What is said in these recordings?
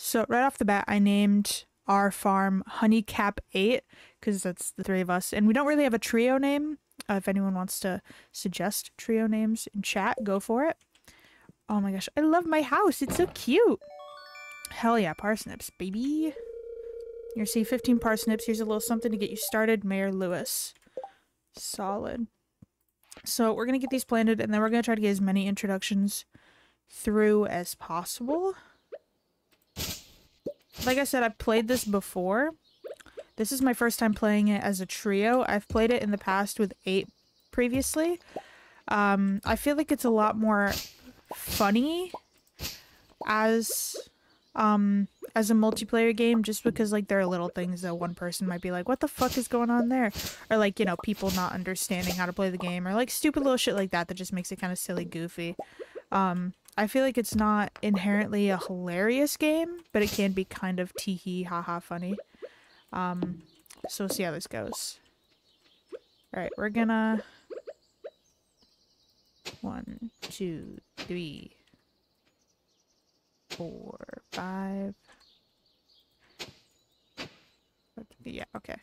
So right off the bat, I named our farm Honeycap 8 because that's the three of us. And we don't really have a trio name. Uh, if anyone wants to suggest trio names in chat, go for it. Oh my gosh, I love my house. It's so cute. Hell yeah, parsnips, baby. You're see 15 parsnips. Here's a little something to get you started. Mayor Lewis. Solid. So we're going to get these planted and then we're going to try to get as many introductions through as possible. Like I said, I've played this before. This is my first time playing it as a trio. I've played it in the past with eight previously. Um, I feel like it's a lot more funny as um as a multiplayer game just because like there are little things that one person might be like what the fuck is going on there or like you know people not understanding how to play the game or like stupid little shit like that that just makes it kind of silly goofy um I feel like it's not inherently a hilarious game, but it can be kind of tee hee haha funny. Um, so we'll see how this goes. Alright, we're gonna... One, two, three, four, five... Yeah, okay.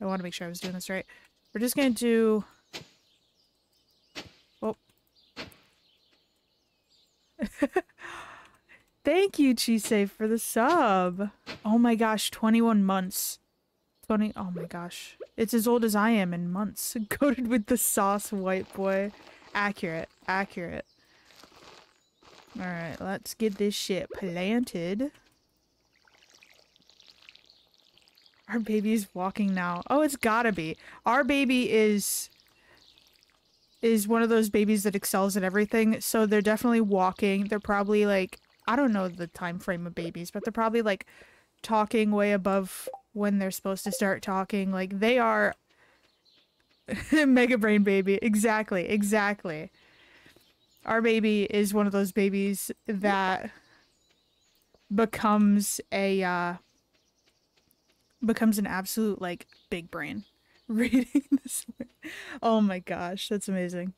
I want to make sure I was doing this right. We're just gonna do Thank you, Chisei, for the sub. Oh my gosh, 21 months. 20- oh my gosh. It's as old as I am in months. Coated with the sauce, white boy. Accurate. Accurate. Alright, let's get this shit planted. Our baby's walking now. Oh, it's gotta be. Our baby is is one of those babies that excels at everything. So they're definitely walking. They're probably like I don't know the time frame of babies, but they're probably like talking way above when they're supposed to start talking. Like they are mega brain baby. Exactly. Exactly. Our baby is one of those babies that becomes a uh becomes an absolute like big brain reading this. Oh my gosh, that's amazing.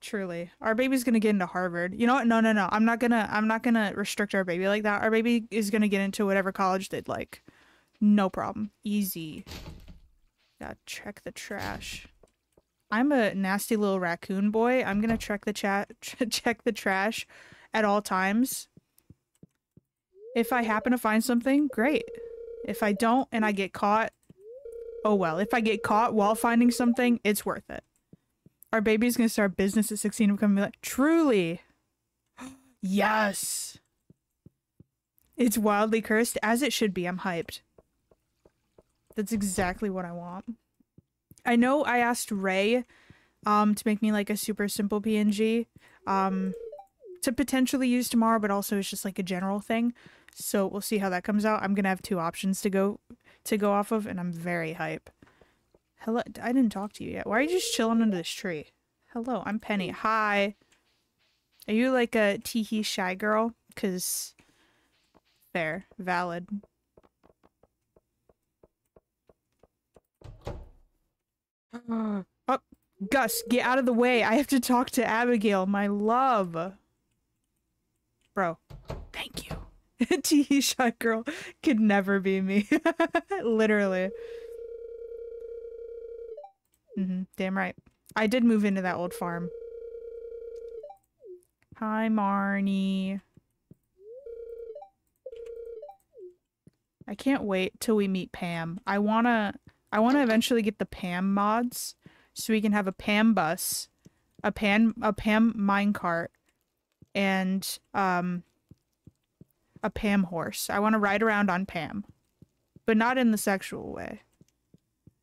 Truly. Our baby's gonna get into Harvard. You know what? No, no, no. I'm not gonna I'm not gonna restrict our baby like that. Our baby is gonna get into whatever college they'd like. No problem. Easy. Gotta check the trash. I'm a nasty little raccoon boy. I'm gonna check the chat check the trash at all times. If I happen to find something, great. If I don't and I get caught, oh well. If I get caught while finding something, it's worth it. Our baby's gonna start business at 16 and become like, truly. yes. It's wildly cursed, as it should be. I'm hyped. That's exactly what I want. I know I asked Ray um, to make me like a super simple PNG um, to potentially use tomorrow, but also it's just like a general thing. So we'll see how that comes out. I'm gonna have two options to go to go off of, and I'm very hype. Hello, I didn't talk to you yet. Why are you just chilling under this tree? Hello, I'm Penny. Hi. Are you like a teehee shy girl? Cause fair, valid. oh, Gus, get out of the way. I have to talk to Abigail, my love. Bro, thank you. Tee shy girl could never be me. Literally. Mm -hmm. Damn right. I did move into that old farm. Hi, Marnie. I can't wait till we meet Pam. I wanna I wanna eventually get the Pam mods so we can have a Pam bus, a Pam a Pam minecart, and um a Pam horse. I want to ride around on Pam, but not in the sexual way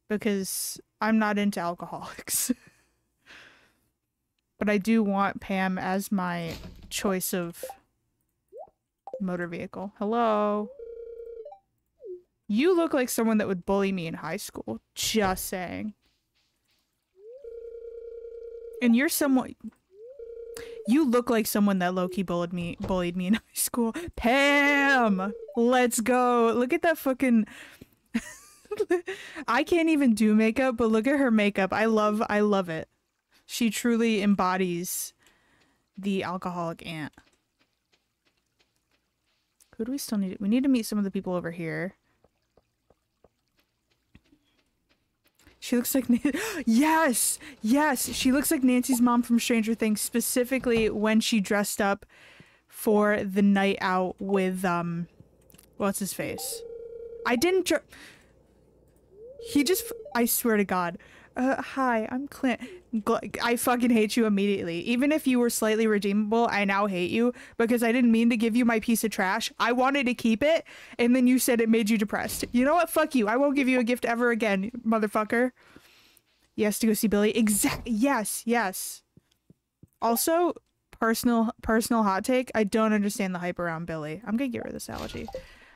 because I'm not into alcoholics. but I do want Pam as my choice of motor vehicle. Hello. You look like someone that would bully me in high school. Just saying. And you're someone you look like someone that Loki bullied me bullied me in high school. Pam! Let's go. Look at that fucking I can't even do makeup, but look at her makeup. I love I love it. She truly embodies the alcoholic aunt. who do we still need? We need to meet some of the people over here. She looks like Nan- yes, yes. She looks like Nancy's mom from Stranger Things, specifically when she dressed up for the night out with um, what's his face? I didn't. He just. I swear to God. Uh, hi, I'm Clint. I fucking hate you immediately. Even if you were slightly redeemable, I now hate you because I didn't mean to give you my piece of trash. I wanted to keep it, and then you said it made you depressed. You know what? Fuck you. I won't give you a gift ever again, motherfucker. Yes, to go see Billy. Exact. Yes, yes. Also, personal personal hot take. I don't understand the hype around Billy. I'm gonna get rid of this allergy.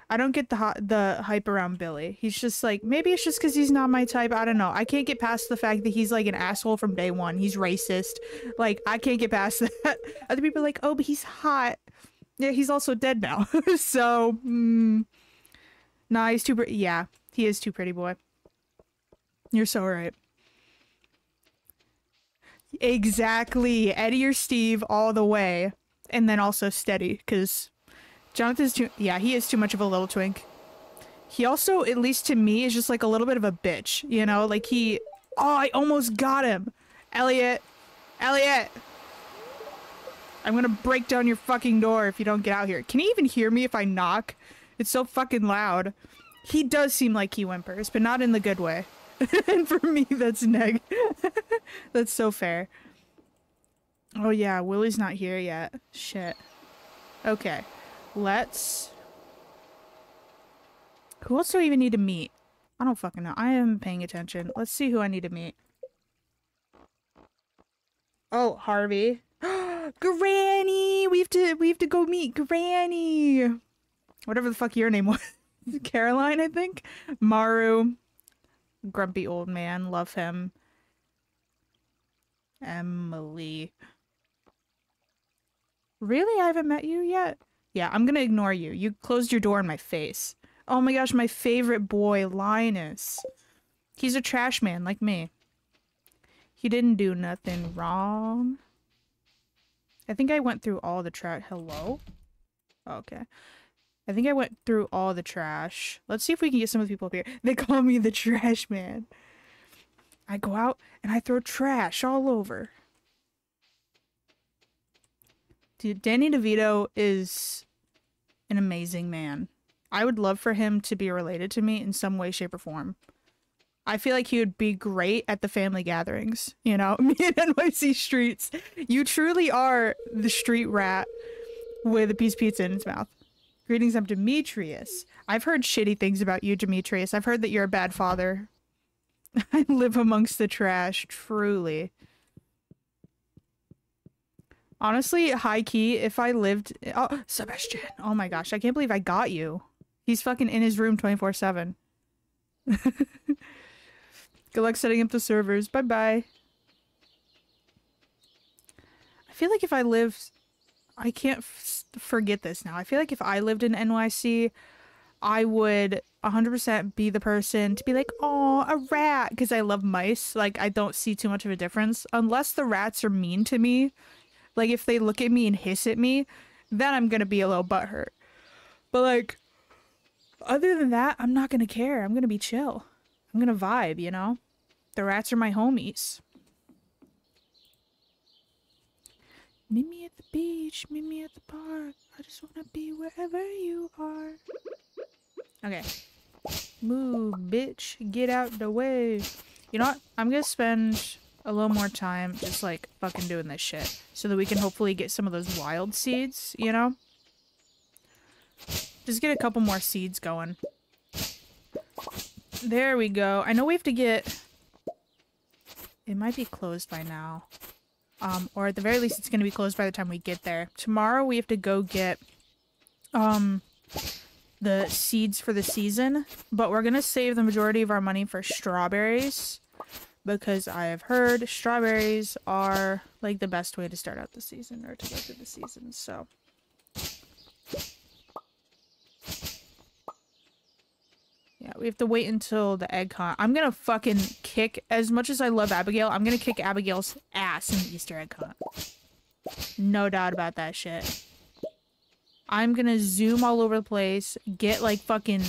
I don't get the the hype around Billy. He's just like maybe it's just because he's not my type. I don't know. I can't get past the fact that he's like an asshole from day one. He's racist. Like I can't get past that. Other people are like, oh, but he's hot. Yeah, he's also dead now. so, mm, nah, he's too. pretty. yeah, he is too pretty, boy. You're so right. Exactly, Eddie or Steve all the way, and then also Steddie because Jonathan's too. Yeah, he is too much of a little twink. He also, at least to me, is just like a little bit of a bitch. You know, like he. Oh, I almost got him, Elliott. Elliott. I'm gonna break down your fucking door if you don't get out here. Can he even hear me if I knock? It's so fucking loud. He does seem like he whimpers, but not in the good way. and for me, that's neg. that's so fair. Oh yeah, Willy's not here yet. Shit. Okay. Let's... Who else do I even need to meet? I don't fucking know. I am paying attention. Let's see who I need to meet. Oh, Harvey. Granny! We have to we have to go meet Granny. Whatever the fuck your name was. Caroline, I think. Maru. Grumpy old man. Love him. Emily. Really? I haven't met you yet? Yeah, I'm gonna ignore you. You closed your door in my face. Oh my gosh, my favorite boy, Linus. He's a trash man like me. He didn't do nothing wrong. I think I went through all the trash. Hello? Oh, okay. I think I went through all the trash. Let's see if we can get some of the people up here. They call me the trash man. I go out and I throw trash all over. Danny DeVito is an amazing man. I would love for him to be related to me in some way, shape, or form. I feel like he would be great at the family gatherings. You know, me and NYC streets. You truly are the street rat with a piece of pizza in his mouth. Greetings, I'm Demetrius. I've heard shitty things about you, Demetrius. I've heard that you're a bad father. I live amongst the trash, truly. Honestly, high key, if I lived. Oh, Sebastian. Oh my gosh, I can't believe I got you. He's fucking in his room 24 7. Good luck setting up the servers. Bye bye. I feel like if I lived. I can't forget this now. I feel like if I lived in NYC, I would 100% be the person to be like, oh, a rat, because I love mice. Like, I don't see too much of a difference. Unless the rats are mean to me. Like, if they look at me and hiss at me, then I'm gonna be a little butthurt. But, like, other than that, I'm not gonna care. I'm gonna be chill. I'm gonna vibe, you know? The rats are my homies. Meet me at the beach, meet me at the park. I just wanna be wherever you are. Okay. Move, bitch. Get out the way. You know what? I'm gonna spend a little more time just like fucking doing this shit. So that we can hopefully get some of those wild seeds, you know? Just get a couple more seeds going. There we go. I know we have to get... It might be closed by now. Um, or at the very least, it's going to be closed by the time we get there. Tomorrow, we have to go get, um, the seeds for the season. But we're going to save the majority of our money for strawberries. Because I have heard strawberries are, like, the best way to start out the season. Or to go through the season, so... Yeah, we have to wait until the egg hunt. I'm gonna fucking kick, as much as I love Abigail, I'm gonna kick Abigail's ass in the Easter egg hunt. No doubt about that shit. I'm gonna zoom all over the place, get like fucking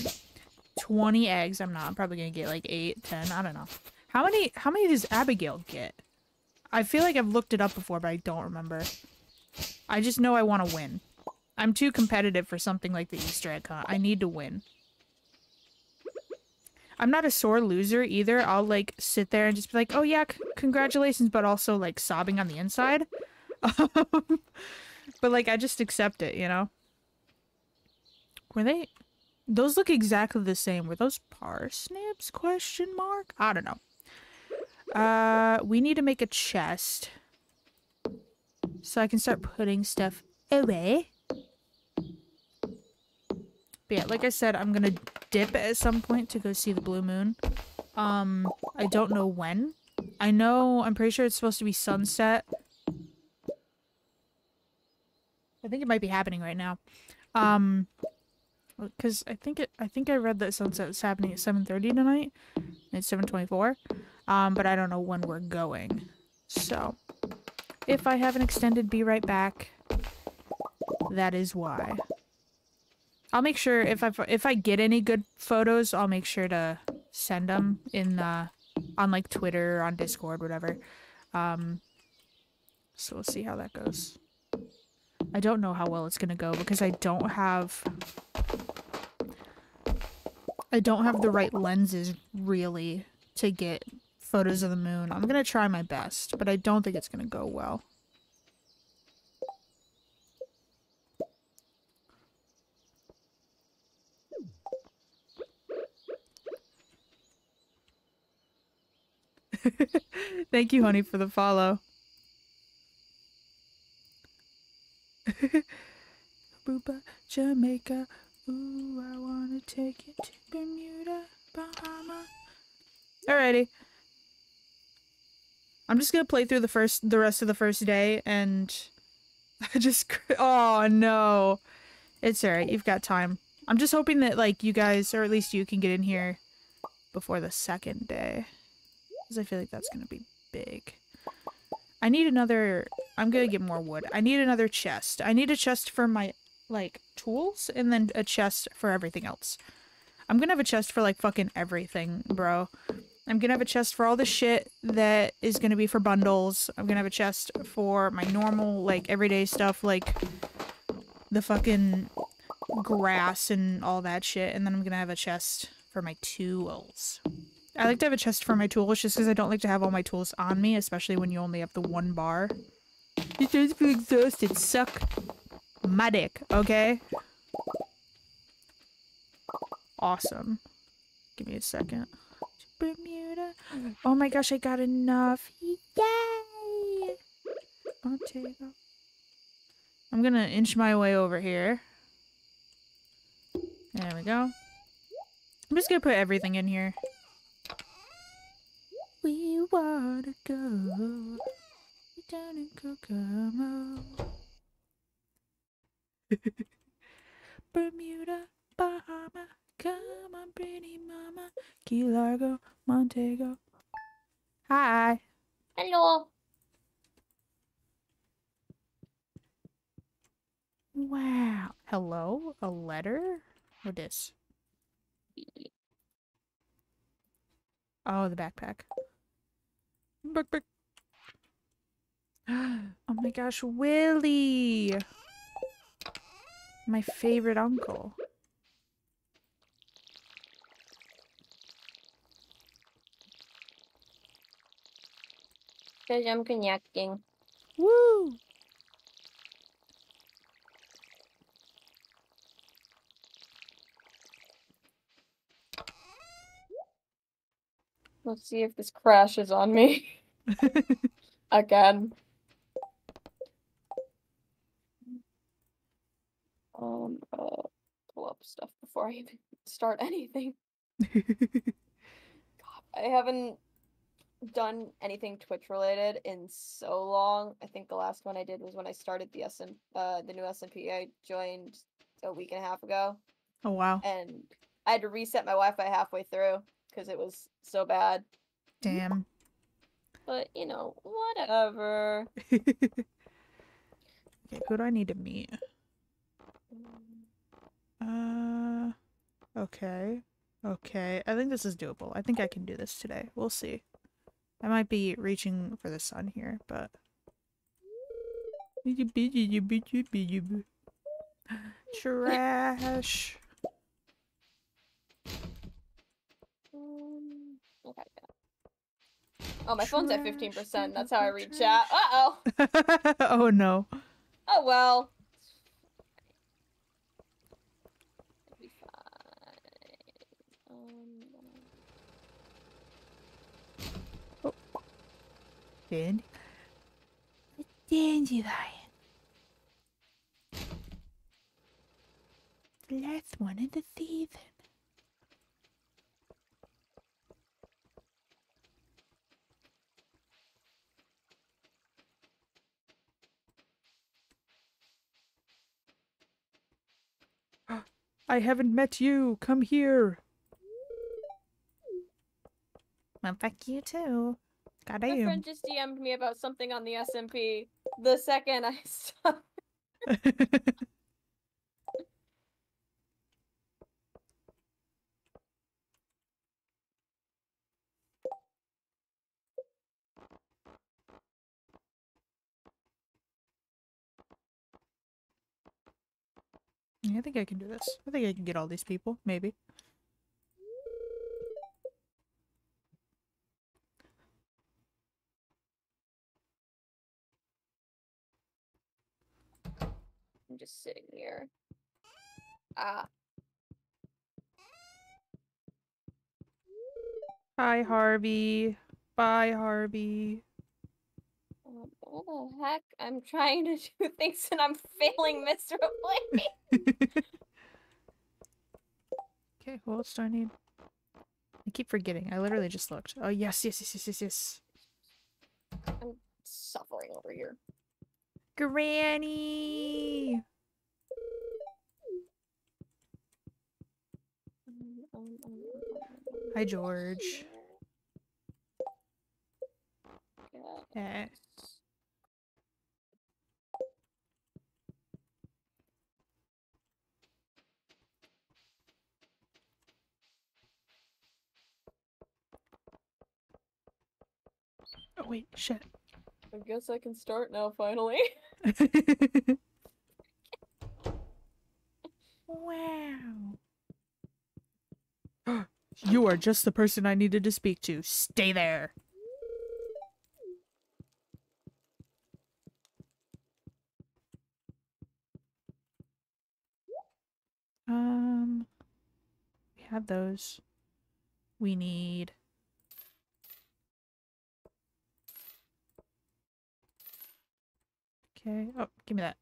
20 eggs. I'm not. I'm probably gonna get like 8, 10. I don't know. How many how many does Abigail get? I feel like I've looked it up before, but I don't remember. I just know I want to win. I'm too competitive for something like the Easter egg hunt. I need to win. I'm not a sore loser either. I'll like sit there and just be like, "Oh yeah, congratulations," but also like sobbing on the inside. but like I just accept it, you know. Were they those look exactly the same. Were those parsnips? Question mark? I don't know. Uh, we need to make a chest. So I can start putting stuff away. But yeah, like I said, I'm gonna dip at some point to go see the blue moon. Um, I don't know when. I know, I'm pretty sure it's supposed to be sunset. I think it might be happening right now. Um, because I think it I think I read that sunset is happening at 7:30 tonight. It's 7:24. Um, but I don't know when we're going. So, if I have an extended be right back, that is why. I'll make sure if I if I get any good photos, I'll make sure to send them in the on like Twitter or on Discord, whatever. Um, so we'll see how that goes. I don't know how well it's gonna go because I don't have I don't have the right lenses really to get photos of the moon. I'm gonna try my best, but I don't think it's gonna go well. Thank you, honey, for the follow. Booba, Jamaica, Ooh, I wanna take it to Bermuda, Bahama. Alrighty. I'm just gonna play through the first, the rest of the first day, and I just, oh no, it's alright. You've got time. I'm just hoping that like you guys, or at least you, can get in here before the second day, because I feel like that's gonna be big. I need another. I'm gonna get more wood. I need another chest. I need a chest for my like tools and then a chest for everything else. I'm gonna have a chest for like fucking everything, bro. I'm gonna have a chest for all the shit that is gonna be for bundles. I'm gonna have a chest for my normal, like, everyday stuff, like the fucking grass and all that shit. And then I'm gonna have a chest for my tools. I like to have a chest for my tools just because I don't like to have all my tools on me, especially when you only have the one bar. You just feel exhausted. Suck my dick, okay? Awesome. Give me a second. Bermuda. Oh my gosh, I got enough. Yay! Montego. I'm gonna inch my way over here. There we go. I'm just gonna put everything in here. We wanna go down in Kokomo. Bermuda, Bahama, come on, pretty mama. Key Largo, Montego. Hi. Hello. Wow. Hello? A letter? What this? Oh, the backpack. Backpack. Oh my gosh, Willy! My favorite uncle. Because I'm connecting. Woo! Let's see if this crashes on me. Again. Um, uh, pull up stuff before I even start anything. God, I haven't done anything Twitch related in so long. I think the last one I did was when I started the SM, uh, the new SMP. I joined a week and a half ago, Oh wow. and I had to reset my Wi-Fi halfway through because it was so bad. Damn. But you know, whatever. okay, who do I need to meet? Uh, Okay. Okay. I think this is doable. I think I can do this today. We'll see. I might be reaching for the sun here, but. Trash. Um, okay. Oh, my phone's at 15%. That's how I read chat. Uh-oh. oh no. Oh, well. It'll be fine. Um, Dandy. Dandelion. The last one of the season. I haven't met you. Come here. Well, fuck you too. God my friend just DM'd me about something on the SMP the second I. Yeah, I think I can do this. I think I can get all these people, maybe. Just sitting here. Ah, Hi, Harvey. Bye, Harvey. um, what the heck? I'm trying to do things and I'm failing miserably. Okay, what else do I need? I keep forgetting. I literally just looked. Oh, yes, yes, yes, yes, yes, yes. I'm suffering over here. Granny! Um, um, um, um, um, Hi, George. Eh. Oh, wait, shit. I guess I can start now, finally. wow. You are just the person I needed to speak to. Stay there. Um, we have those. We need. Okay. Oh, give me that.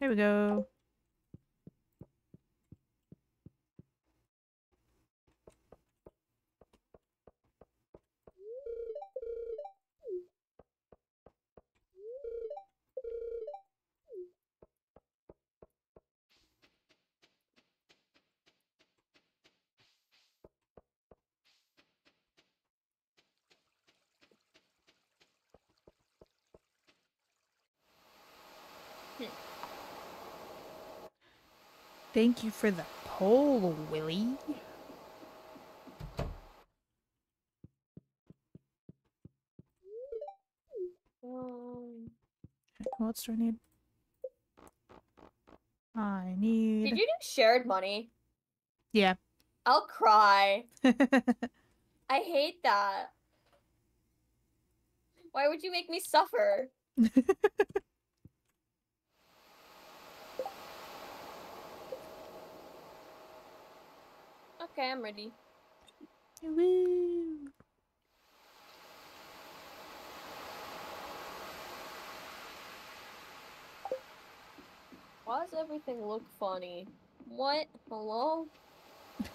There we go. Thank you for the poll, Willy. Um, What else do I need? I need. did you do shared money? Yeah. I'll cry. I hate that. Why would you make me suffer? Okay, I'm ready. Woo. Why does everything look funny? What? Hello?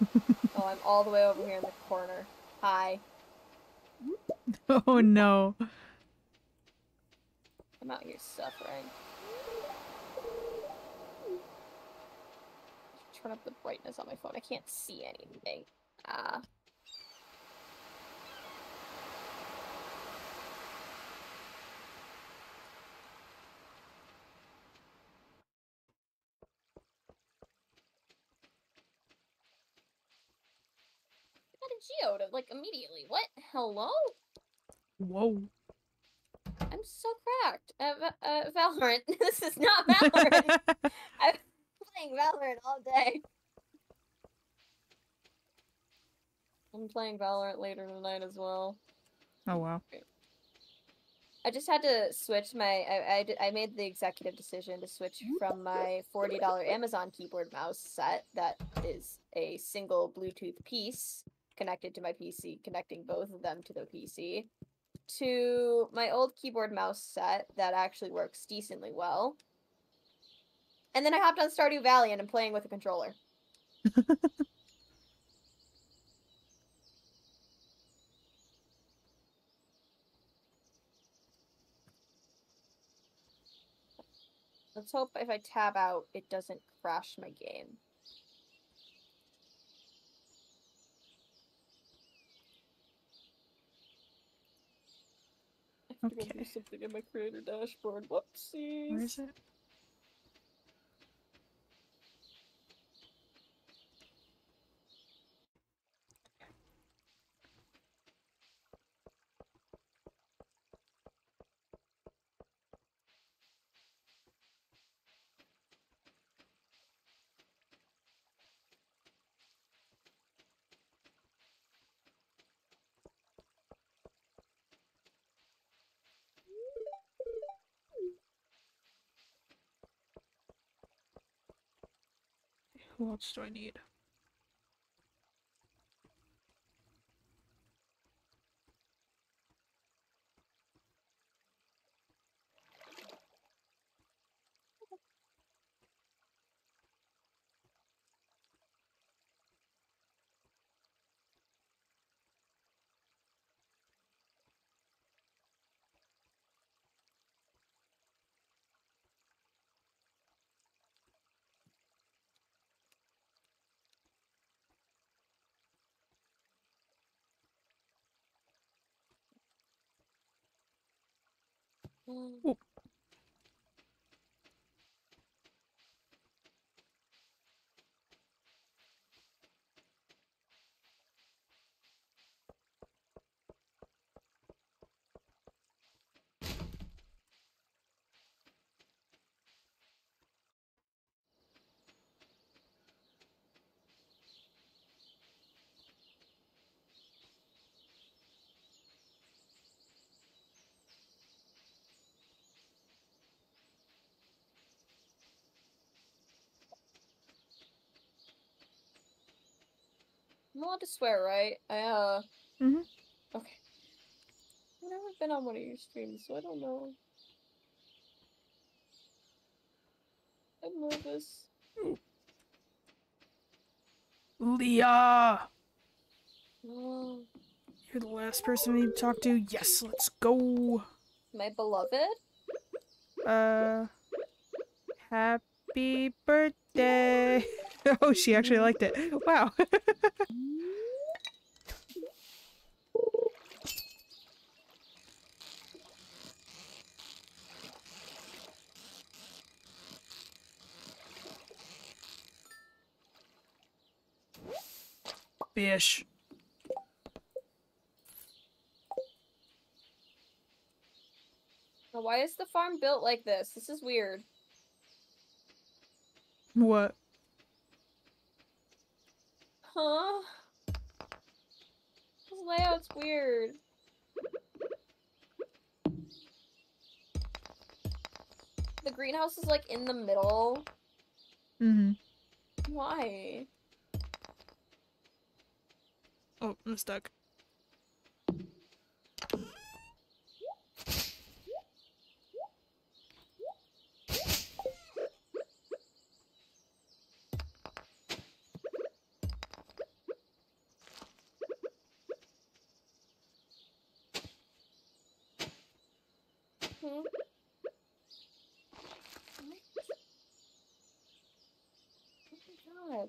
oh, I'm all the way over here in the corner. Hi. Oh no. I'm out here suffering. turn up the brightness on my phone. I can't see anything. Ah. Uh, Geo to like immediately. What? Hello? Whoa. I'm so cracked. Uh, uh, Valorant. this is not Valorant. I'm playing Valorant all day. I'm playing Valorant later tonight as well. oh wow. I just had to switch my. I, I, I made the executive decision to switch from my $40 Amazon keyboard mouse set that is a single Bluetooth piece connected to my PC, connecting both of them to the PC, to my old keyboard mouse set that actually works decently well. And then I hopped on Stardew Valley and I'm playing with a controller. Let's hope if I tab out, it doesn't crash my game. I have to go do Okay. something in my creator dashboard. Whoopsies. Where is it? Who else do I need? Mm. I'm allowed to swear, right? I, uh. Mm-hmm. Okay. I've never been on one of your streams, so I don't know. I'm nervous. Leah! Oh, You're the last person we need to talk to. Yes, let's go. my beloved? Uh, happy birthday. oh, she actually liked it. Wow. Bish. Why is the farm built like this? This is weird. What? Huh? This layout's weird. The greenhouse is like in the middle. Mm-hmm. Why? Oh, I'm stuck. Hmm? Oh my god.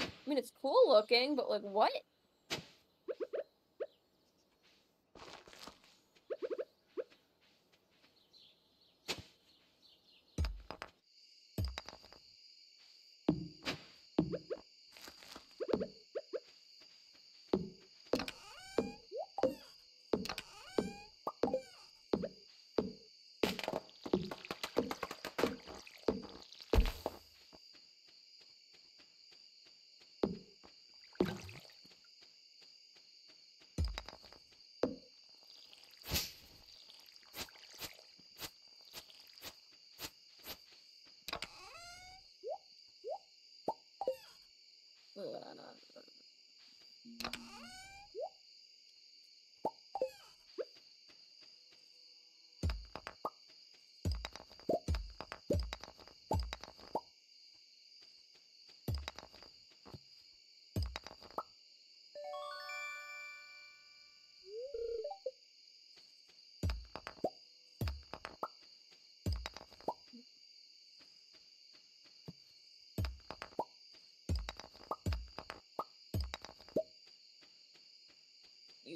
I mean, it's cool looking, but like, what?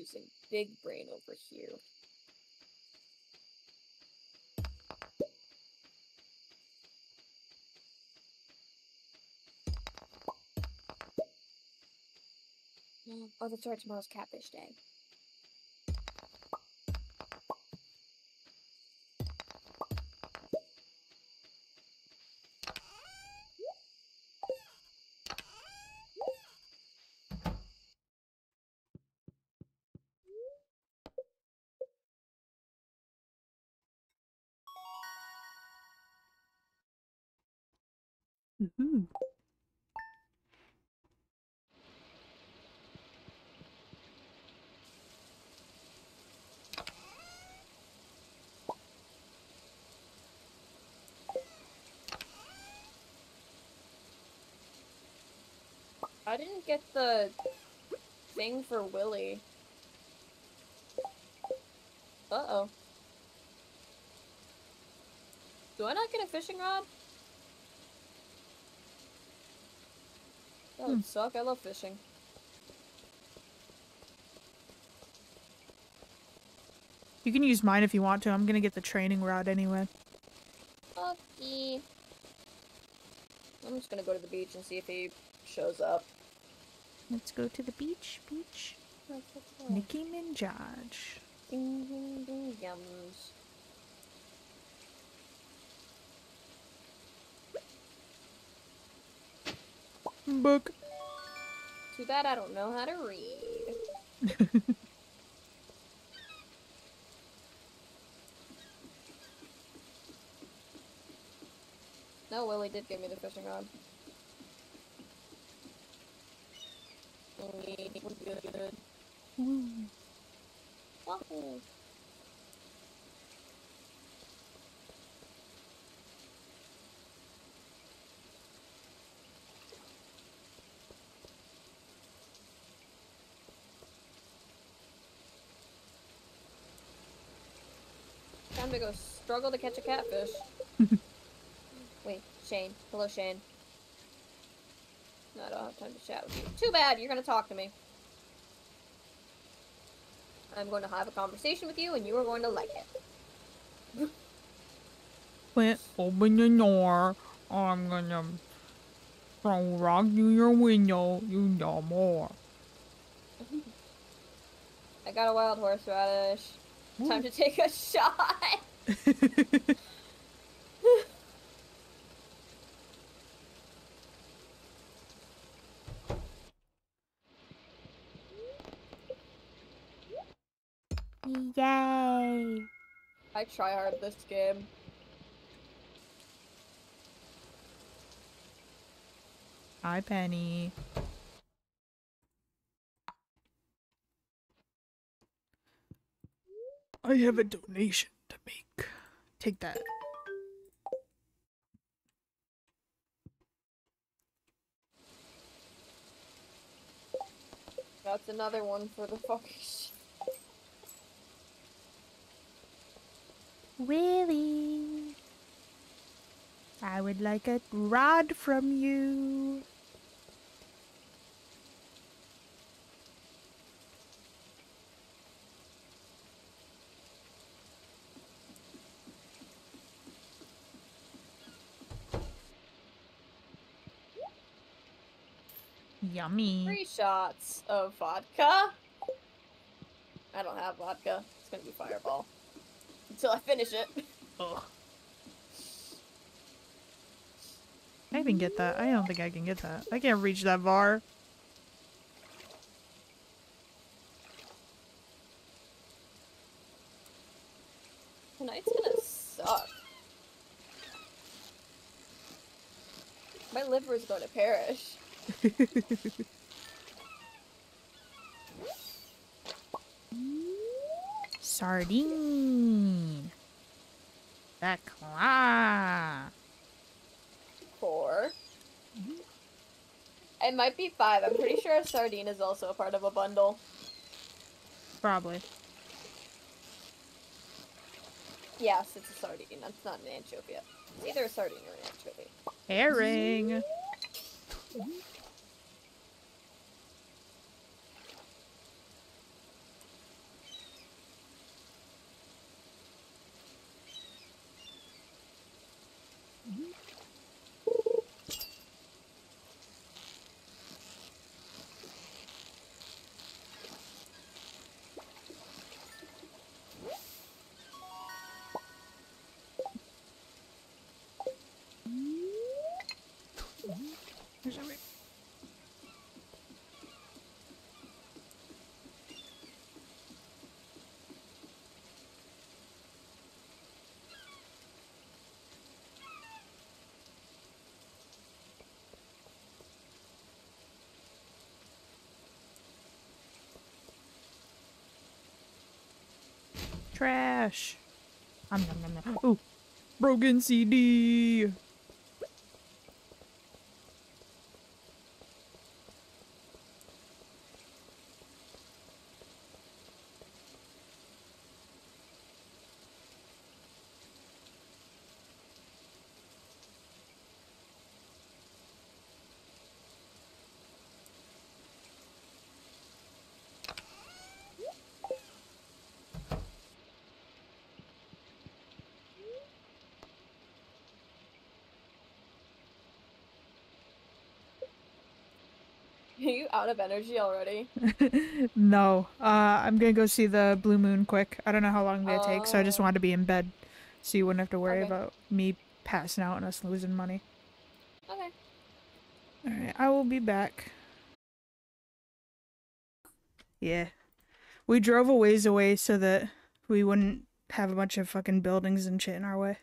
Using big brain over here. Mm, Oh, that's right. Tomorrow's catfish day. I didn't get the thing for Willy. Uh oh. Do I not get a fishing rod? That would Hmm. suck. I love fishing. You can use mine if you want to. I'm gonna get the training rod anyway. Okay. I'm just gonna go to the beach and see if he shows up. Let's go to the beach. Beach. Ding, Nicki Minaj. ding, ding, yums. Book. Too bad I don't know how to read. No, Willy did give me the fishing rod. Good. Woo. Wahoo. Time to go struggle to catch a catfish. Wait, Shane. Hello, Shane. I don't have time to chat with you. Too bad, you're gonna talk to me. I'm going to have a conversation with you, and you are going to like it. Quit. Open the door. I'm gonna throw rock through your window. You dumb whore. I got a wild horseradish. Time to take a shot. Yay. I try hard this game. Hi, Penny. I have a donation to make. Take that. That's another one for the fucking Willy. I would like a rod from you. Yummy. three shots of vodka. I don't have vodka. It's gonna be fireball. Until I finish it. Ugh. I even get that. I don't think I can get that. I can't reach that bar. Tonight's gonna suck. My liver is going to perish. Sardine. That claw. Four. Mm-hmm. It might be five. I'm pretty sure a sardine is also a part of a bundle. Probably. Yes, it's a sardine. That's not an anchovy. It's either a sardine or an anchovy. Herring. Mm-hmm. Where's our baby? Trash. Um. Ooh, broken CD. Are you out of energy already? no, uh, I'm gonna go see the blue moon quick. I don't know how long they take, so I just Oh. wanted to be in bed, so you wouldn't have to worry Okay. about me passing out and us losing money. Okay. All right, I will be back. Yeah, we drove a ways away so that we wouldn't have a bunch of fucking buildings and shit in our way.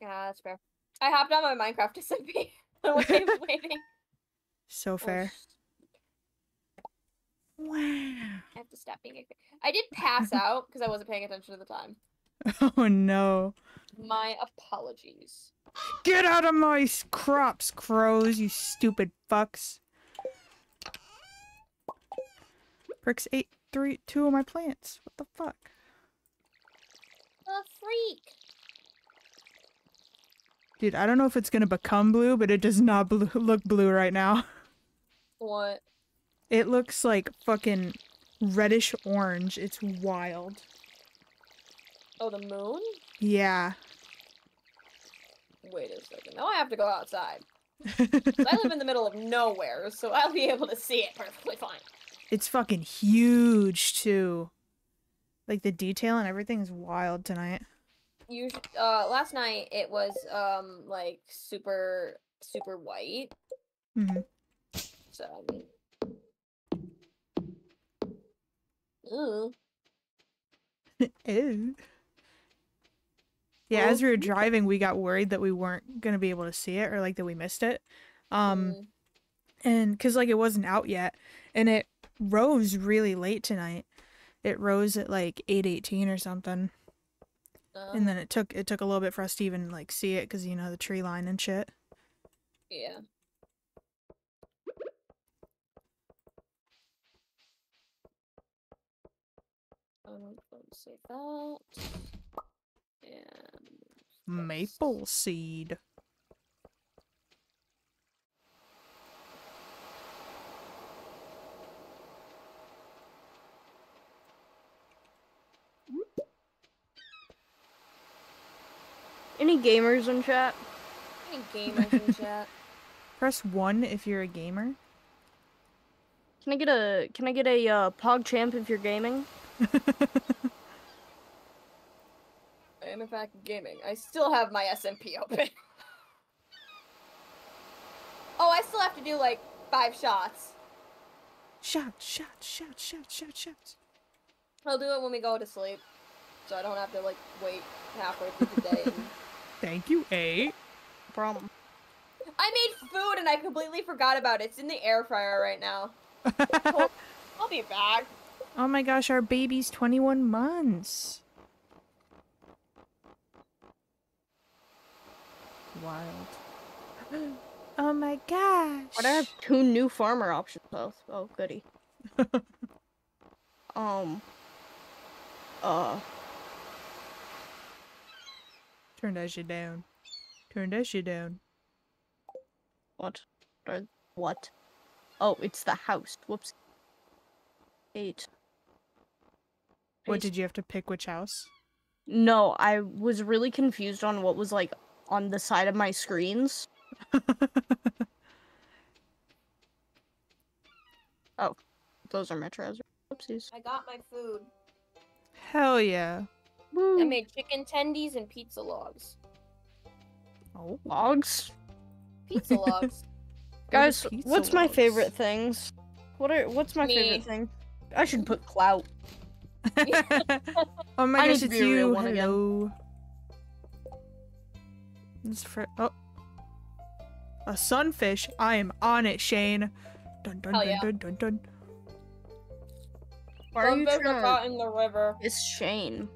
Yeah, that's fair. I hopped on my Minecraft SMP. Wait, waiting. So Oh, fair. sh- Wow. I have to stop being a I did pass out because I wasn't paying attention at the time. Oh no. My apologies. Get out of my crops, crows, you stupid fucks. Bricks ate three, two of my plants. What the fuck? A freak. Dude, I don't know if it's gonna become blue, but it does not blue- look blue right now. What? It looks like fucking reddish orange. It's wild. Oh, the moon? Yeah. Wait a second. Now I have to go outside. I live in the middle of nowhere, so I'll be able to see it perfectly fine. it's fucking huge too. Like the detail and everything is wild tonight. You uh last night it was um like super super white. hmm So I mean Ooh. Ew. Yeah, as we were driving, we got worried that we weren't gonna be able to see it or like that we missed it. Um, mm, and because like it wasn't out yet, and it rose really late tonight. It rose at like eight eighteen or something, uh, and then it took it took a little bit for us to even like see it because you know the tree line and shit. yeah. Um, let's save that. And Maple seed. Any gamers in chat? any gamers in chat? Press one if you're a gamer. Can I get a can I get a uh, Pog Champ if you're gaming? I am in fact gaming. I still have my SMP open. oh, I still have to do like five shots. Shot, shot, shot, shot, shot, shots. I'll do it when we go to sleep, so I don't have to like wait halfway through the day. and- Thank you, A. Problem. I made food and I completely forgot about it. It's in the air fryer right now. I'll be back. Oh my gosh, our baby's 21 months. Wild. Oh my gosh. But I have two new farmer options though. Oh goody. um. Uh. Turn that shit down. Turn that shit down. What? What? Oh, it's the house. Whoops. Eight. What did you have to pick which house? No, I was really confused on what was like on the side of my screens. Oh, those are my trousers. Oopsies. I got my food. Hell yeah. I made chicken tendies and pizza logs. Oh. Logs. Pizza logs. Guys, pizza what's my favorite things? What are what's my Me. favorite thing? I should put clout. oh my I gosh, it's be a real you. Hello. This fr- oh. A sunfish. I am on it, Shane. Dun dun Hell dun yeah. dun dun dun. Why are you trying caught to in the river. kiss Shane?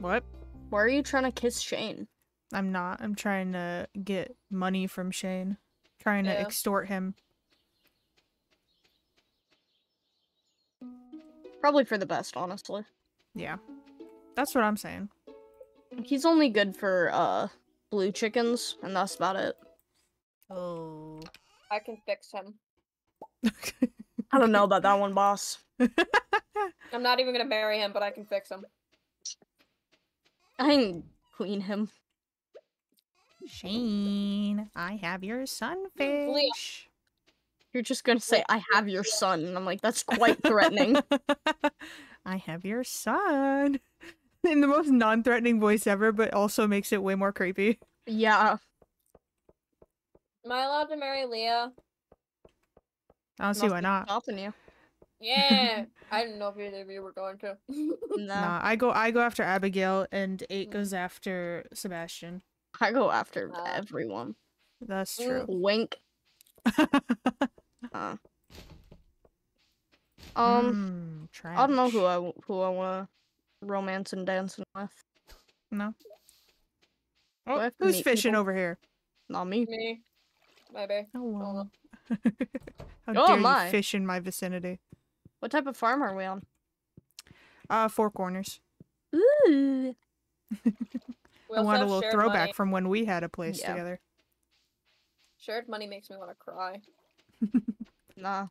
What? Why are you trying to kiss Shane? I'm not. I'm trying to get money from Shane. Trying to extort him. Probably for the best, honestly. Yeah. That's what I'm saying. He's only good for uh blue chickens, and that's about it. Oh. I can fix him. I don't know about that one, boss. I'm not even gonna marry him, but I can fix him. I can clean him. Shane, I have your sunfish. You're just gonna say, "I have your son," and I'm like, that's quite threatening. I have your son. In the most non-threatening voice ever, but also makes it way more creepy. yeah, Am I allowed to marry Leah? I don't see why nothing's not. Stopping you? Yeah. I didn't know if either of you were going to. No, Nah, I go I go after Abigail and eight Mm. goes after Sebastian. I go after Uh, everyone. That's true. Wink. Uh. Um, Mm, I don't know who trash. I w- who I want to romance and dancing with. No. Oh, who's fishing people? over here? Not me. Me. Maybe. Oh well. How Oh, dare my. you fish in my vicinity? What type of farm are we on? Uh, Four Corners. Ooh. We I want a little throwback money. from when we had a place Yeah. together. Shared money makes me want to cry. Nah.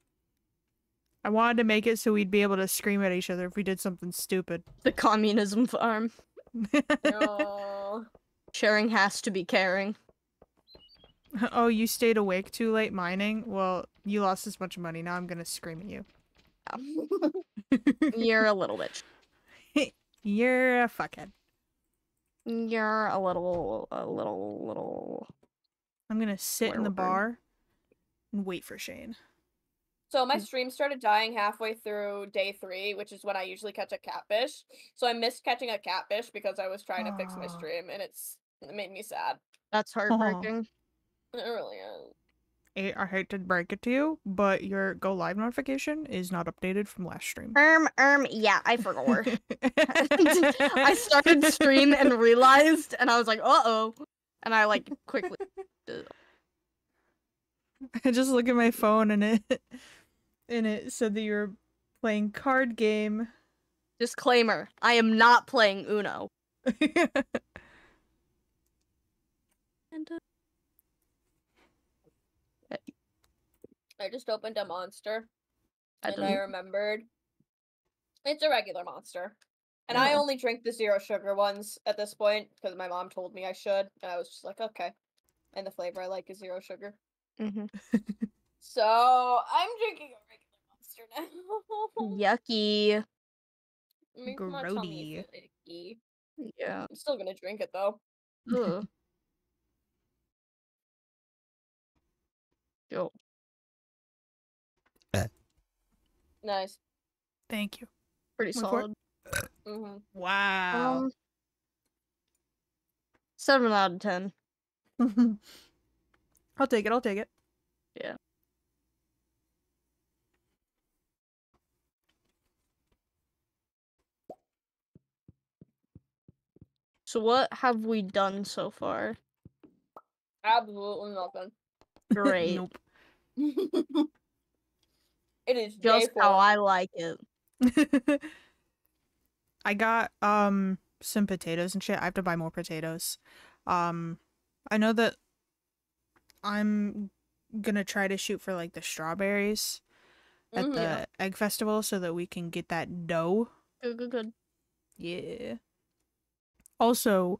I wanted to make it so we'd be able to scream at each other if we did something stupid. The communism farm. No. Sharing has to be caring. oh, you stayed awake too late mining? Well, you lost this much money. Now I'm gonna scream at you. You're a little bitch. You're a fuckhead. You're a little, a little, little. I'm gonna sit in the bar and wait for Shane. So my stream started dying halfway through day three, which is when I usually catch a catfish. So I missed catching a catfish because I was trying to fix my stream, and it's it made me sad. That's heartbreaking. It really is. I I hate to break it to you, but your go live notification is not updated from last stream. Um, um, yeah, I forgot. I started stream and realized, and I was like, uh oh. And I like quickly. I just look at my phone and it and it said that you were playing card game. Disclaimer I am not playing Uno. And, uh, I just opened a monster, I and I remembered it's a regular monster. And I only drink the zero sugar ones at this point because my mom told me I should, and I was just like, okay. And the flavor I like is zero sugar. mhm. So I'm drinking a regular monster now. Yucky. Makes Grody. icky. Yeah. I'm still gonna drink it though. Ugh. Yo. Nice. Thank you. Pretty Went for it? solid. hmm Wow. Um, seven out of ten. I'll take it. I'll take it. So what have we done so far? Absolutely nothing. Great. nope. it is Just day how. I like it. I got um some potatoes and shit. I have to buy more potatoes. Um I know that I'm gonna try to shoot for like the strawberries at Mhm. the Yeah. egg festival so that we can get that dough. Good, good, good. Yeah. Also,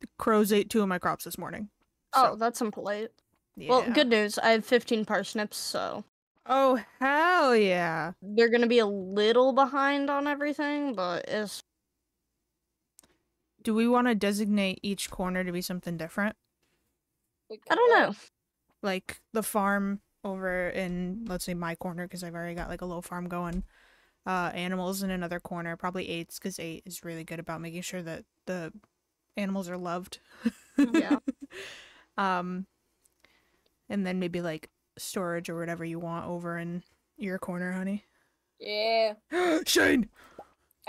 the crows ate two of my crops this morning. Oh, that's impolite. yeah. Well, good news. I have 15 parsnips, so Oh hell yeah! they're gonna be a little behind on everything, but it's Do we want to designate each corner to be something different? I don't know. like the farm over in let's say my corner because I've already got like a little farm going. Uh, animals in another corner, probably eights because eight is really good about making sure that the animals are loved. Yeah. um, and then maybe like storage or whatever you want over in your corner, honey. Yeah. Shane.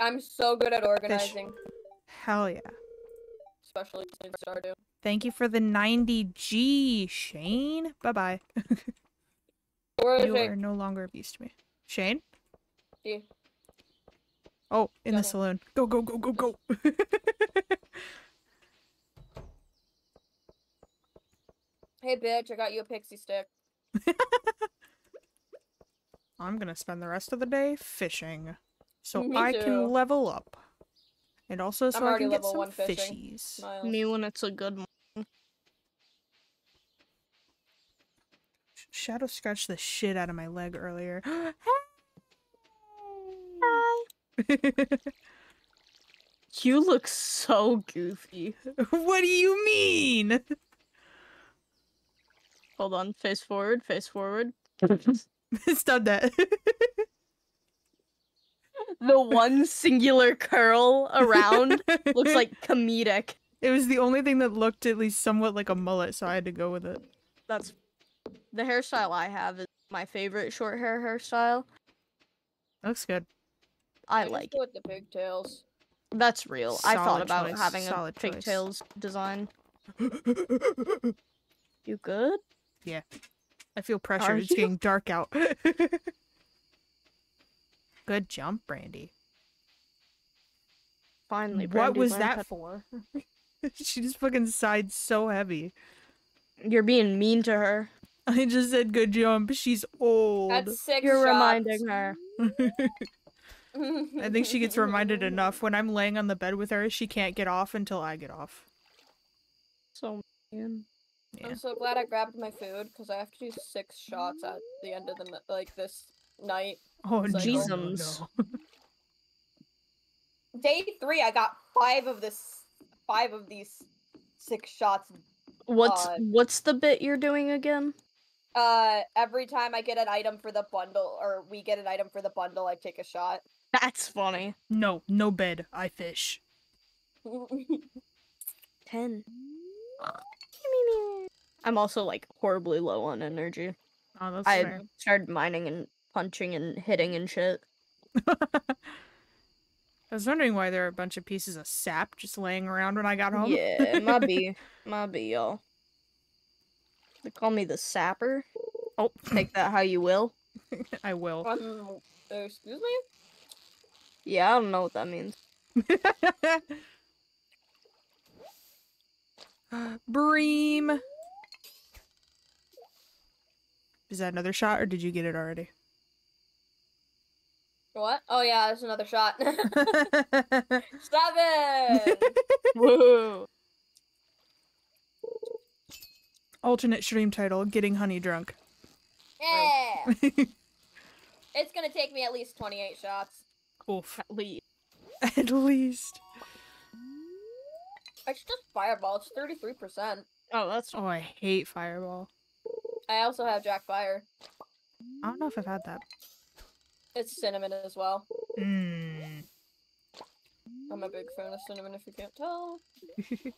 I'm so good at organizing, Hell yeah. especially since Stardew. Thank you for the 90G, Shane. Bye bye. You are no longer a beast to me. Shane? Yeah. Oh, in the it. saloon. Go, go, go, go, go. Hey, bitch, I got you a pixie stick. I'm gonna spend the rest of the day fishing. So Me I too. can level up. And also so I'm I already can get some one fishies. Miles. Me when it's a good one. Shadow scratched the shit out of my leg earlier. You look so goofy. what do you mean? Hold on, face forward, face forward. Stop that. the one singular curl around looks like comedic. it was the only thing that looked at least somewhat like a mullet, so I had to go with it. That's the hairstyle I have is my favorite short hair hairstyle. Looks good. I just like go with the pigtails. That's real. I thought about choice, having solid a choice. pigtails design. You good? Yeah. I feel pressure. Are It's you? getting dark out. Good jump, Brandy. Finally. what was that for? she just fucking sighed so heavy. You're being mean to her. I just said good jump. She's old. That's six You're shots. reminding her. I think she gets reminded enough. When I'm laying on the bed with her, she can't get off until I get off. So mean. Yeah. I'm so glad I grabbed my food because I have to do six shots at the end of the like this night. Oh, no, Cycle. no, Jeezums. no. Day three, I got five of this, five of these six shots. What's Uh, what's the bit you're doing again? Uh, every time I get an item for the bundle, or we get an item for the bundle, I take a shot. That's funny. No, no bed. I fish. Ten. I'm also like horribly low on energy. Oh, that's I fair. started mining and punching and hitting and shit. I was wondering why there are a bunch of pieces of sap just laying around when I got home. Yeah, might be, might be y'all. They call me the sapper. Oh, Take that how you will. I will. um, excuse me. Yeah, I don't know what that means. Bream. Is that another shot, or did you get it already? What? Oh yeah, there's another shot. Seven. Whoa. Alternate stream title: Getting honey drunk. yeah. It's gonna take me at least 28 shots. Oof. At least. At least. It's just fireball. It's 33%. Oh, that's Oh, I hate Fireball. I also have Jack Fire. I don't know if I've had that. It's cinnamon as well. Mm. I'm a big fan of cinnamon. If you can't tell.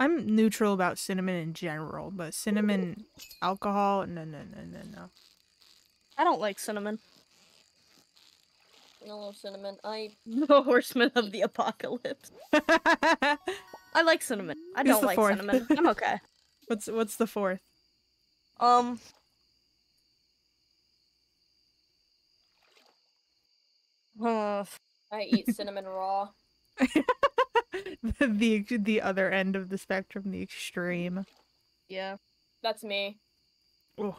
I'm neutral about cinnamon in general, but cinnamon alcohol, no, no, no, no, no, I don't like cinnamon. I love cinnamon. I The horseman of the apocalypse. I like cinnamon. I Who's don't like fourth? cinnamon. I'm okay. what's what's the fourth? Um. Uh, I eat cinnamon raw. the, the the other end of the spectrum, the extreme. yeah. That's me. Oh.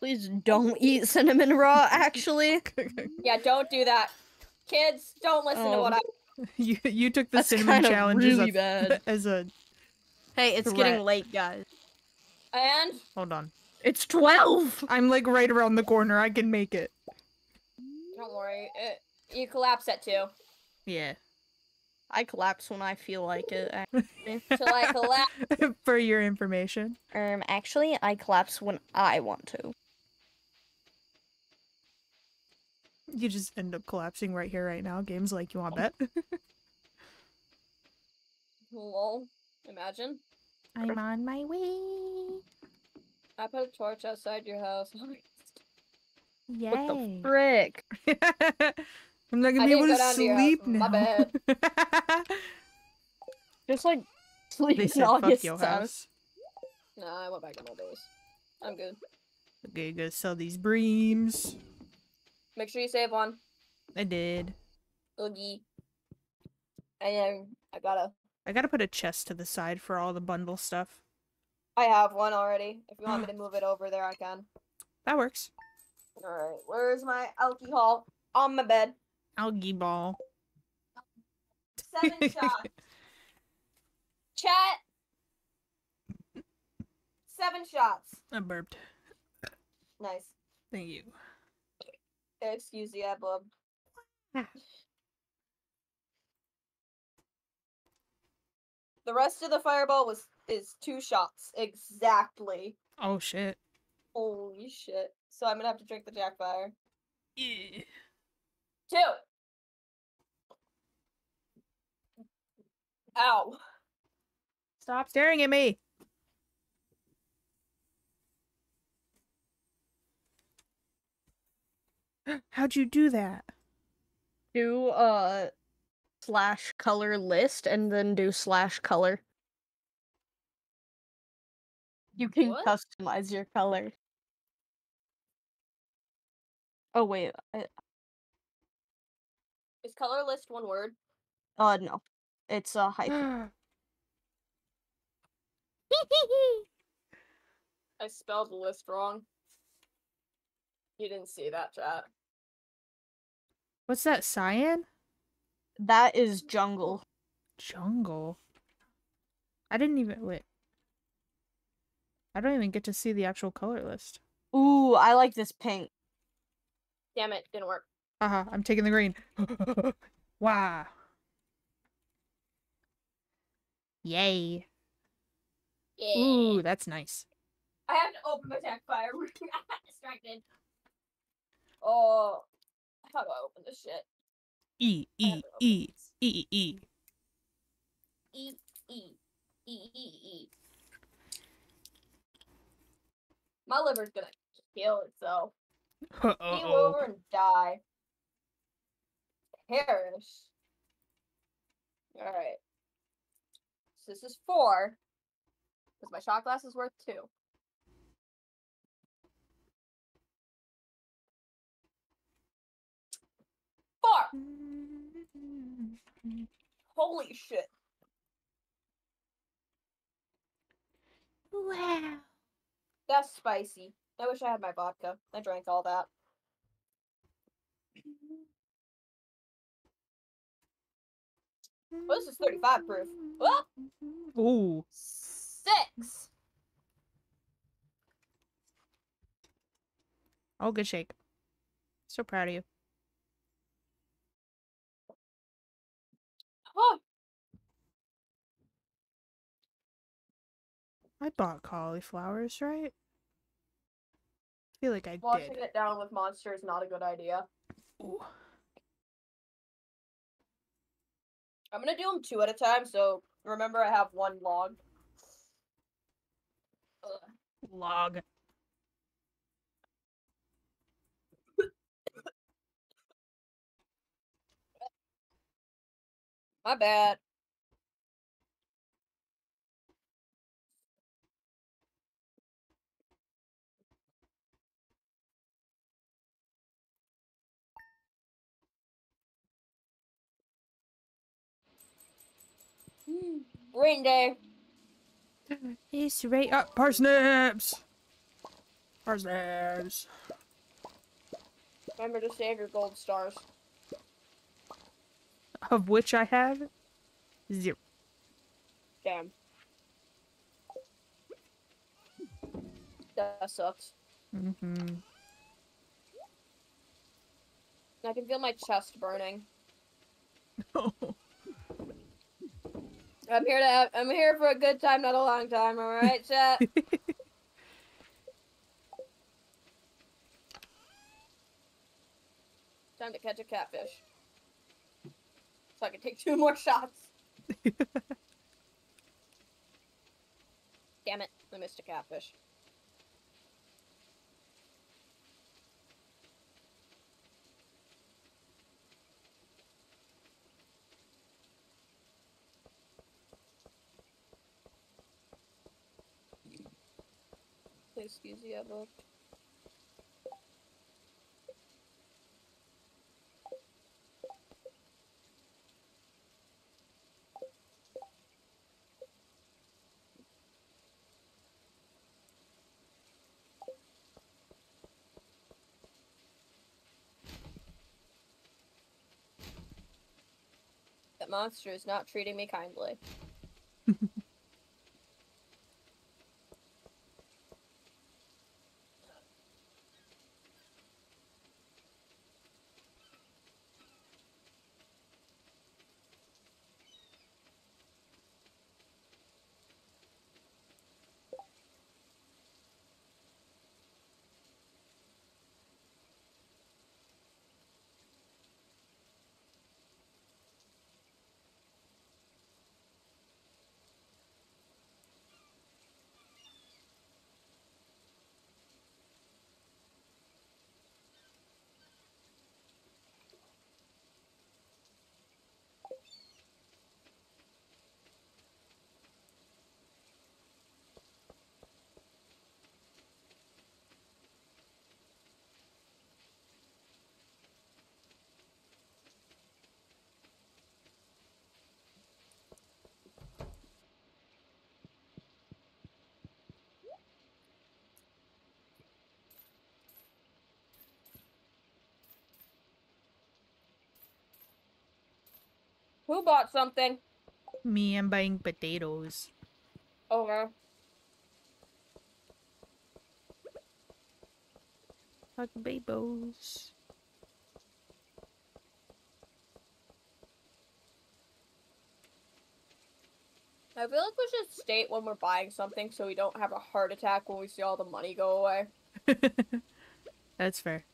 Please don't eat cinnamon raw. Actually, Yeah, don't do that. Kids, don't listen to what Oh. I. you you took the That's cinnamon kinda challenge as, really a, bad. as a hey, it's getting late, guys. And hold on. It's twelve. I'm like right around the corner. I can make it. don't worry, it, you collapse at two. Yeah. I collapse when I feel like it. actually. Till I collapse. For your information. um, actually, I collapse when I want to. You just end up collapsing right here, right now. Games like, you want to oh. bet? Lol. Imagine. I'm on my way. I put a torch outside your house. Yay. What the frick? I'm not gonna I be able to go to sleep now. My bad. Just like sleep they in said, fuck your sun. house. Nah, I went back to my base. I'm good. Okay, go sell these breams. Make sure you save one. I did. Oogie. And I gotta. I gotta put a chest to the side for all the bundle stuff. I have one already. If you want me to move it over there, I can. That works. Alright, where's my alcohol? On my bed. Algae ball. Seven shots. Chat. Seven shots. I burped. Nice. Thank you. Excuse the ad blub. the rest of the fireball was is two shots exactly. Oh shit. Holy shit! So I'm gonna have to drink the jackfire. Yeah. Two. Ow. Stop staring at me. How'd you do that? Do uh slash color list and then do slash color. You can What? customize your color. Oh wait, I- Is color list one word? uh no, it's a hyphen. I spelled the list wrong. You didn't see that, chat. What's that, cyan? that is jungle. Jungle. I didn't even wait. I don't even get to see the actual color list. Ooh, I like this pink. Damn it, didn't work. Haha, I'm taking the green. wow. Yay. Yeah. Ooh, that's nice. I have to open my jack fire. I got distracted. Oh, how do I open this shit? E E open E. E E. E E E E E. My liver's gonna kill itself. Uh oh. over and die. Perish. Alright. So this is four. Because my shot glass is worth two. Holy shit. Wow. That's spicy. I wish I had my vodka. I drank all that. Well, this is 35 proof. Oh, Ooh. six. Oh, good shake. So proud of you. Oh, I bought cauliflowers, right? I feel like I washing did. it down with monster is not a good idea. Ooh. I'm gonna do them two at a time, so remember I have one log. Ugh. Log. My bad. Rain day. It's right up uh, parsnips. Parsnips. Remember to save your gold stars. Of which I have zero. Damn. That sucks. Mm-hmm. I can feel my chest burning. I'm here to have, I'm here for a good time, not a long time, alright, chat? time to catch a catfish. So I can take two more shots. Damn it, I missed a catfish. Please excuse the. Monster is not treating me kindly. Who bought something? Me, I'm buying potatoes. Okay. Fuck babos. I feel like we should state when we're buying something so we don't have a heart attack when we see all the money go away. That's fair.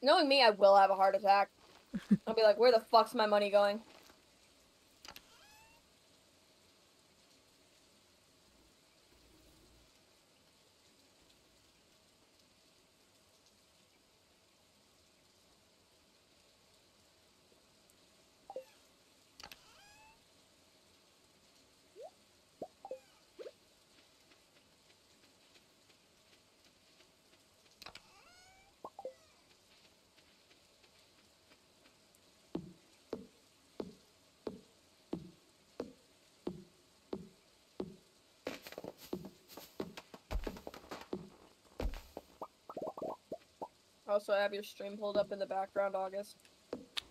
Knowing me, I will have a heart attack. I'll be like, where the fuck's my money going? Also, have your stream pulled up in the background, August.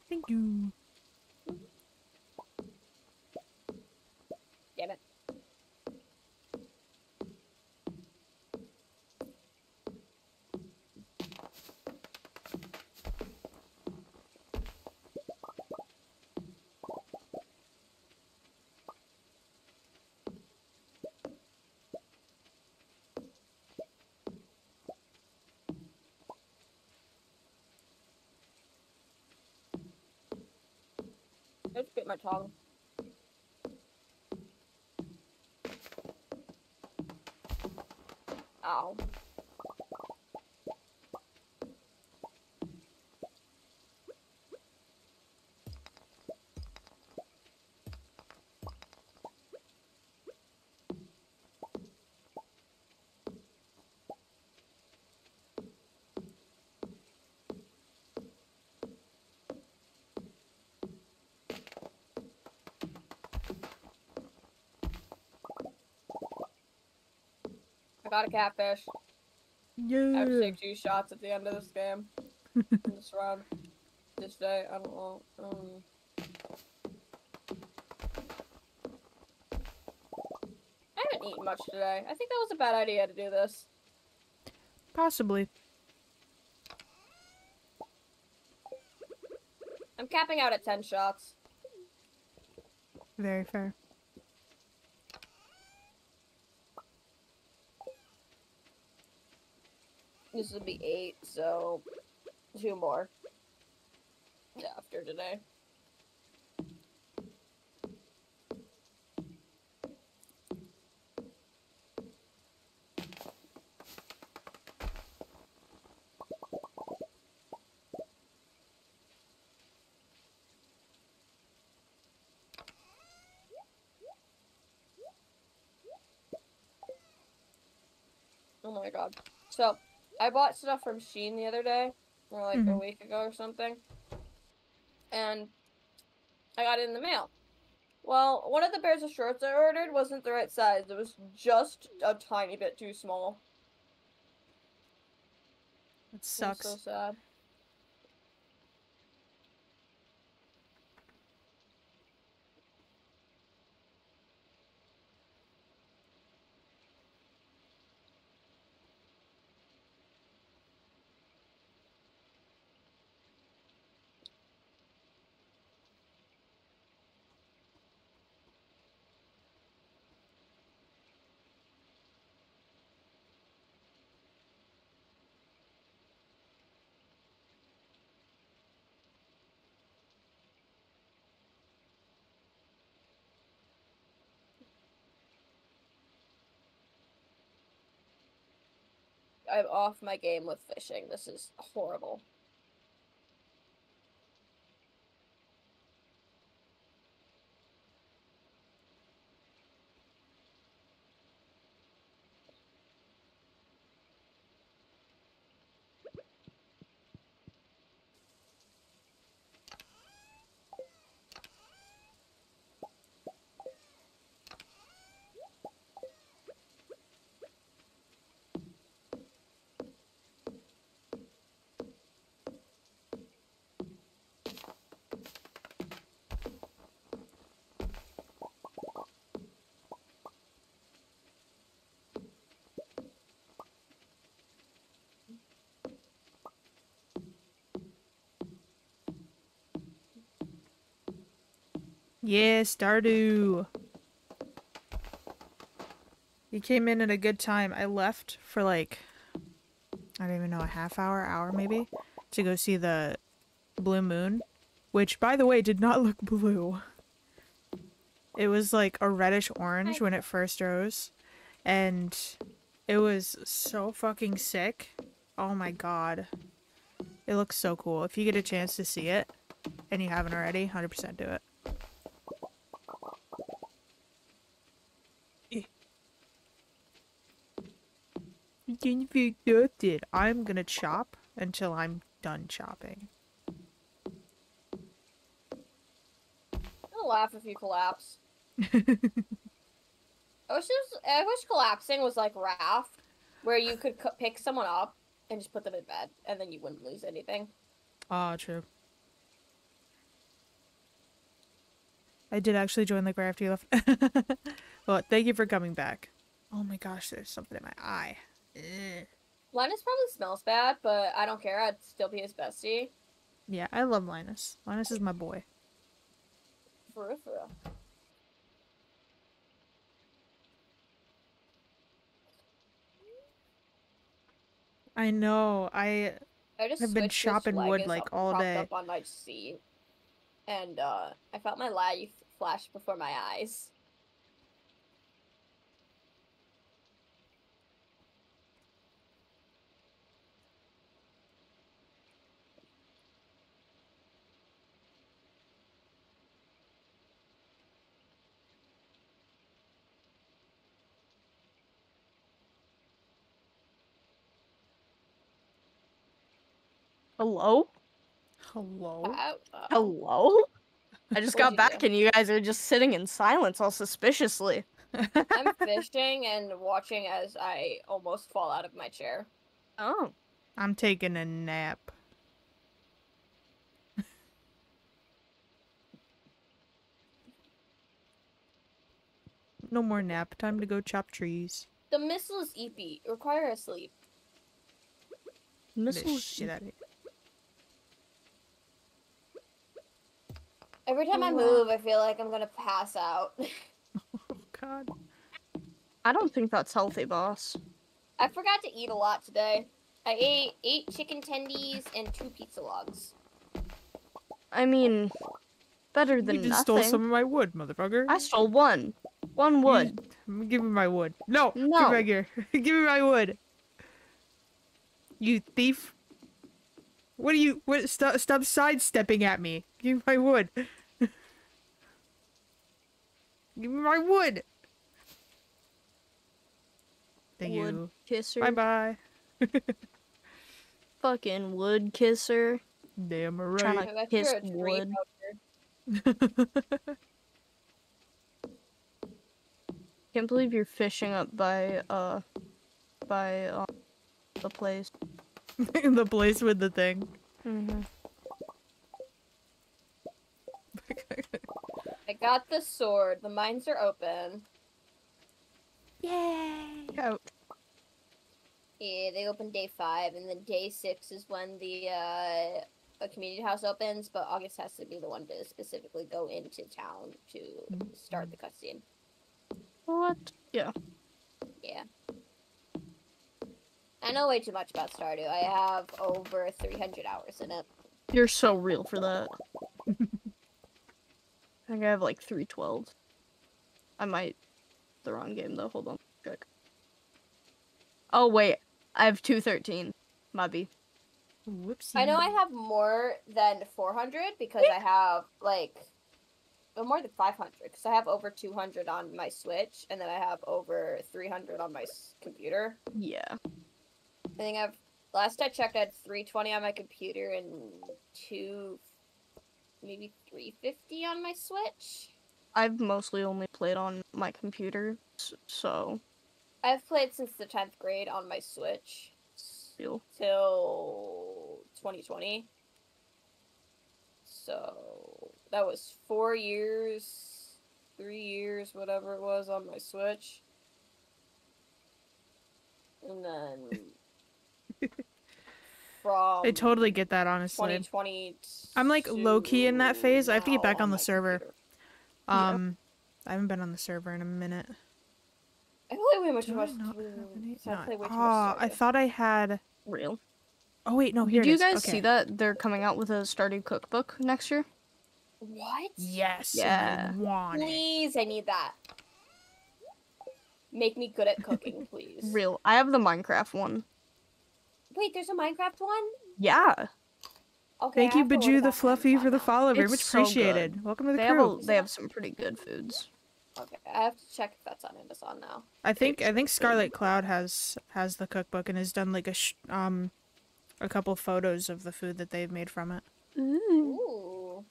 Thank you. Just bit my tongue. Ow. Got a catfish. Yeah. I have to take two shots at the end of this game. in this round. This day, I don't know. Um, I haven't eaten much today. I think that was a bad idea to do this. Possibly. I'm capping out at 10 shots. Very fair. This would be eight, so two more after today. Oh my god. So, I bought stuff from Shein the other day, or like a Mhm. week ago or something. And I got it in the mail. Well, one of the pairs of shorts I ordered wasn't the right size. It was just a tiny bit too small. It sucks. so sad. I'm off my game with fishing. This is horrible. Yeah, Stardew. You came in at a good time. I left for like I don't even know, a half hour, hour maybe, to go see the blue moon, which by the way did not look blue. It was like a reddish orange when it first rose, and it was so fucking sick. Oh my god. It looks so cool. If you get a chance to see it and you haven't already, 100% do it. Can you do it? I'm gonna chop until I'm done chopping. I'll laugh if you collapse. I wish, this, I wish collapsing was like Raft, where you could pick someone up and just put them in bed, and then you wouldn't lose anything. Ah, true. I did actually join the craft you left. well, thank you for coming back. Oh my gosh, there's something in my eye. Ugh. Linus probably smells bad, but I don't care. I'd still be his bestie. Yeah, I love Linus. Linus is my boy. For real, for real. I know. I I just I've been chopping wood, like, all day. up on my seat, and uh, I felt my life flash before my eyes. Hello? hello. Uh, Hello? I just got back do? and you guys are just sitting in silence all suspiciously. I'm fishing and watching as I almost fall out of my chair. Oh. I'm taking a nap. no more nap. Time to go chop trees. The missile is eepy. Require a sleep. Get Missile shit out of here. Every time I move, I feel like I'm gonna pass out. Oh god. I don't think that's healthy, boss. I forgot to eat a lot today. I ate eight chicken tendies and two pizza logs. I mean, better than you just nothing. stole some of my wood, motherfucker. I stole one. One You- wood. Give me my wood. No. Give No. it back here. Give me my wood. You thief. What are you? What? Stop! Stop sidestepping at me. Give me my wood. Give me my wood. Thank wood you. kisser. Bye bye. Fucking wood kisser. Damn Tryna- right. I bet kiss you're a tree wood. Can't believe you're fishing up by uh by uh, the place. the place with the thing. Mm-hmm. I got the sword. The mines are open. Yay! Out. Yeah, they open day five, and then day six is when the uh, a community house opens. But August has to be the one to specifically go into town to start the cutscene. What? Yeah. Yeah. I know way too much about Stardew. I have over 300 hours in it. You're so real for that. I think I have like 312. I might. The wrong game though. Hold on. Check. Oh, wait. I have 213. Maybe. Whoopsie. I know I have more than 400 because I have like well, more than 500 because I have over 200 on my Switch and then I have over 300 on my computer. Yeah. I think I've last I checked, I had 320 on my computer and two, maybe 350 on my Switch. I've mostly only played on my computer, so. I've played since the 10th grade on my Switch till 2020. So that was four years, three years, whatever it was on my Switch. And then from I totally get that, honestly. 2020. I'm, like, low-key in that phase. I have to get back on the server. computer. Yeah. Um, I haven't been on the server in a minute. I play way much Do too I much. not too- have any? so I No. play way too Ah, I thought I had. Real. Oh wait, no. Here Did it you is. guys Okay. see that they're coming out with a Stardew cookbook next year? What? Yes. Yeah. I want it. Please, I need that. Make me good at cooking, please. Real. I have the Minecraft one. Wait, there's a Minecraft one? Yeah. Okay. Thank I you, have to order Baju the Fluffy, for the follow. Very It's much so good. appreciated. Welcome to the They have crew. a, they have some pretty good foods. Okay, I have to check if that's on Amazon now. I think I think It's good. Scarlet Cloud has has the cookbook and has done like a sh- um a couple photos of the food that they've made from it. Ooh.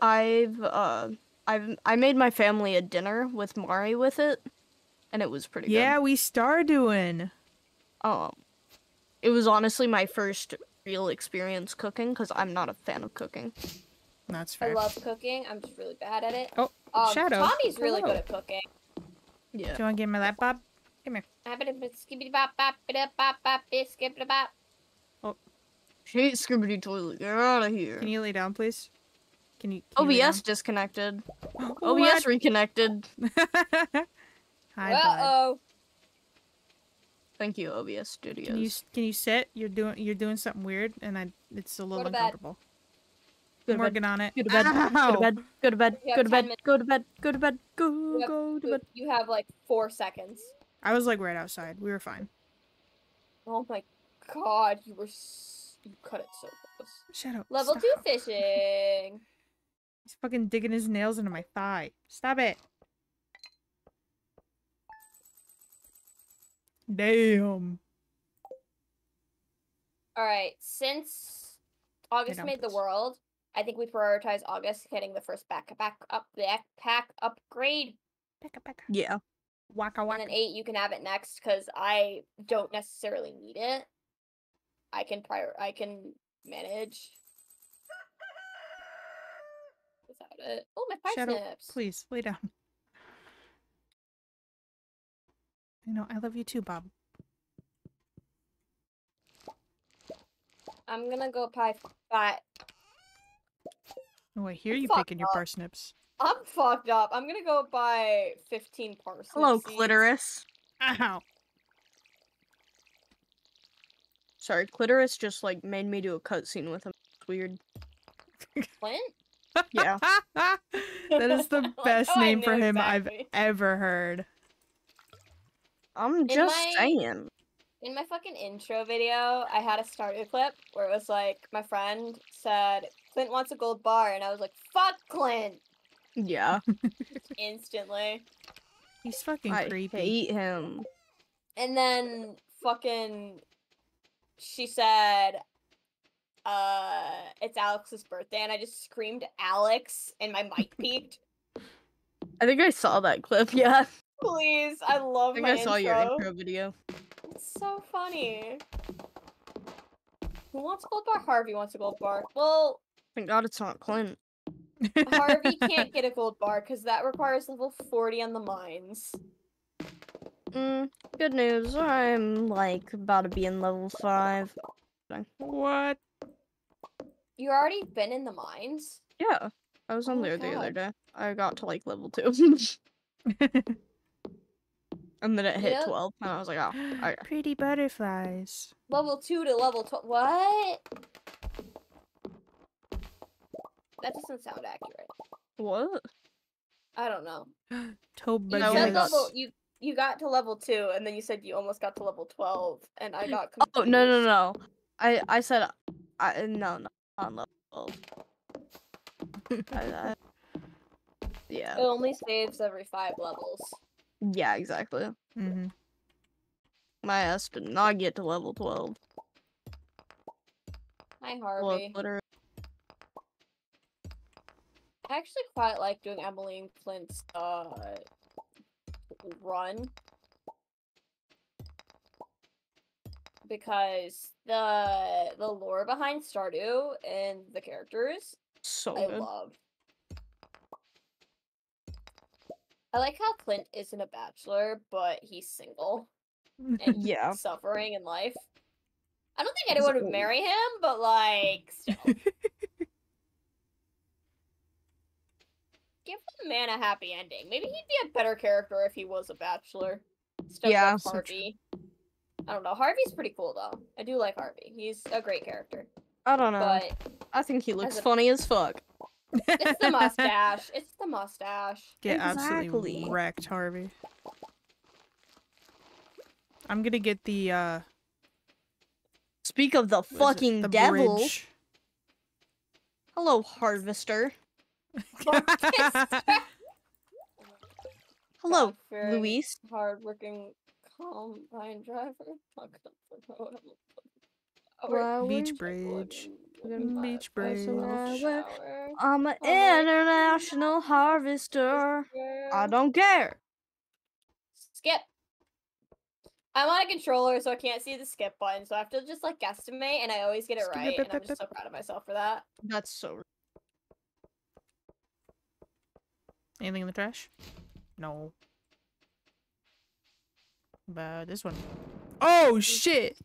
I've uh I've I made my family a dinner with Mari with it, and it was pretty Yeah, we star doing. good. Um, it was honestly my first real experience cooking because I'm not a fan of cooking. That's fair. I love cooking. I'm just really bad at it. Oh, Um, Shadow. Tommy's really Hello. good at cooking. Yeah. Do you want to give me that, Bob? Bop. Hate Scribbity Toilet, get out of here. Can you lay down, please? Can you? Can you OBS disconnected. down? OBS reconnected. Hi, Uh bud. oh. Thank you, OBS Studios. Can you can you sit? You're doing you're doing something weird, and I it's a little uncomfortable. Go I'm to bed. working on it. Go to bed. Go to bed. Go to bed. You Go to bed. minutes. Go to bed. Go to bed. Go You have- go to bed. You have like four seconds. I was like right outside. We were fine. Oh my god, you were s- you cut it so close. Shut up. Level Stop. two fishing. He's fucking digging his nails into my thigh. Stop it. Damn. All right, since August made the world, I think we prioritize August getting the first backpack up backpack upgrade, Pekka pekka. Yeah. Waka and waka. then eight you can have it next because I don't necessarily need it. I can prior I can manage without it. Oh, my Shadow, parsnips. please lay down. I know. I love you too, Bob. I'm gonna go pie five. Oh, I hear I'm you fucked picking your parsnips. I'm fucked up. I'm gonna go buy 15 parsnips. Hello, clitoris. Ow. Sorry, clitoris just like made me do a cutscene with him. It's weird. Clint? Yeah. that is the Like, best oh, name for him I've ever heard. I'm just my- saying. In my fucking intro video, I had a starter clip where it was like my friend said Clint wants a gold bar, and I was like, "Fuck Clint!" Yeah. instantly. He's fucking I creepy. hate him. And then fucking, she said, "Uh, it's Alex's birthday," and I just screamed "Alex," and my mic peaked. I think I saw that clip. Yeah. Please, I I love think my I saw your intro. intro video. It's so funny. Who wants a gold bar? Harvey wants a gold bar. Well, Thank God it's not Clint. Harvey can't get a gold bar because that requires level 40 on the mines. Mm, good news. I'm like about to be in level five. what? You already been in the mines? Yeah. I was on Oh there the other day. I got to like level two. and then it hit Yep. 12. And I was like, oh, alright. Pretty butterflies. Level 2 to level 12. What? That doesn't sound accurate. What? I don't know. Toba You said got- level, you, you got to level 2, and then you said you almost got to level 12, and I got Oh, no, no, no. I, I said, I, no, no, on level 12. I, I, yeah. It only saves every 5 levels. Yeah, exactly. Mm -hmm. My ass did not get to level 12. Hi, Look, Harvey. literally. I actually quite like doing Emily and Clint's uh run because the the lore behind Stardew and the characters So I good. love. I like how Clint isn't a bachelor, but he's single mm, and Yeah. suffering in life. I don't think anyone would marry him, but like still. Give the man a happy ending. Maybe he'd be a better character if he was a bachelor. Instead Yeah, like. Harvey. I don't know. Harvey's pretty cool though. I do like Harvey. He's a great character. I don't know. But I think he looks funny as fuck. It's the mustache. It's the mustache. Get absolutely wrecked, Harvey. I'm gonna get the uh Speak of the what is it? fucking the devil. bridge. Hello, Harvester. Hello, God-fearing, Lewis. Hardworking combine driver. Fuck up the road. Flowers Beach bridge. Mm, Beach Flowers in bridge. my way. Shower. I'm an international harvester. I don't care. Skip. I'm on a controller, so I can't see the skip button, so I have to just like guesstimate, and I always get it Skip, right, bip, and I'm just so proud of myself for that. That's so. Anything in the trash? No. But this one. Oh shit!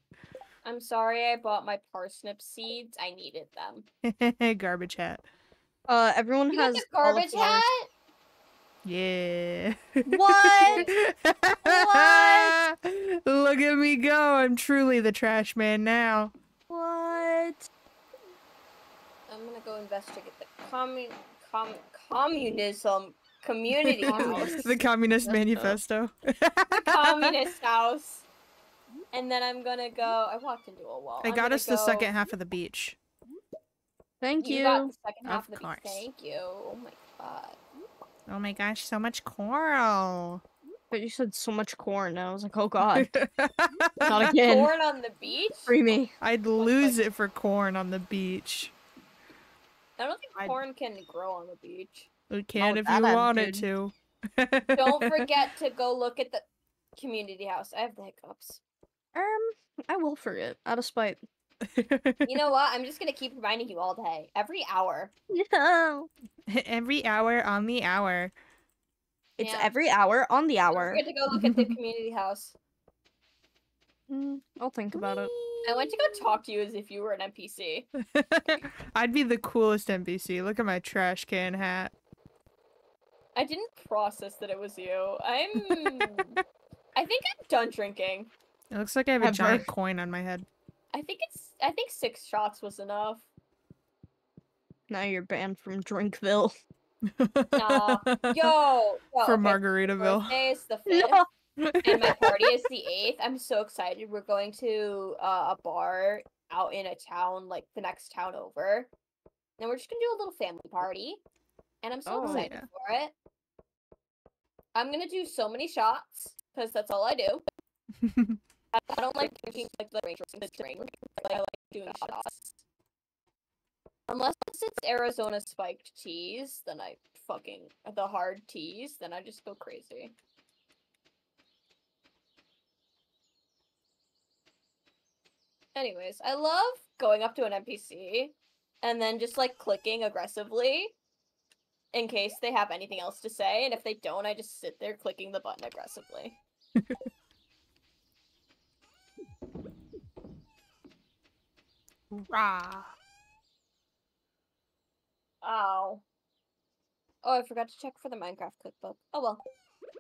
I'm sorry I bought my parsnip seeds. I needed them. Garbage hat. Uh, everyone You has the garbage hat? Yeah. What? what? Look at me go. I'm truly the trash man now. What? I'm gonna go investigate the commun com communism community house. the Communist That's dope. Manifesto. communist house. And then I'm gonna go. I walked into a wall. I got gonna us the second half of the beach. Thank you. You got the second Of half of the course. beach. Thank you. Oh my god. Oh my gosh, so much coral. But you said so much corn. And I was like, oh god, not again. Corn on the beach? Free me. I'd lose it for corn on the beach. I don't think I- corn can grow on the beach. It can Oh, if you I'm want it to. Don't forget to go look at the community house. I have the hiccups. Um, I will forget out of spite. You know what? I'm just gonna keep reminding you all day, every hour. No. Every hour on the hour. It's Yeah. every hour on the Don't hour. forget to go look at the community house. Mm, I'll think about it. I went to go talk to you as if you were an NPC. I'd be the coolest NPC. Look at my trash can hat. I didn't process that it was you. I'm. I think I'm done drinking. It looks like I have a Ever. giant coin on my head. I think it's. I think six shots was enough. Now you're banned from Drinkville. Nah. Yo, yo From okay, Margaritaville. birthday is the fifth, and my party is the eighth. I'm so excited. We're going to uh, a bar out in a town, like the next town over, and we're just gonna do a little family party. And I'm so Oh, excited yeah. for it. I'm gonna do so many shots because that's all I do. I I don't like drinking like the drink, the drink. Like, I like doing shots. Unless it's Arizona spiked teas, then I fucking the hard teas, then I just go crazy. Anyways, I love going up to an NPC and then just like clicking aggressively in case they have anything else to say, and if they don't, I just sit there clicking the button aggressively. Rah. Ow. Oh, I forgot to check for the Minecraft cookbook. Oh well.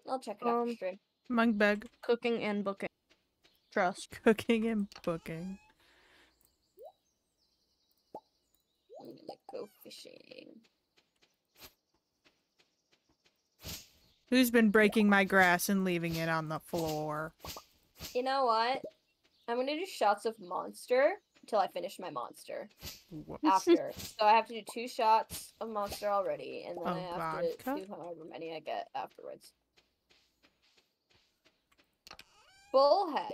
I'll check it after Um, stream. Mug bag. Cooking and booking. Trust. Cooking and booking. I'm gonna go fishing. Who's been breaking my grass and leaving it on the floor? You know what? I'm gonna do shots of monster until I finish my monster. Wha- After. so I have to do two shots of monster already, and then Of I have to vodka? do however many I get afterwards. Bullhead.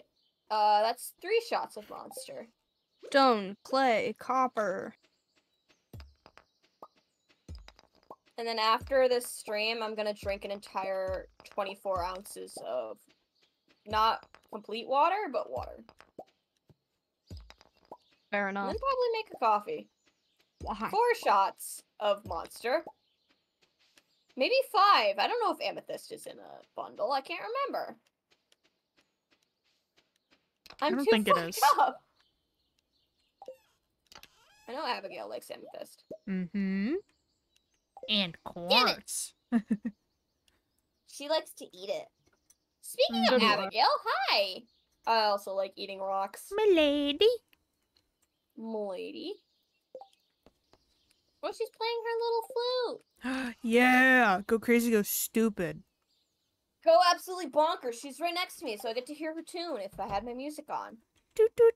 Uh, that's three shots of monster. Stone, clay, copper. And then after this stream, I'm gonna drink an entire 24 ounces of not complete water, but water. Fair And enough. then probably make a coffee. Why? Four shots of monster. Maybe five. I don't know if amethyst is in a bundle. I can't remember. I'm don't too think it fucked up. I know Abigail likes amethyst. Mm-hmm. And quartz. She likes to eat it. Speaking of do I. Abigail, hi. I also like eating rocks. Milady. Lady. Oh, she's playing her little flute. yeah. Go crazy, go stupid. Go absolutely bonkers. She's right next to me, so I get to hear her tune if I had my music on. Toot toot.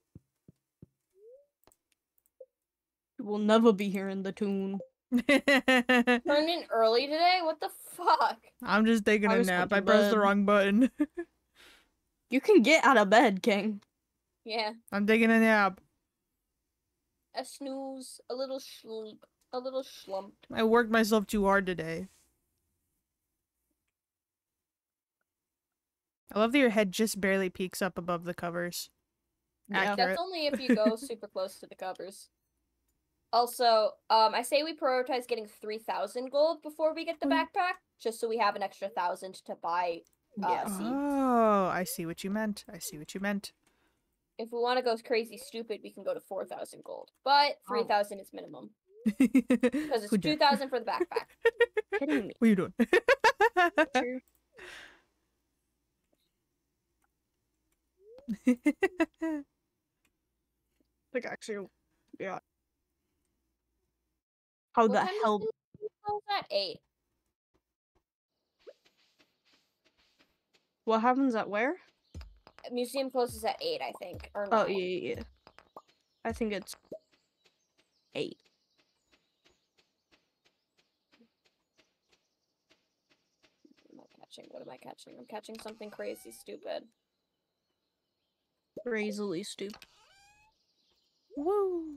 We'll never be hearing the tune. Turned in early today? What the fuck? I'm just taking I a nap. I to pressed the wrong button. You can get out of bed, King. Yeah. I'm taking a nap. A snooze, a little sleep, a little slump. I worked myself too hard today. I love that your head just barely peeks up above the covers. Yeah. Accurate. That's only if you go super close to the covers. Also, um, I say we prioritize getting 3,000 gold before we get the Mm. backpack, just so we have an extra thousand to buy. Uh, Yeah. seeds. Oh, I see what you meant. I see what you meant. If we want to go crazy stupid, we can go to 4,000 gold. But Oh. 3,000 is minimum. Because it's 2,000 for the backpack. Kidding me. What are you doing? Like actually, yeah. How What the hell? at 8. What happens at where? Museum closes at 8, I think. Or Oh yeah, yeah, yeah. I think it's eight. What am I catching? What am I catching? I'm catching something crazy stupid. Crazily stupid. Woo.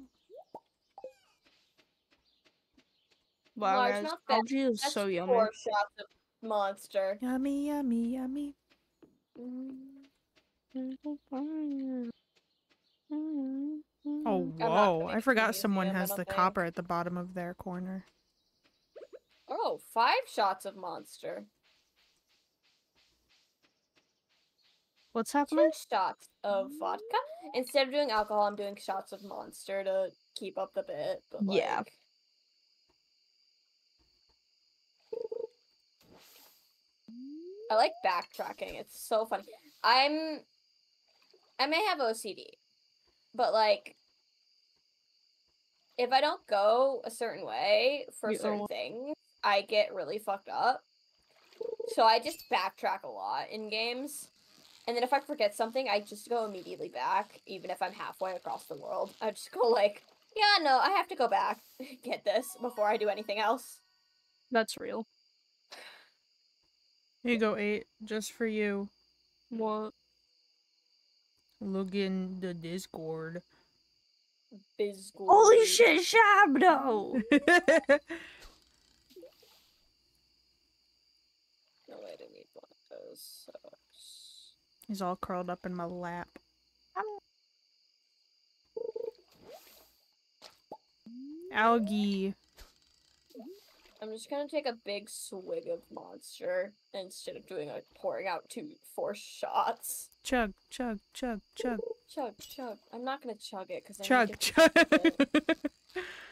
Wow, Large guys, algae is That's so yummy. four shots of monster. Yummy, yummy, yummy. Mm. Oh, mm-hmm. whoa. I forgot someone has the think. copper at the bottom of their corner. Oh, five shots of monster. What's two happening? shots of vodka. Instead of doing alcohol, I'm doing shots of Monster to keep up the bit. But Yeah. I like backtracking. It's so funny. I'm I may have OCD, but like if I don't go a certain way for You certain things, I get really fucked up. So I just backtrack a lot in games. And then if I forget something, I just go immediately back, even if I'm halfway across the world. I just go like, yeah, no, I have to go back, get this before I do anything else. That's real. Here you go, eight, just for you. What? Look in the Discord. Bizgul. Holy shit, Shabdo! No, I didn't need one of those. So. He's all curled up in my lap. Algae. I'm just gonna take a big swig of monster instead of doing like pouring out two four shots. Chug, chug, chug, chug, Chug, chug. I'm not gonna chug it because I chug, chug.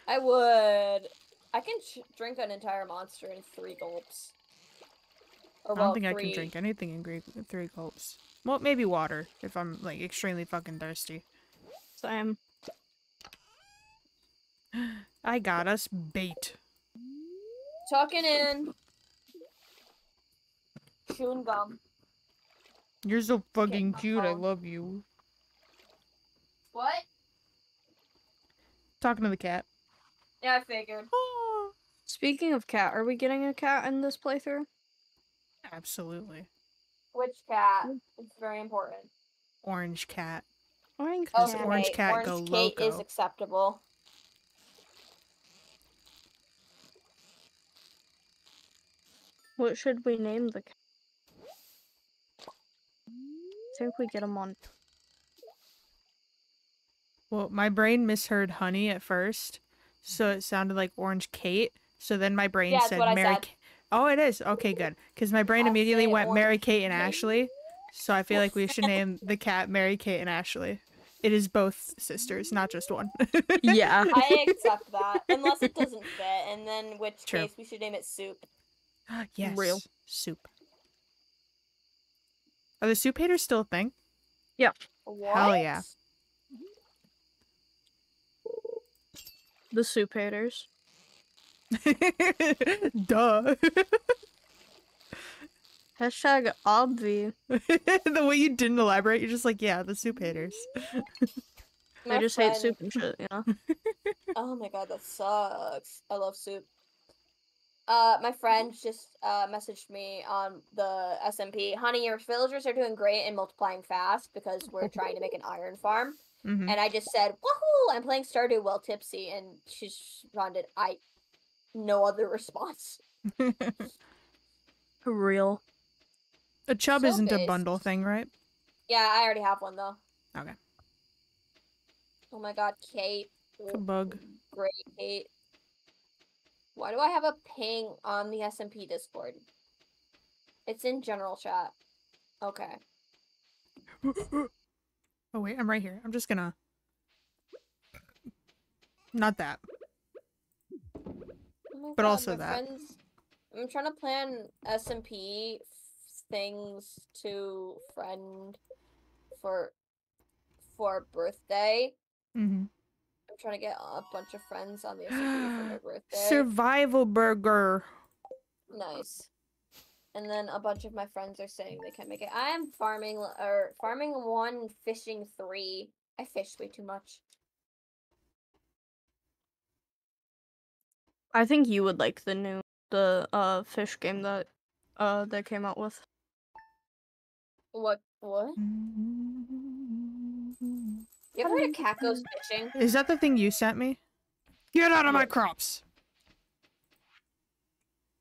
I would. I can ch- drink an entire monster in three gulps. Or, I don't well, think I can drink anything in three gulps. Well, maybe water if I'm like extremely fucking thirsty. Same. I got us bait. Tucking in. Chewing gum. You're so fucking my cute. I love you. What? Talking to the cat. Yeah, I figured. Oh, Speaking of cat, are we getting a cat in this playthrough? absolutely. Which cat? It's very important. Orange cat. Orange Does cat. Orange Cat Orange go Kate is acceptable. What should we name the cat? I think we get him on. Well, my brain misheard honey at first, so it sounded like Orange Kate. So then my brain Yeah, said Mary. said. Oh, it is okay, good. Because my brain I immediately say went Mary Kate and Kate. Ashley. So I feel like we should name the cat Mary Kate and Ashley. It is both sisters, not just one. Yeah. I accept that, unless it doesn't fit, and then which True. case we should name it Soup. yes. Real. soup. Are the soup haters still a thing? What? Hell yeah. Mm-hmm. The soup haters. Duh. Hashtag obvi. the way you didn't elaborate, you're just like, yeah, the soup haters. They My just hate soup and shit, you know? Oh my god, that sucks. I love soup. Uh, my friend just uh messaged me on the SMP. Honey, your villagers are doing great and multiplying fast because we're trying to make an iron farm. hmm And I just said, "Woohoo! I'm playing Stardew while tipsy," and she responded, "I." No other response. For real. a chub So isn't a bundle thing, right? Yeah, I already have one though. Okay. Oh my god, Kate. A bug. Great, Kate. Why do I have a ping on the SMP Discord? It's in general chat. Okay. Oh wait, I'm right here. I'm just gonna. Not that. Oh But God, also that. friends- I'm trying to plan SMP things to friend for for birthday. hmm I'm trying to get a bunch of friends on the SMP for my birthday. Survival burger. Nice. And then a bunch of my friends are saying they can't make it. I am farming or farming one, fishing three. I fish way too much. I think you would like the new the uh fish game that uh they came out with. What? What? You ever heard of cat goes fishing? Is that the thing you sent me? Get out of my crops!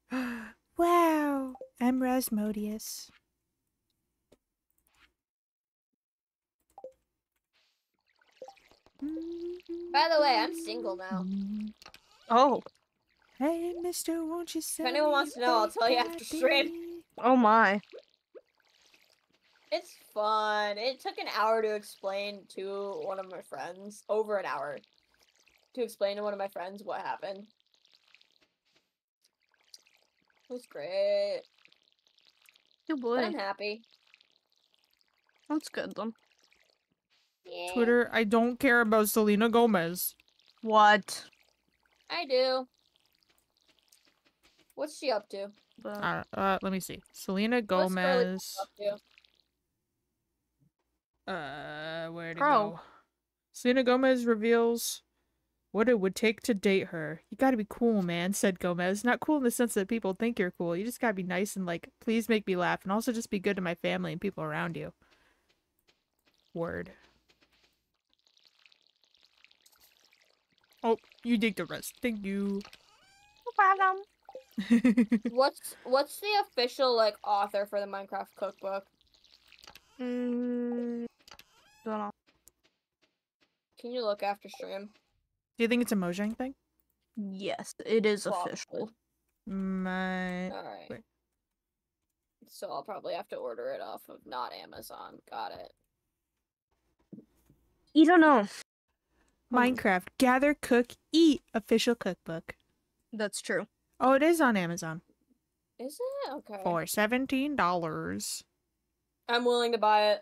wow, I'm Rasmodius. By the way, I'm single now. Oh. Hey, mister, won't you say... If anyone wants to know, I'll tell you after bad stream. baby? Oh my. It's fun. It took an hour to explain to one of my friends, over an hour, to explain to one of my friends what happened. It was great. Good But I'm happy. That's good then. Yeah, Twitter, I don't care about Selena Gomez. What? I do. What's she up to? Uh, uh, let me see. Selena What's Girly Pop Gomez. Up to? Uh, where to Bro. go? Selena Gomez reveals what it would take to date her. You gotta be cool, man, said Gomez. Not cool in the sense that people think you're cool. You just gotta be nice and like, please make me laugh, and also just be good to my family and people around you. Word. Oh, you dig the rest. Thank you. No problem. What's what's the official like author for the Minecraft cookbook? Mm, don't know. Can you look after stream? Do you think it's a Mojang thing? Yes, it is Probably. official. My All right. wait. So I'll probably have to order it off of not Amazon. Got it. You don't know. Minecraft Gather, Cook, Eat official cookbook. That's true. Oh, it is on Amazon Is it okay? for seventeen dollars. I'm willing to buy it.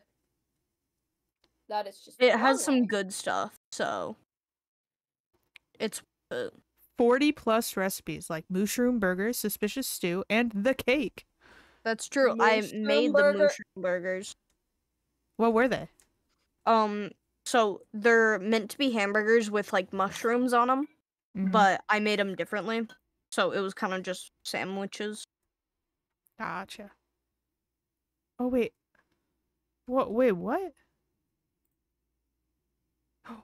That is just. It has some good stuff, so it's uh, 40 plus recipes like mushroom burger, suspicious stew, and the cake. that's true. I made burger- the mushroom burgers. What were they? Um, so they're meant to be hamburgers with like mushrooms on them, Mhm. but I made them differently. So it was kind of just sandwiches. Gotcha. Oh wait. What wait, what?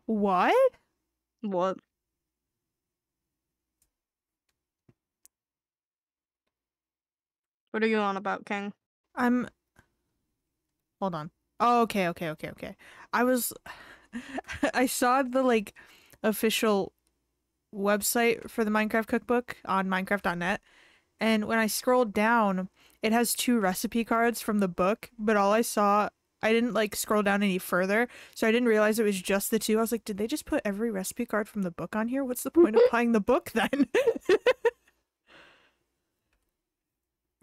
What? What? What are you on about, King? I'm Hold on. Oh, okay, okay, okay, okay. I was I saw the like official website for the Minecraft cookbook on minecraft.net and when I scrolled down, it has two recipe cards from the book, but all I saw I didn't like scroll down any further, so I didn't realize it was just the two. I was like, did they just put every recipe card from the book on here? What's the point of buying the book then?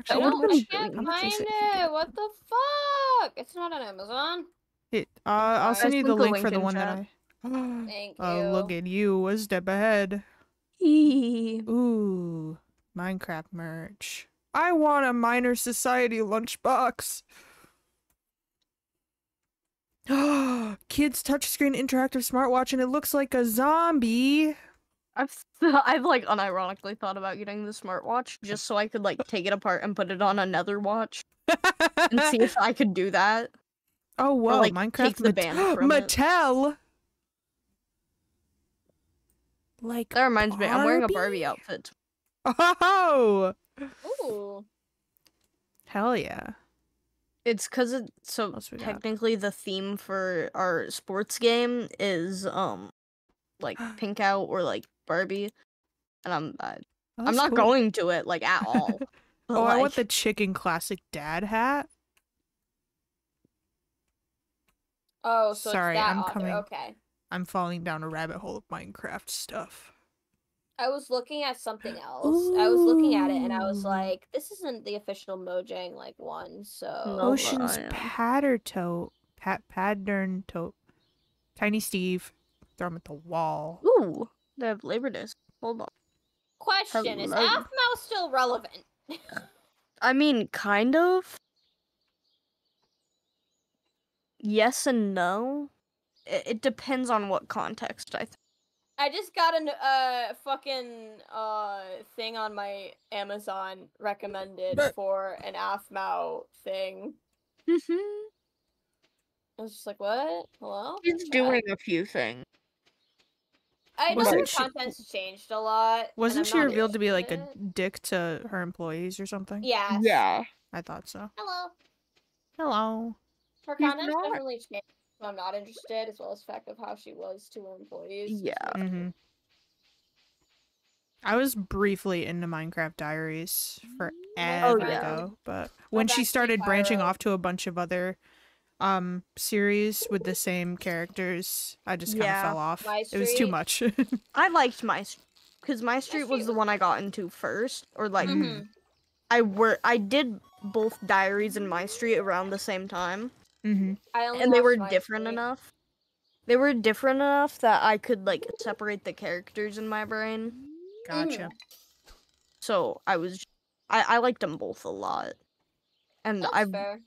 I Actually, how don't. been I can't how find it. if you get What the fuck? It's not on Amazon. It, uh, I'll send you the link the link link for the in one that. I. Thank Oh, you. look at you, a step ahead. Eee. Ooh, Minecraft merch. I want a Miner Society lunchbox. Kids touchscreen interactive smartwatch, and it looks like a zombie. I've I've like unironically thought about getting the smartwatch just so I could like take it apart and put it on another watch and see if I could do that. oh, whoa, like, Minecraft take the Mat- band from it. Mattel. Like, That reminds me, I'm wearing a Barbie? Barbie outfit. oh, Ooh. hell yeah. It's because it so What else we got? technically the theme for our sports game is um like pink out or like Barbie, and I'm I, Oh, I'm not cool. going to it like at all. but, Oh, I want the chicken classic dad hat. Oh, so Sorry, it's that I'm author. coming. Okay. I'm falling down a rabbit hole of Minecraft stuff. I was looking at something else. I was looking at it and I was like, this isn't the official Mojang like one, so No, but Ocean's I patter tote, pat pattern tote, Tiny Steve, throw him at the wall. ooh, they have Labor Day. Hold on. question is Hello. Aphmau still relevant? I mean, kind of. Yes and no. It, it depends on what context. I think. I just got a uh fucking uh thing on my Amazon recommended But- for an Aphmau thing. I was just like, what? Hello? He's Okay. doing a few things. I know Wasn't her she- content's changed a lot. Wasn't she not revealed to be like a dick to her employees or something? Yeah. Yeah. I thought so. Hello. Hello. Her He's content's not. definitely changed, so I'm not interested, as well as the fact of how she was to her employees. Yeah. hmm I was briefly into Minecraft Diaries forever Oh, yeah. ago, but when she started branching off to a bunch of other um series with the same characters. I just kind of Yeah. fell off. My It was too much. I liked my because my street was the one I got into first, or like Mhm. Mhm. I were I did both diaries and my street around the same time, hmm I only and they were different Street. enough. They were different enough that I could like separate the characters in my brain. Gotcha. So I was, I I liked them both a lot, and That's I've fair.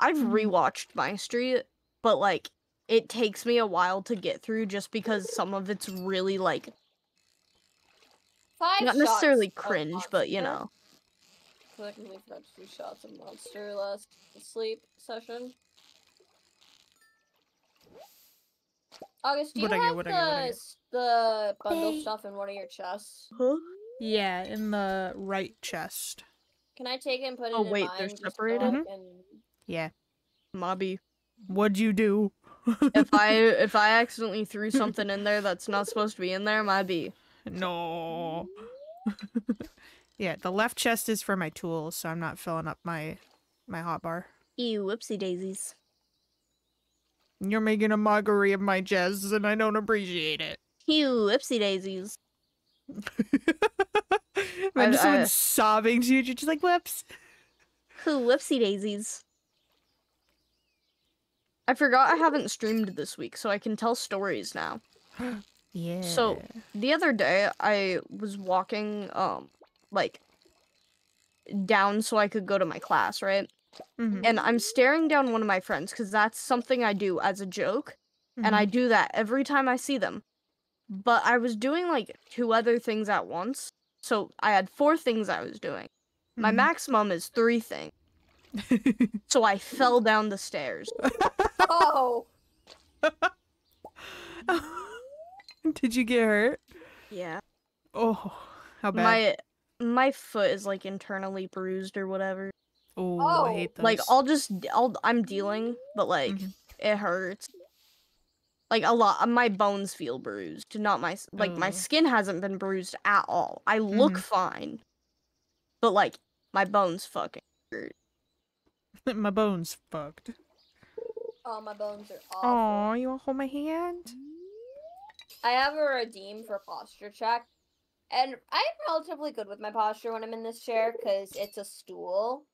I've Mhm. rewatched my street, but like it takes me a while to get through just because some of it's really like Five not necessarily cringe, but you Monster. know. I think we forgot shots of monster last sleep session. August, do you What I get, have what the, I get, what I get. the bundle Hey. stuff in one of your chests? Huh? Yeah, in the right chest. Can I take it and put it Oh, in wait, mine? they're separated? I Mhm. can- Yeah. Mobby. What'd you do? If I if I accidentally threw something in there that's not supposed to be in there, my B. No. yeah, the left chest is for my tools, so I'm not filling up my my hotbar. Ew, whoopsie daisies. You're making a mockery of my chests, and I don't appreciate it. Ew, whoopsie daisies. Imagine I- someone I- sobbing to you, you're just like, whoops. Who whoopsie daisies. I forgot I haven't streamed this week, so I can tell stories now. Yeah. So the other day I was walking um like down so I could go to my class, right? Mhm, And I'm staring down one of my friends cuz that's something I do as a joke and mhm. I do that every time I see them. But I was doing like two other things at once. So I had four things I was doing. My Mhm. maximum is 3 things. So I fell down the stairs. Oh, Did you get hurt? Yeah. Oh, how bad? My my foot is like internally bruised or whatever. Oh, Oh. I hate those. Like I'll just I'll I'm dealing, but like Mhm. it hurts. Like a lot my bones feel bruised, not my s- like my Oh. skin hasn't been bruised at all. I look Mhm. fine. But like my bones fucking hurt. my bones fucked. oh, my bones are awful. Oh, you want to hold my hand? I have a redeem for posture check, and I'm relatively good with my posture when I'm in this chair because it's a stool.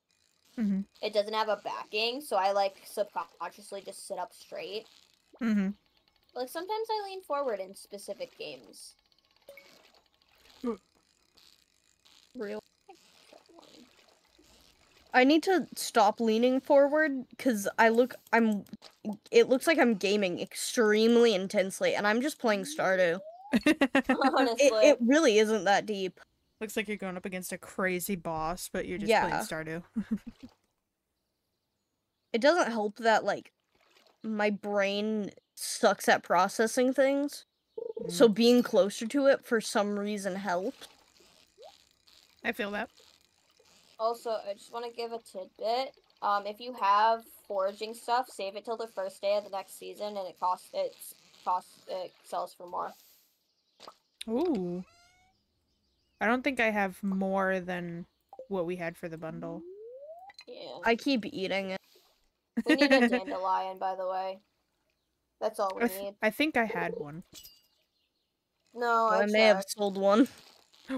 Mhm. It doesn't have a backing, so I like subconsciously just sit up straight. Mm-hmm. Like sometimes I lean forward in specific games. Real. I need to stop leaning forward cuz I look I'm it looks like I'm gaming extremely intensely and I'm just playing Stardew. Honestly, It, it really isn't that deep. Looks like you're going up against a crazy boss, but you're just Yeah. playing Stardew. It doesn't help that like my brain sucks at processing things. So being closer to it for some reason helped. I feel that. Also, I just want to give a tidbit. Um, if you have foraging stuff, save it till the first day of the next season, and it costs it costs it sells for more. Ooh. I don't think I have more than what we had for the bundle. Yeah, I keep eating it. we need a dandelion, by the way. That's all we I, need. I think I had one. No, I I, may have sold one.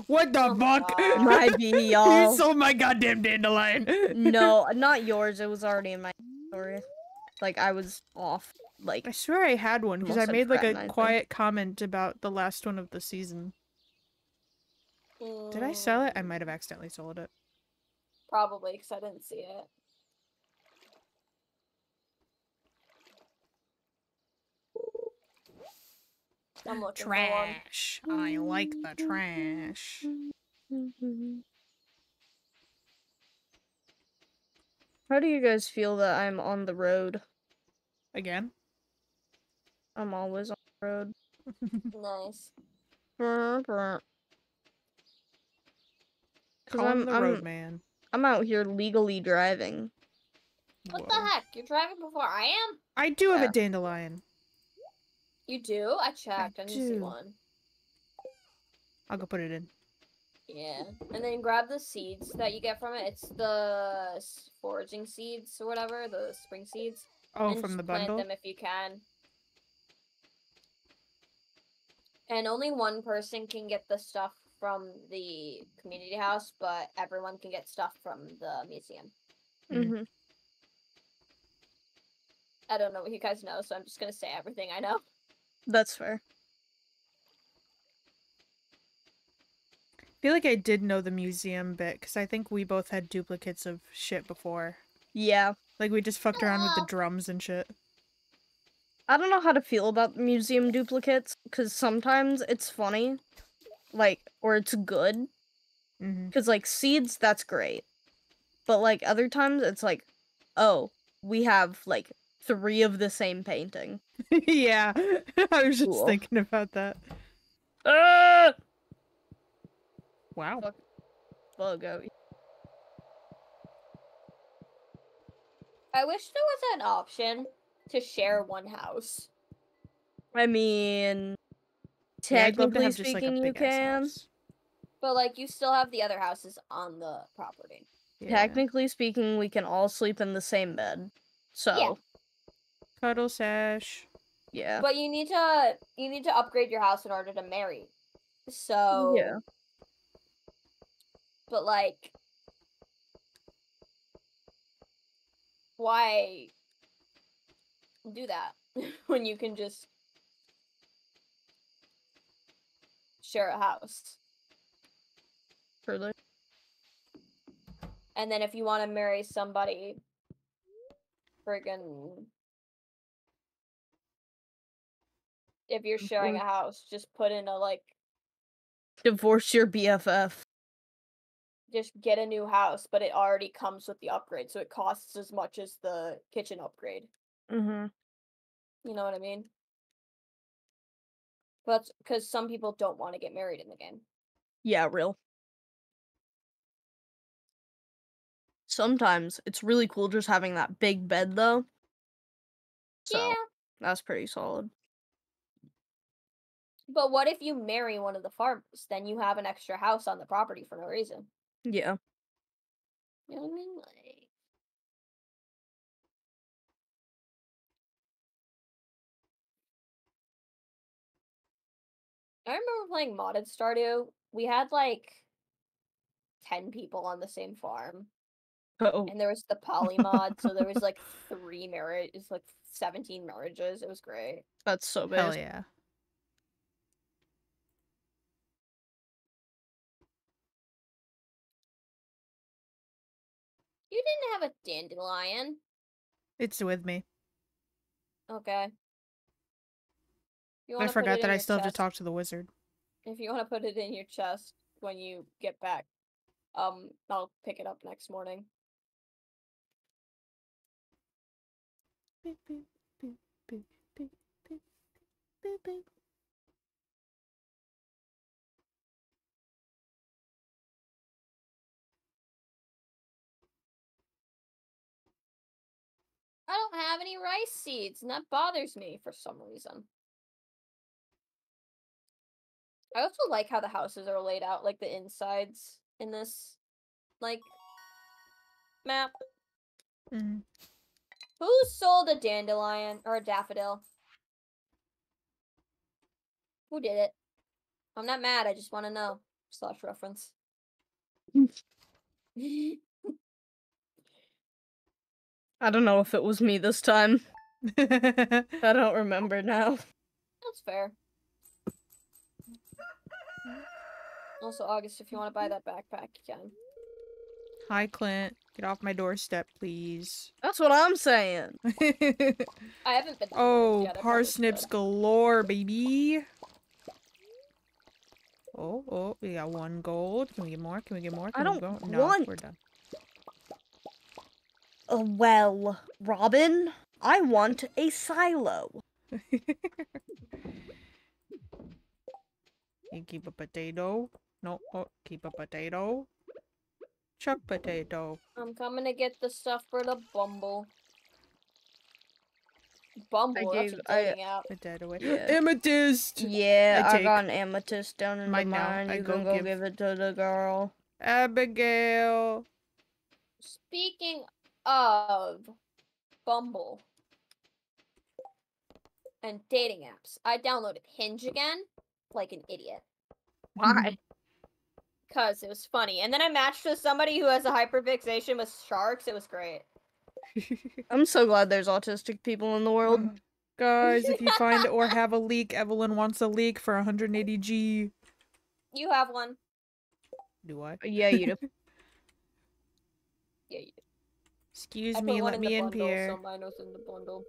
What the Oh my fuck? God. Might be, you y'all. sold my goddamn dandelion. no, not yours. It was already in my story. Like I was off. Like I swear I had one because I made like a fraternized. quiet comment about the last one of the season. Did I sell it? I might have accidentally sold it. Probably, because I didn't see it. I'm looking. Trash. I like the trash. How do you guys feel that I'm on the road? Again? I'm always on the road. Nice. Brr, brr. 'Cause Call I'm, the I'm, road man. I'm out here legally driving. What the heck? You're driving before I am? I do have a dandelion. You do? I checked. I, didn't see do. one. I'll go put it in. Yeah. And then grab the seeds that you get from it. It's the foraging seeds or whatever, the spring seeds. Oh, and from just the plant bundle. them if you can. And only one person can get the stuff from the community house, but everyone can get stuff from the museum. Mm. hmm I don't know what you guys know, so I'm just gonna say everything I know. That's fair. I feel like I did know the museum bit because I think we both had duplicates of shit before. Yeah. Like we just fucked around with the drums and shit. I don't know how to feel about museum duplicates because sometimes it's funny, like, or it's good. Because, like, seeds, that's great. But, like, other times it's like, oh, we have, like, three of the same painting. yeah, I was just Cool. thinking about that. Uh! Wow. Fuck. Bug out. I wish there was an option to share one house. I mean, Yeah, I'd love to technically have just, like, speaking, you can. house. But like you still have the other houses on the property. Yeah. Technically speaking, we can all sleep in the same bed. So, Cuddle sash. yeah. But you need to you need to upgrade your house in order to marry. So Yeah. But like why do that when you can just share a house? Truly. And then if you want to marry somebody friggin' if you're sharing a house, just put in a like Divorce your BFF. just get a new house, but it already comes with the upgrade, so it costs as much as the kitchen upgrade. Mm-hmm. You know what I mean? But because some people don't want to get married in the game. Yeah, real. Sometimes it's really cool just having that big bed though. So Yeah. that's pretty solid. But what if you marry one of the farmers? Then you have an extra house on the property for no reason. Yeah. You know what I mean? Like I remember playing modded Stardew. We had like ten people on the same farm. Oh, And there was the poly mod, so there was like three marriages, like seventeen marriages. It was great. that's so bad. Hell bad. yeah. You didn't have a dandelion. It's with me. Okay. I forgot that I still have to talk to the wizard. If you want to put it in your chest when you get back, um, I'll pick it up next morning. Beep, beep, beep, beep, beep, beep, beep, beep. I don't have any rice seeds, and that bothers me for some reason. I also like how the houses are laid out, like the insides in this, like, map. Mhm. Who sold a dandelion or a daffodil? Who did it? I'm not mad. I just want to know. Slash reference. I don't know if it was me this time. I don't remember now. That's fair. Also, August, if you want to buy that backpack, you can. Hi, Clint. Get off my doorstep, please. That's what I'm saying. I haven't been. oh, yet, parsnips galore, baby. Oh, oh, we got one gold. Can we get more? Can we get more? Can I don't go? No, want- we're done. Uh, well, Robin, I want a silo. you keep a potato. No, oh, keep a potato. Chuck potato. I'm coming to get the stuff for the Bumble. Bumble, that's gave- a I- dating app. Potato away. Yeah. Amethyst. Yeah, I I, got an amethyst down in mine the now. mine. I You go can go give- give... it to the girl. Abigail. Speaking of Bumble, and dating apps. I downloaded Hinge again, like an idiot, Why? Because it was funny. And then I matched with somebody who has a hyperfixation with sharks. It was great. I'm so glad there's autistic people in the world. Mm. Guys, if you find or have a leek, Evelyn wants a leek for 180G. You have one. Do I? Uh, yeah, you do. Yeah, you do. Excuse I me, let in me in, bundle, Pierre. So mine was in the bundle.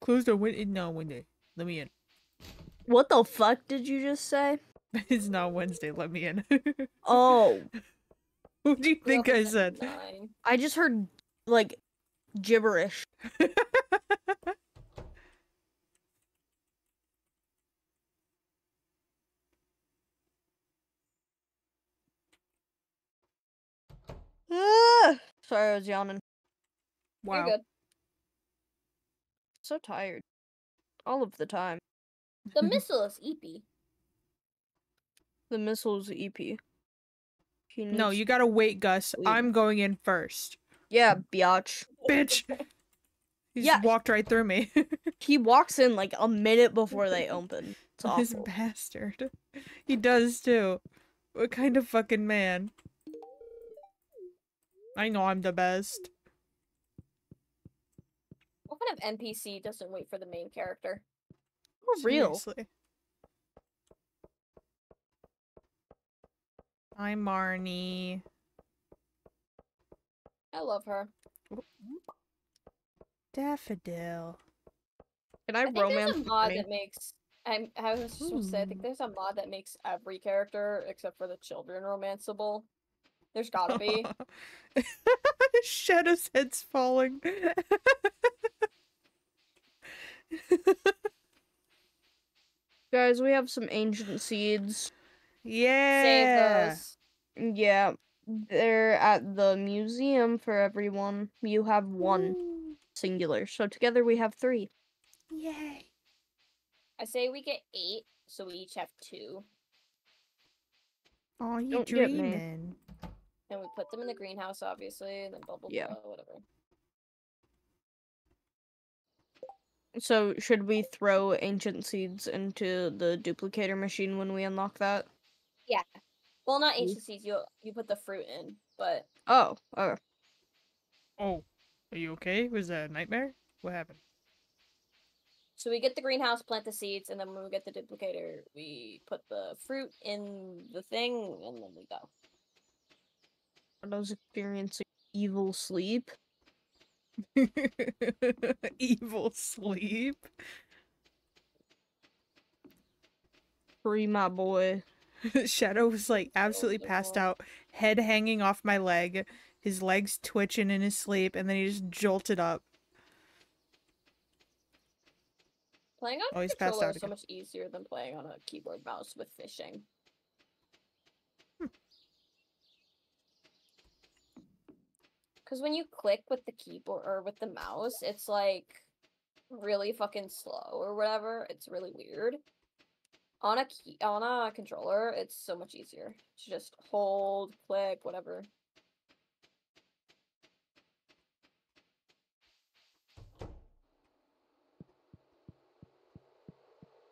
Close the window. No, window. Let me in. what the fuck did you just say? it's not Wednesday. Let me in. Oh, what do you think I said? 99. I just heard like gibberish. Ah, sorry, I was yawning. Wow. You're good. So tired. All of the time. The missile is EP. The missiles EP. He No, you gotta wait, Gus. Wait. I'm going in first. Yeah, biatch. Bitch. He Yeah. just walked right through me. He walks in like a minute before they open. It's this bastard. He does too. What kind of fucking man? I know I'm the best. What kind of NPC doesn't wait for the main character? For real. Seriously. Hi, Marnie. I love her. Daffodil. Can I, I think romance there's a mod that makes. I'm, I was just gonna say, I think hmm. there's a mod that makes every character except for the children romanceable. There's gotta be. Shadow's head's falling. Guys, we have some ancient seeds. Yeah. Save those. Yeah, they're at the museum for everyone. You have one Ooh, singular, so together we have three. Yay. I say we get eight, so we each have two, Oh, you Don't get dreaming. and we put them in the greenhouse, obviously, and then blah blah Yeah. blah, whatever. So, should we throw ancient seeds into the duplicator machine when we unlock that? Yeah. Well, not Ooh. ancient seeds. You you put the fruit in, but Oh, oh. Oh, are you okay? Was that a nightmare? What happened? so we get the greenhouse, plant the seeds, and then when we get the duplicator, we put the fruit in the thing, and then we go. I was experiencing evil sleep. Evil sleep. Free my boy. Shadow was like absolutely passed out, head hanging off my leg, his legs twitching in his sleep, and then he just jolted up. Playing on Oh, a controller out is so much easier than playing on a keyboard mouse with fishing. Hmm. Because when you click with the keyboard or with the mouse, it's like really fucking slow or whatever. It's really weird. On a key on a controller, it's so much easier to just hold, click, whatever.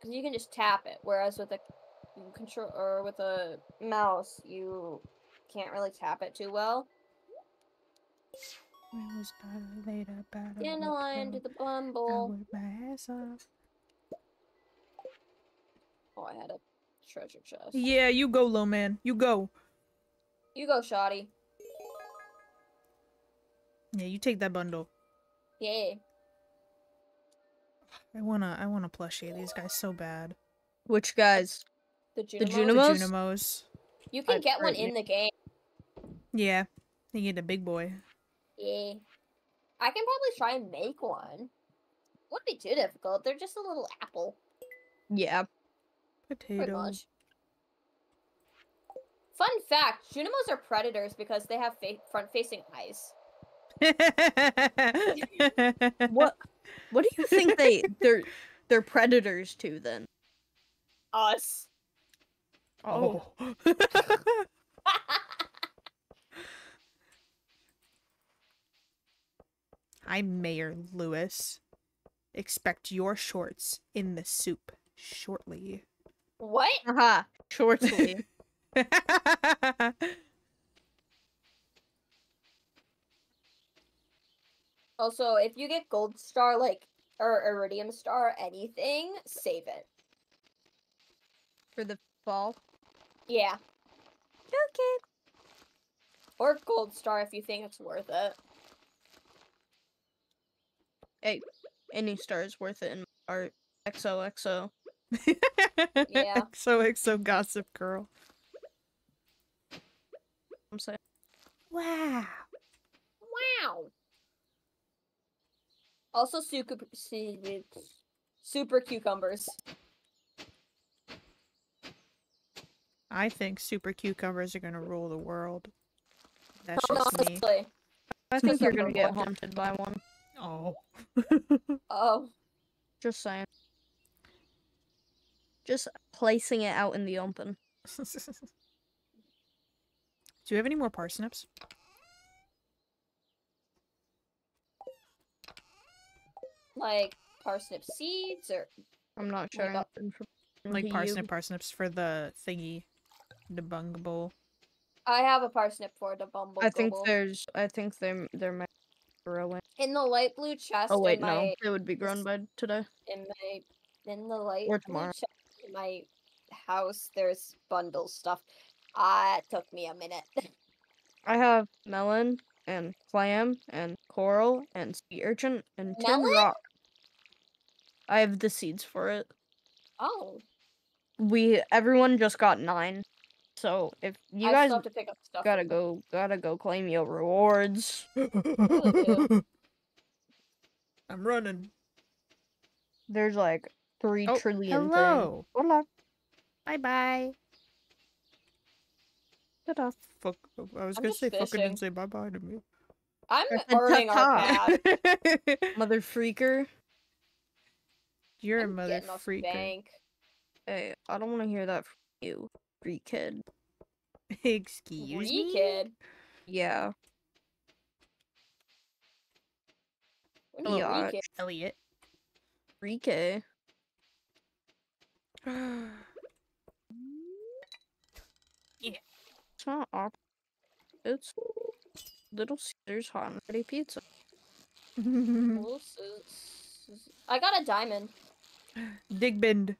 Because you can just tap it, whereas with a control or with a mouse, you can't really tap it too well. When was better later, better Dandelion to the bumble. worked my ass off. Oh, I had a treasure chest. Yeah, you go, low man. You go. You go, Shoddy. Yeah, you take that bundle. Yeah. I wanna, I wanna plushie these guys so bad. Which guys? The The Junimos. The Junimos? Junimos. You can I've get one heard in the game. Yeah, you get a big boy. Yeah. I can probably try and make one. Wouldn't be too difficult. They're just a little apple. Yeah. Pretty Potato. much. Fun fact: Junimos are predators because they have fa- front-facing eyes. What what do you think they they're they're predators to then? Us. Oh. I'm Mayor Lewis. Expect your shorts in the soup shortly. What? Uh-huh. Haha. Shortly. Also, if you get gold star, like or iridium star, anything, save it. For the fall. Yeah, Okay. or gold star if you think it's worth it. Hey, Any star is worth it in art. XOXO. Yeah. XOXO gossip girl. I'm saying. Wow. Wow. Also, super super cucumbers. I think super cucumbers are gonna rule the world. That's just me. I think you're gonna get haunted by one. Oh. Oh, Just saying. Just placing it out in the open. Do you have any more parsnips? like parsnip seeds or I'm not Like uh, sharing a- that information Like to you. parsnip parsnips for the thingy. The bowl. I have a parsnip for the bumble. I think gobble. there's. I think there there might be growing. in the light blue chest. Oh wait, in my, no, it would be grown by today. in my in the light Or blue tomorrow. Chest in my house. There's bundle stuff. Ah, it took me a minute. I have melon and clam and coral and sea urchin and tin Melon? rock. I have the seeds for it. oh, We everyone just got nine. So if you I guys have to pick up stuff. gotta go gotta go claim your rewards. I'm running. There's like three Oh, trillion hello. things. Hola. Bye bye. Ta-da. Fuck. Oh, I was I'm gonna just say fucking fishing. and say bye bye to me. I'm I said earning our path. Mother freaker. You're a I'm mother getting us freaker. bank. Hey, I don't wanna hear that from you, freak kid. Excuse Wee me. kid. Yeah. What do you mean, wee Yeah. kid? Elliott. Free K. It's not awkward. It's Little Caesars hot and ready pizza. I got a diamond. Digbend.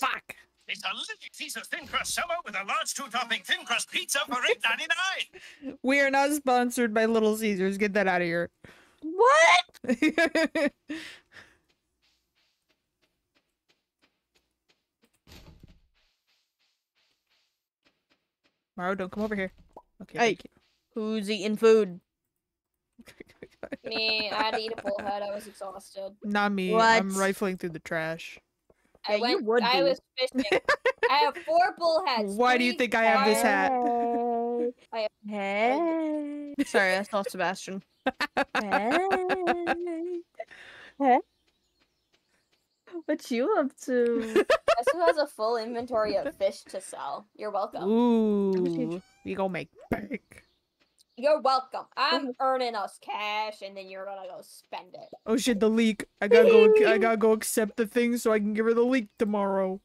Fuck. It's a little piece of thin crust summer with a large two-topping thin crust pizza for eight ninety nine. We are not sponsored by Little Caesars. Get that out of here. What? Mario, don't come over here. Okay, Hey. thank Who's eating food? Me, I had to eat a bullhead. I was exhausted. Not me. I'm rifling through the trash. I Yeah, you went. would I was fishing. I have four bullheads. Why do you think I have this hat? I have- Hey. Sorry, I saw Sebastian. hey. Hey. What you up to? Guess who has a full inventory of fish to sell? You're welcome. Ooh, we gonna make bank. You're welcome. I'm oh. earning us cash, and then you're gonna go spend it. Oh shit, the leek. I gotta go. I gotta go accept the thing so I can give her the leek tomorrow.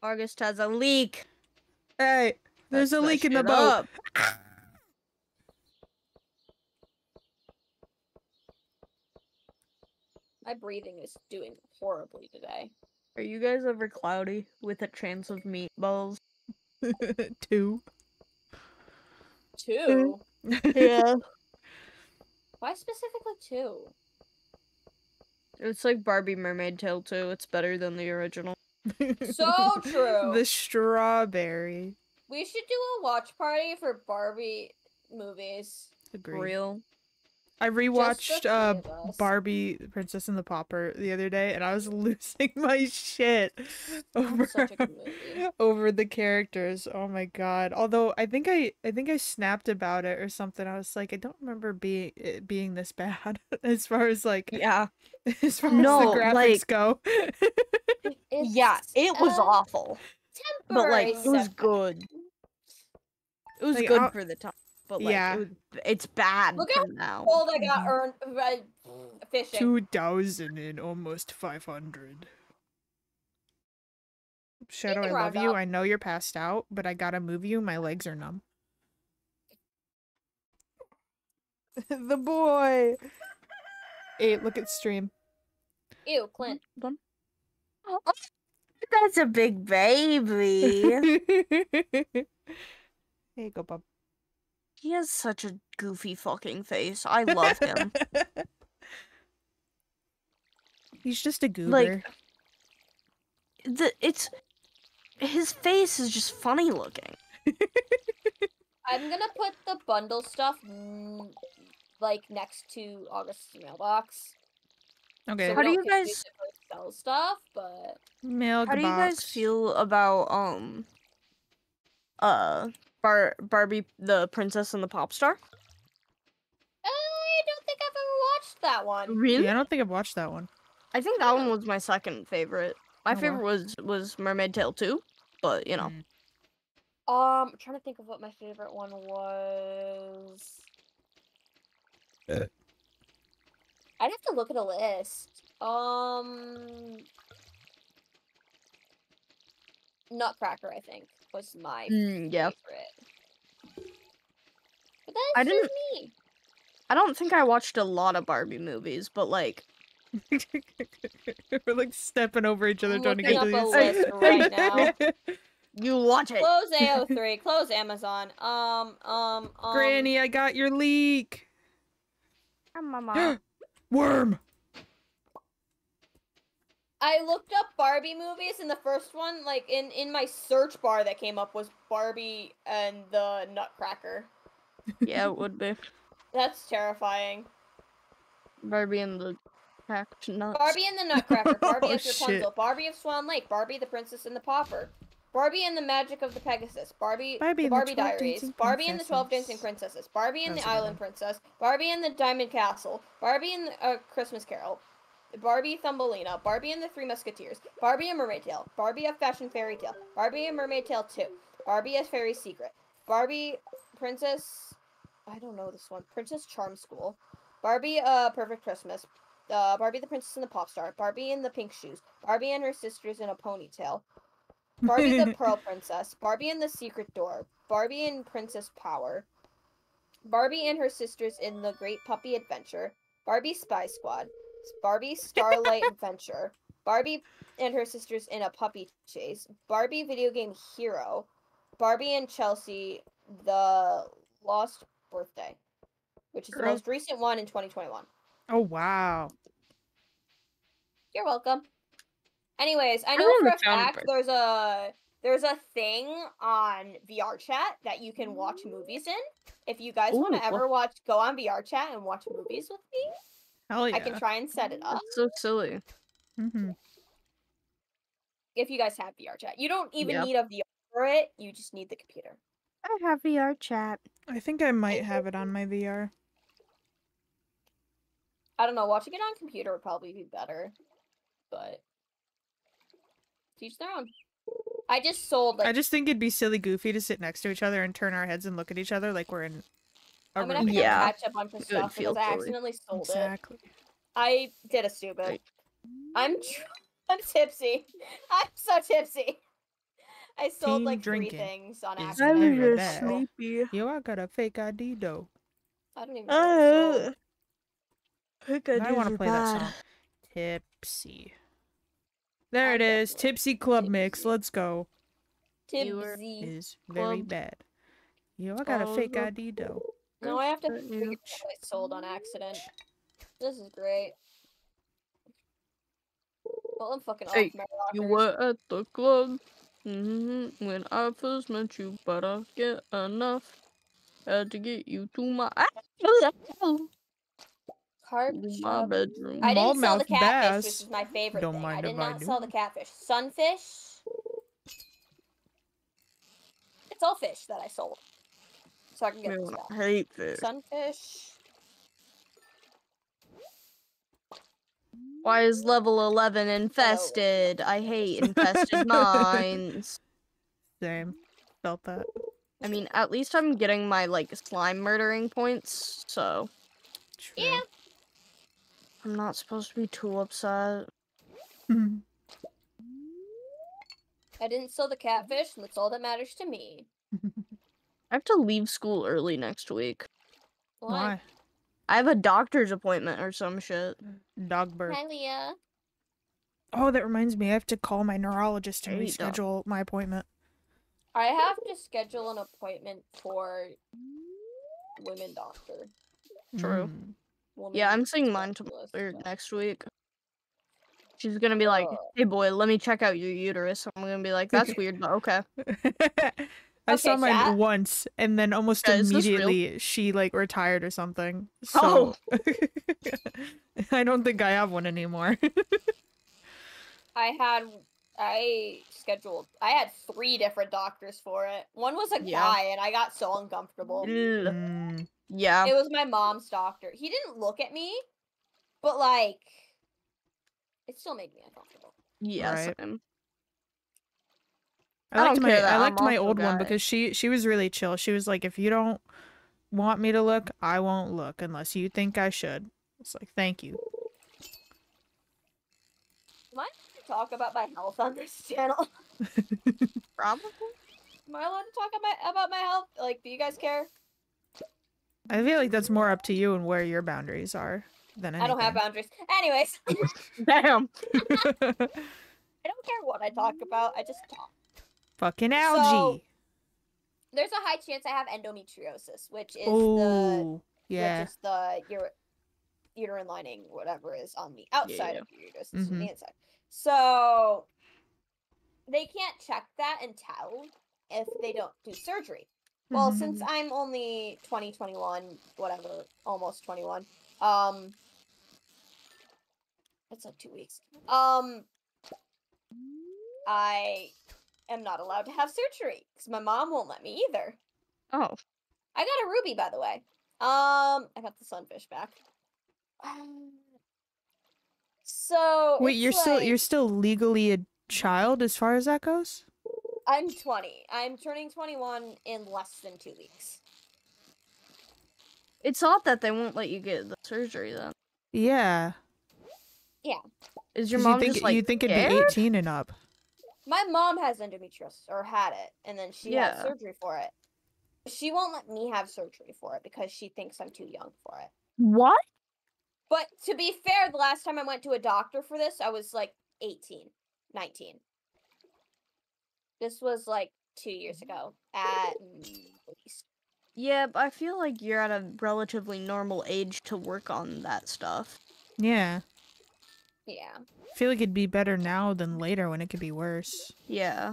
August has a leek. Hey, there's Let's a leak in the boat. up. My breathing is doing horribly today. Are you guys ever cloudy with a chance of meatballs? Two. Two. Yeah. Why specifically two? It's like Barbie Mermaid Tale 2. It's better than the original. So true. The strawberry. We should do a watch party for Barbie movies. Agreed. Real. I rewatched three uh. Barbie Princess and the Pauper the other day and I was losing my shit over such a good movie. over the characters. Oh my god. Although I think I I think I snapped about it or something. I was like I don't remember being it being this bad as far as like Yeah. as far No, as the graphics like- go. yeah, it was a awful. But like it was good. It was Like, good I'll- for the time. But like Yeah. it was, it's bad Look how from now. Gold I got earned by fishing. 2000 and almost 500. Shadow, I love round you. up. I know you're passed out, but I gotta move you. My legs are numb. the boy. Hey, look at stream. Ew, Clint. Oh. Oh, that's a big baby. hey, go, bub. He has such a goofy fucking face. I love him. He's just a goober. Like- the it's his face is just funny looking. I'm gonna put the bundle stuff like next to August's mailbox. okay, So How do you guys- it sell stuff? But mail How do you guys feel about um uh Bar Barbie the Princess and the Pop Star? I don't think I've ever watched that one. Really? Yeah, I don't think I've watched that one. I think that one was my second favorite. My Oh, wow. favorite was was Mermaid Tale 2, but you know. Mm. Um, I'm trying to think of what my favorite one was. Uh. I'd have to look at a list. Um, Nutcracker, I think, was my Mm, yeah. favorite. But that's I just didn't- me. I don't think I watched a lot of Barbie movies, but like We're like stepping over each other I'm trying to get to these. right now. you watch it. Close AO3, close Amazon. Um, um, um. Granny, I got your leek. Mama. Worm. I looked up Barbie movies, and the first one, like in in my search bar that came up, was Barbie and the Nutcracker. yeah, it would be. That's terrifying. Barbie and the packed nuts. Barbie and the Nutcracker. Barbie Oh, shit. Rapunzel. Barbie of Swan Lake. Barbie the Princess and the Pauper. Barbie and the Magic of the Pegasus. Barbie, Barbie the the Barbie 12 Diaries. Barbie and the Twelve Dancing Princesses. Barbie and That's the Island. Princess. Barbie and the Diamond Castle. Barbie and the uh, Christmas Carol. Barbie Thumbelina. Barbie and the Three Musketeers. Barbie and Mermaid Tale. Barbie of Fashion Fairy Tale. Barbie and Mermaid Tale 2. Barbie as Fairy Secret. Barbie Princess. I don't know this one. Princess Charm School. Barbie uh Perfect Christmas. Uh, Barbie the Princess and the Pop Star. Barbie and the Pink Shoes. Barbie and her sisters in a ponytail. Barbie the Pearl Princess. Barbie and the Secret Door. Barbie and Princess Power. Barbie and her sisters in the Great Puppy Adventure. Barbie Spy Squad. Barbie Starlight Adventure. Barbie and her sisters in a puppy chase. Barbie video game hero. Barbie and Chelsea the Lost Birthday, which is the most recent one in 2021. Oh wow. You're welcome. Anyways, I I know for a fact there's a there's a thing on VR chat that you can watch movies in. If you guys want to ever watch, go on VR chat and watch movies with me. Hell yeah. I can try and set it up That's so silly. hmm if you guys have VR chat. You don't even Yep. need a VR for it. You just need the computer. I have VR chat. I think I might have it on my VR. I don't know. Watching it on computer would probably be better, but teach their own. I just sold like I just think it'd be silly goofy to sit next to each other and turn our heads and look at each other like we're in a I'm gonna have to Yeah. catch a bunch of It stuff feel because I silly. accidentally sold it. I did a stupid. Right. I'm tr- I'm tipsy. I'm so tipsy. I sold Team like drinking three things on is accident. very just sleepy. Yo, I got a fake ID though. I don't even know. what I sold. Uh, I want to play that song. Tipsy. There it is. Tipsy Club Mix. Let's go. You Tipsy. Is very Club. bad. Yo, I got a fake Club. ID though. No, I have to Good for figure you. out what I sold on accident. This is great. Well, I'm fucking Hey, off, Mary You were at the club mm -hmm, when I first met you, but I get enough. Had to get you to my. Carp My bedroom. I didn't sell the Smallmouth catfish, which is my favorite Don't thing. mind I did if I not sell the catfish. Sunfish. It's all fish that I sold. So I can get this Man, back. I hate fish. Sunfish. Why is level 11 infested? I hate infested mines. Same. Felt that. I mean, at least I'm getting my, like, slime murdering points, so True. Yeah. I'm not supposed to be too upset. I didn't sell the catfish, and that's all that matters to me. I have to leave school early next week. Why? Why? I have a doctor's appointment or some shit. Dog birth. Hi, Leah. Oh, that reminds me. I have to call my neurologist to Hey, dog. reschedule my appointment. I have to schedule an appointment for women doctor. True. Mm. Woman Yeah, I'm seeing mine tomorrow or next week. She's gonna be like. "Hey boy, let me check out your uterus." I'm gonna be like, "That's weird, but okay." I saw mine chat. once, and then almost Yeah, is this real? immediately she like retired or something. Oh. So I don't think I have one anymore. I had I scheduled I had three different doctors for it. One was a Yeah. guy and I got so uncomfortable. Mm, Yeah. It was my mom's doctor. He didn't look at me, but like it still made me uncomfortable. Yeah. Right. Same. I I liked don't my care that I I'm liked my also a old one because she she was really chill. She was like, if you don't want me to look, I won't look unless you think I should. It's like, thank you. Am I allowed to talk about my health on this channel? Probably. Am I allowed to talk about about my health? Like, do you guys care? I feel like that's more up to you and where your boundaries are than anything. I don't have boundaries. Anyways, Damn. I don't care what I talk about. I just talk. Fucking algae. There's a high chance I have endometriosis, which is the Oh, yeah. which is the your uterine lining, whatever is on the outside Yeah. of your uterus, it's on the inside. So they can't check that and tell if they don't do surgery. Well, since Mhm. I'm only 20, 21, whatever, almost 21, um, it's like two weeks. Um, I am not allowed to have surgery because my mom won't let me either. Oh. I got a ruby, by the way. Um, I got the sunfish back. Um, so Wait, you're still you're still legally a child as far as that goes? I'm 20. I'm turning 21 in less than two weeks. It's odd that they won't let you get the surgery then. Yeah. Yeah. Is your mom you think just like you think it'd be 18 and up. My mom has endometriosis or had it, and then she Yeah. had surgery for it. She won't let me have surgery for it because she thinks I'm too young for it. What? But to be fair, the last time I went to a doctor for this, I was like 18, 19. This was like two years ago at least. Yeah, but I feel like you're at a relatively normal age to work on that stuff. Yeah. Yeah. I feel like it'd be better now than later when it could be worse. Yeah.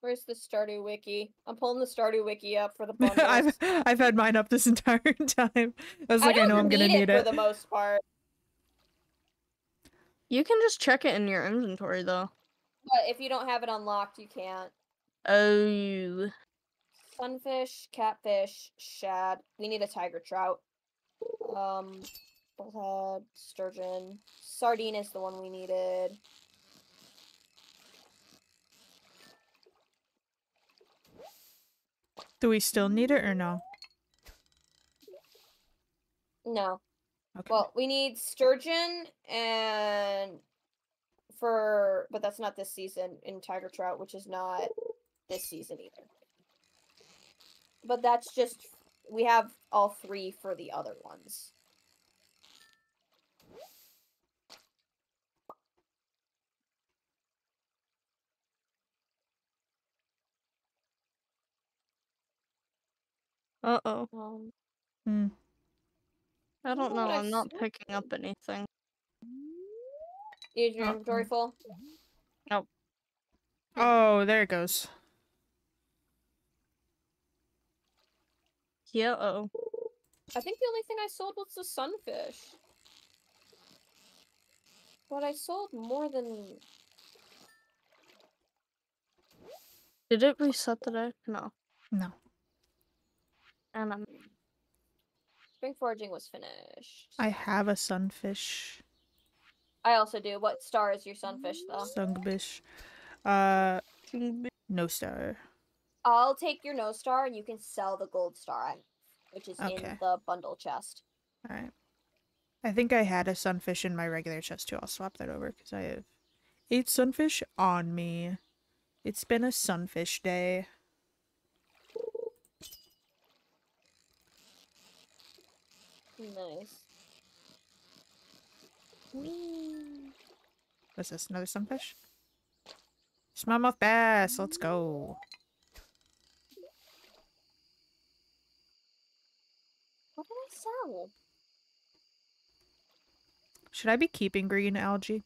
Where's the Stardew wiki? I'm pulling the Stardew wiki up for the bundles. I've I've had mine up this entire time. I was like, I, don't know I'm gonna need need it, it. for the most part. You can just check it in your inventory though. But if you don't have it unlocked, you can't. Oh. Sunfish, catfish, shad. We need a tiger trout. Um, bullhead, sturgeon. Sardine is the one we needed. Do we still need it or no? No. Okay. Well, we need sturgeon and for, but that's not this season in tiger trout, which is not this season either. But that's just we have all three for the other ones. Uh oh. Um, Hmm. I don't know. I I'm not picking up anything. is your Uh, inventory full? Nope. Oh, there it goes. Yeah. Oh. I think the only thing I sold was the sunfish. But I sold more than Did it reset today? No. No. And I'm spring foraging was finished. I have a sunfish. I also do. What star is your sunfish though? Sunfish. Uh, no star. I'll take your no star and you can sell the gold star, which is in the bundle chest. All right. I think I had a sunfish in my regular chest too. I'll swap that over because I have eight sunfish on me. It's been a sunfish day. Nice. What's this? Another sunfish? Smallmouth bass. Let's go. What did I sell? Should I be keeping green algae?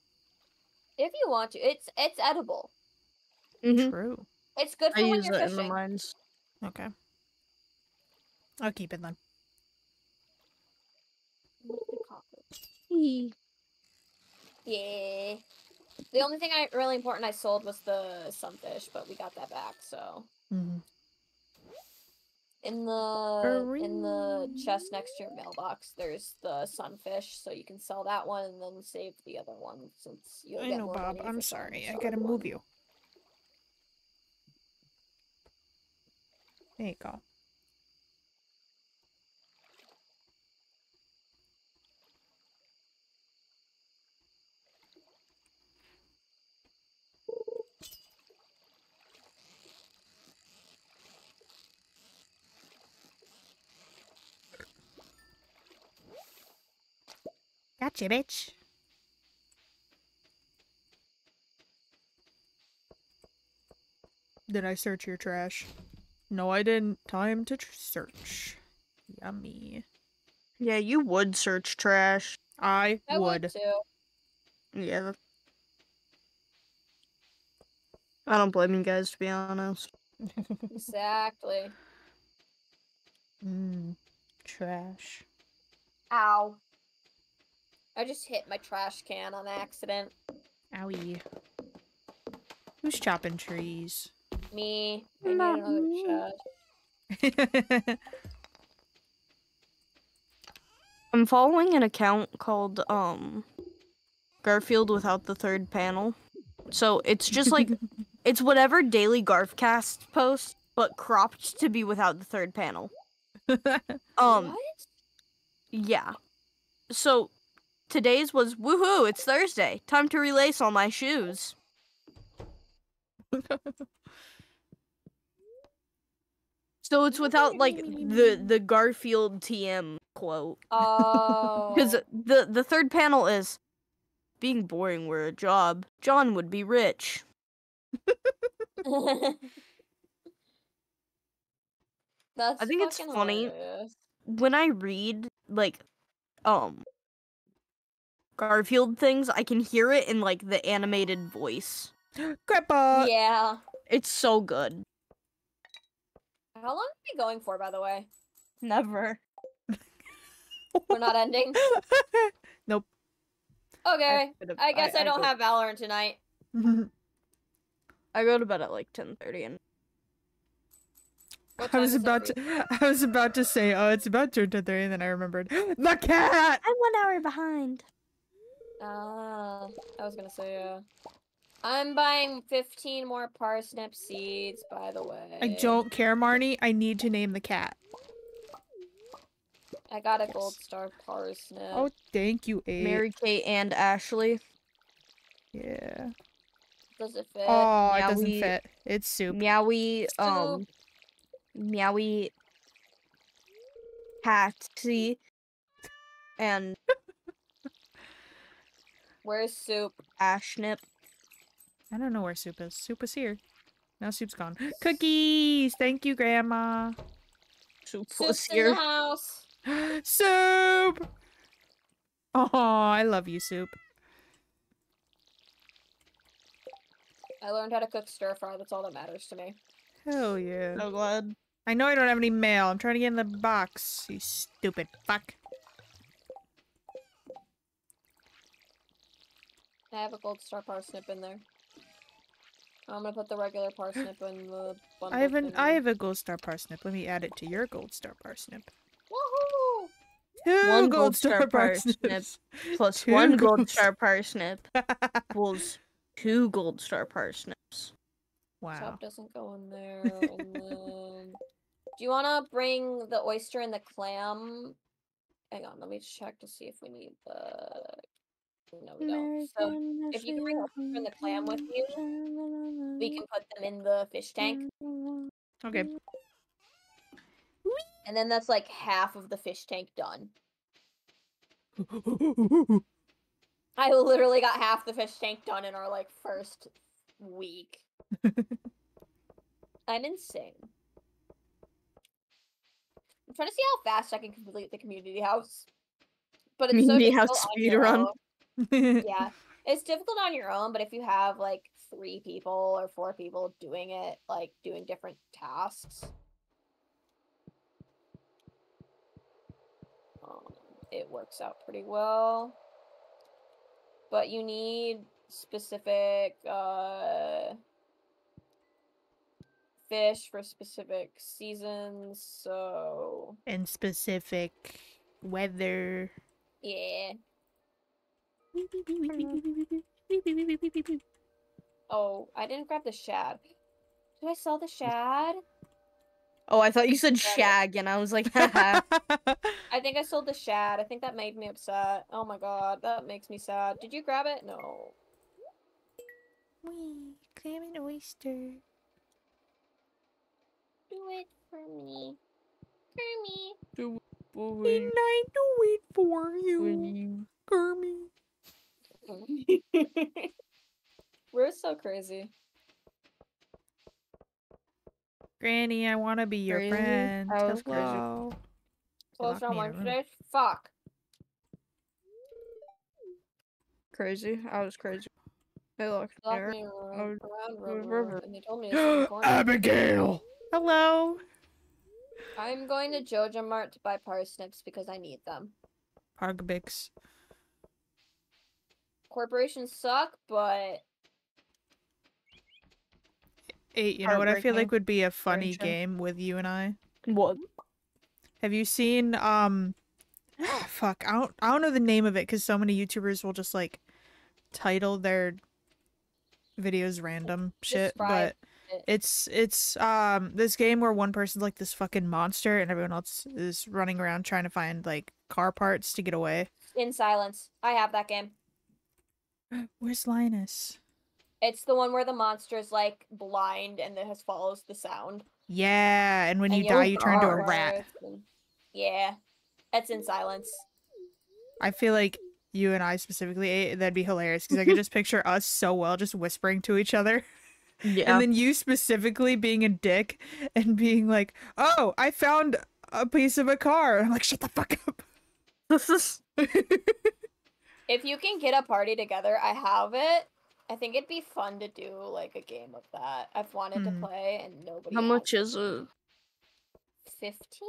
If you want to, it's it's edible. Mhm. True. It's good for I when use you're it in the fishing. mines. Okay. I'll keep it then. Yeah. The only thing I really important I sold was the sunfish, but we got that back. So Mhm. In the in the chest next to your mailbox, there's the sunfish, so you can sell that one and then save the other one since you'll I know, Bob. I'm sorry. I gotta move one. you. There you go. Gotcha, bitch. Did I search your trash? No, I didn't. Time to tr- search. Yummy. Yeah, you would search trash. I, I would. would too. Yeah. I don't blame you guys to be honest. Exactly. mm, trash. Ow. I just hit my trash can on accident. Owie. Who's chopping trees? Me. I need Not another me. chest. I'm following an account called um Garfield without the third panel. So it's just like it's whatever daily Garfcast post, but cropped to be without the third panel. Um what? yeah. So today's was woohoo, it's Thursday. Time to relace all my shoes. So it's without like the the Garfield TM quote. Oh. Because the the third panel is being boring were a job. John would be rich. That's I think it's funny. hilarious. When I read like um Garfield things, I can hear it in like the animated voice. Grandpa! yeah. It's so good. How long are we going for, by the way? Never. We're not ending. nope. Okay. could've- I guess I, don't go, have Valorant tonight. I go to bed at like ten thirty and I was about to I was about to say, oh, it's about to turn three, and then I remembered the cat. I'm one hour behind. Ah, I was gonna say, uh, I'm buying 15 more parsnip seeds, by the way. I don't care, Marnie. I need to name the cat. I got a Yes. gold star parsnip. Oh, thank you, Abe. Mary Kate and Ashley. Yeah. Does it fit? Oh, it doesn't fit. It's soup. Meowie um Meowie Patsy and Where's soup? Ah, Ashnip. I don't know where soup is. Soup is here. Now soup's gone. Cookies. Thank you, Grandma. Soup was Soup's in the house. soup. Oh, I love you, soup. I learned how to cook stir fry. That's all that matters to me. Hell yeah. So glad. I know I don't have any mail. I'm trying to get in the box. You stupid fuck. I have a gold star parsnip in there. I'm gonna put the regular parsnip in the bundle. I have an I have a gold star parsnip. Let me add it to your gold star parsnip. Woohoo! Two One gold, gold star, star parsnip. parsnips. Plus Two one gold gold star- star parsnip equals two gold star parsnips. wow. Top doesn't go in there. then... Do you wanna bring the oyster and the clam? Hang on, let me check to see if we need the. No, we don't. So if you can bring the and the clam with you, we can put them in the fish tank, Okay. and then that's like half of the fish tank done. I literally got half the fish tank done in our like first week. I'm insane. I'm trying to see how fast I can complete the community house. But it's so Community house difficult speed your run. Yeah. It's difficult on your own, but if you have like three people or four people doing it, like doing different tasks, um, it works out pretty well. But you need specific uh, fish for specific seasons, so and specific weather. yeah. Oh, I didn't grab the shad. Did I sell the shad? Oh, I thought you said shag, and I was like. I think I sold the shad. I think that made me upset. Oh my god, that makes me sad. Did you grab it? No. Wee, clam and oyster. Do it for me. For me. And I do it for you, Kermit. We're so crazy. Granny, I want to be your Crazy? friend. That was crazy. Hello. Close on me in one a today? Fuck. crazy. I was crazy. They locked me Locked there. me in a room, around the river. and they told me to sit in the corner. Abigail. Hello. I'm going to Joja Mart to buy parsnips because I need them. Pargbix. Corporations suck, but Hey, you know what I feel like would be a funny game with you and I? What? Have you seen um fuck, I don't I don't know the name of it cuz so many YouTubers will just like title their videos random shit, Describe but it. it's it's um this game where one person's like this fucking monster and everyone else is running around trying to find like car parts to get away. in silence. I have that game. Where's Linus? It's the one where the monster is like blind and it has follows the sound. Yeah, and when and you die you'll turn into a rat. Yeah. It's in silence. I feel like you and I specifically eh, that'd be hilarious because I could just picture us so well just whispering to each other. Yeah. And then you specifically being a dick and being like, "Oh, I found a piece of a car." I'm like, "Shut the fuck up." If you can get a party together, I have it. I think it'd be fun to do like a game of that. I've wanted Mhm. to play and nobody How much is it? 15?